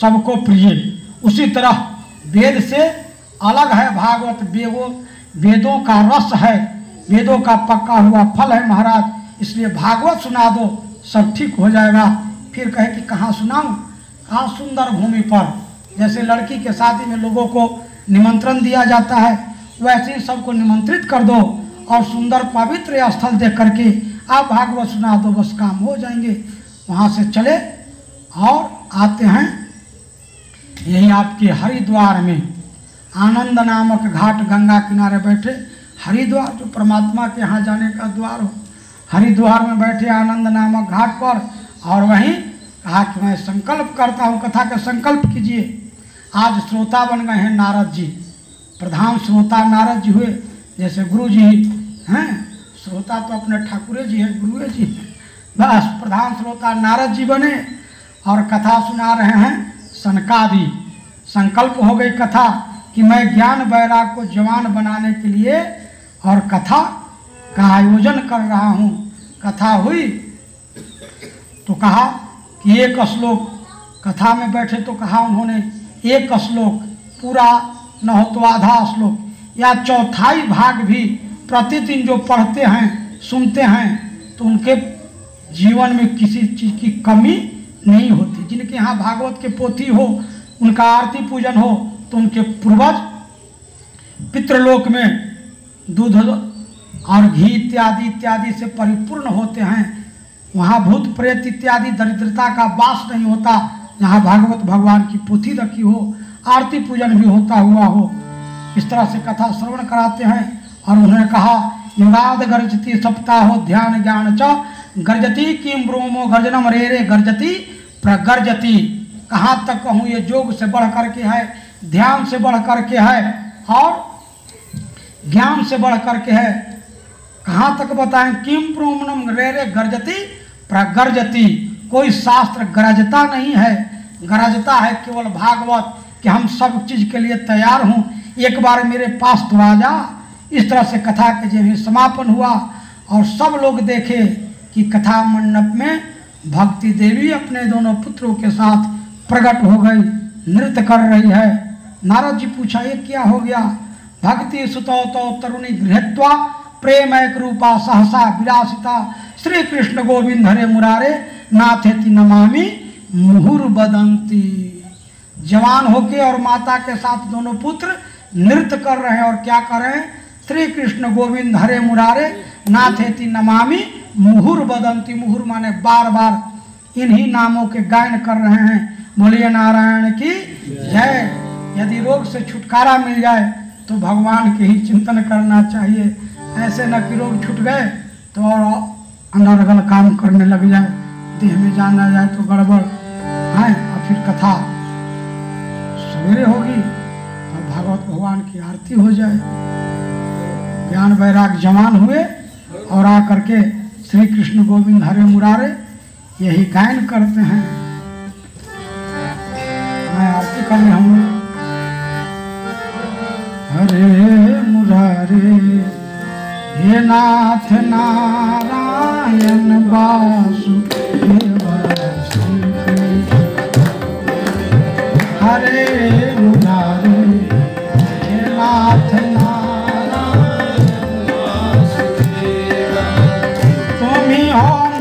Speaker 1: सबको प्रिय। उसी तरह वेद से अलग है भागवत वेदों वेदों का रस है, वेदों का पक्का हुआ फल है महाराज। इसलिए भागवत सुना दो, सब ठीक हो जाएगा। फिर कहे कि कहाँ सुनाऊं? कहाँ सुंदर भूमि पर जैसे लड़की के शादी में लोगों को निमंत्रण दिया जाता है, वैसे ही सबको निमंत्रित कर दो और सुंदर पवित्र स्थल देख करके आप भागवत सुना दो, बस काम हो जाएँगे। वहाँ से चले और आते हैं। यही आपके हरिद्वार में आनंद नामक घाट गंगा किनारे बैठे। हरिद्वार जो परमात्मा के यहाँ जाने का द्वार हो। हरिद्वार में बैठे आनंद नामक घाट पर और वहीं कहा कि मैं संकल्प करता हूँ, कथा का संकल्प कीजिए। आज श्रोता बन गए हैं नारद जी। प्रधान श्रोता नारद जी हुए, जैसे गुरु जी हैं। श्रोता तो अपने ठाकुरे जी हैं गुरुए जी। हैं बस प्रधान श्रोता नारद जी बने और कथा सुना रहे हैं सनकादि। संकल्प हो गई कथा कि मैं ज्ञान बैराग को जवान बनाने के लिए और कथा का आयोजन कर रहा हूँ। कथा हुई तो कहा कि एक श्लोक कथा में बैठे तो कहा उन्होंने, एक श्लोक पूरा न हो तो आधा श्लोक। या चौथाई भाग भी प्रतिदिन जो पढ़ते हैं, सुनते हैं तो उनके जीवन में किसी चीज़ की कमी नहीं होती। जिनके यहाँ भागवत के पोथी हो, उनका आरती पूजन हो तो उनके पूर्वज पितृलोक में दूध और घी इत्यादि इत्यादि से परिपूर्ण होते हैं। वहाँ भूत प्रेत इत्यादि दरिद्रता का वास नहीं होता। जहाँ भागवत भगवान की पोथी रखी हो, आरती पूजन भी होता हुआ हो। इस तरह से कथा श्रवण कराते हैं और उन्होंने कहा, युगाद गर्जती सप्ताह ध्यान ज्ञान च, गर्जती किम ब्रोमो गर्जनम रे रे गर्जती प्रगर्जती। कहाँ तक कहूँ, ये योग से बढ़ करके है, ध्यान से बढ़ करके है और ज्ञान से बढ़ करके है। कहाँ तक बताएँ किम प्रोमनम रे रे गर्जती प्रगर्जती। कोई शास्त्र गरजता नहीं है। गरजता है केवल भागवत कि हम सब चीज़ के लिए तैयार हूँ। एक बार मेरे पास तो आ जा। इस तरह से कथा के जो समापन हुआ और सब लोग देखे कि कथा मंडप में भक्ति देवी अपने दोनों पुत्रों के साथ प्रकट हो गई, नृत्य कर रही है। नारद जी पूछा, ये क्या हो गया? भक्ति सुतो तो तरुणी गृहत्वा प्रेम एक रूपा सहसा विलासिता। श्री कृष्ण गोविंद हरे मुरारे नाथेति नमामि, मुहुर बदंती। जवान होके और माता के साथ दोनों पुत्र नृत्य कर रहे हैं और क्या कर रहे हैं? श्री कृष्ण गोविंद हरे मुरारे नाथेति नमामि, मुहुर बदंती। मुहुर माने बार बार इन्हीं नामों के गायन कर रहे हैं। बोलिए नारायण की जय। यदि रोग से छुटकारा मिल जाए तो भगवान के ही चिंतन करना चाहिए। ऐसे न कि रोग छूट गए तो और अनर्गल काम करने लग जाए, देह में जाना जाए तो गड़बड़। है और फिर कथा। सवेरे होगी, तब भागवत भगवान की आरती हो जाए। ज्ञान वैराग जवान हुए और आकर के श्री कृष्ण गोविंद हरे मुरारे, यही गायन करते हैं। मैं आरती कर रहा हूँ। हरे मुरारे। हे नाथ नारायण कृष्ण हरे हे नाथ नारायण तुम्ही हो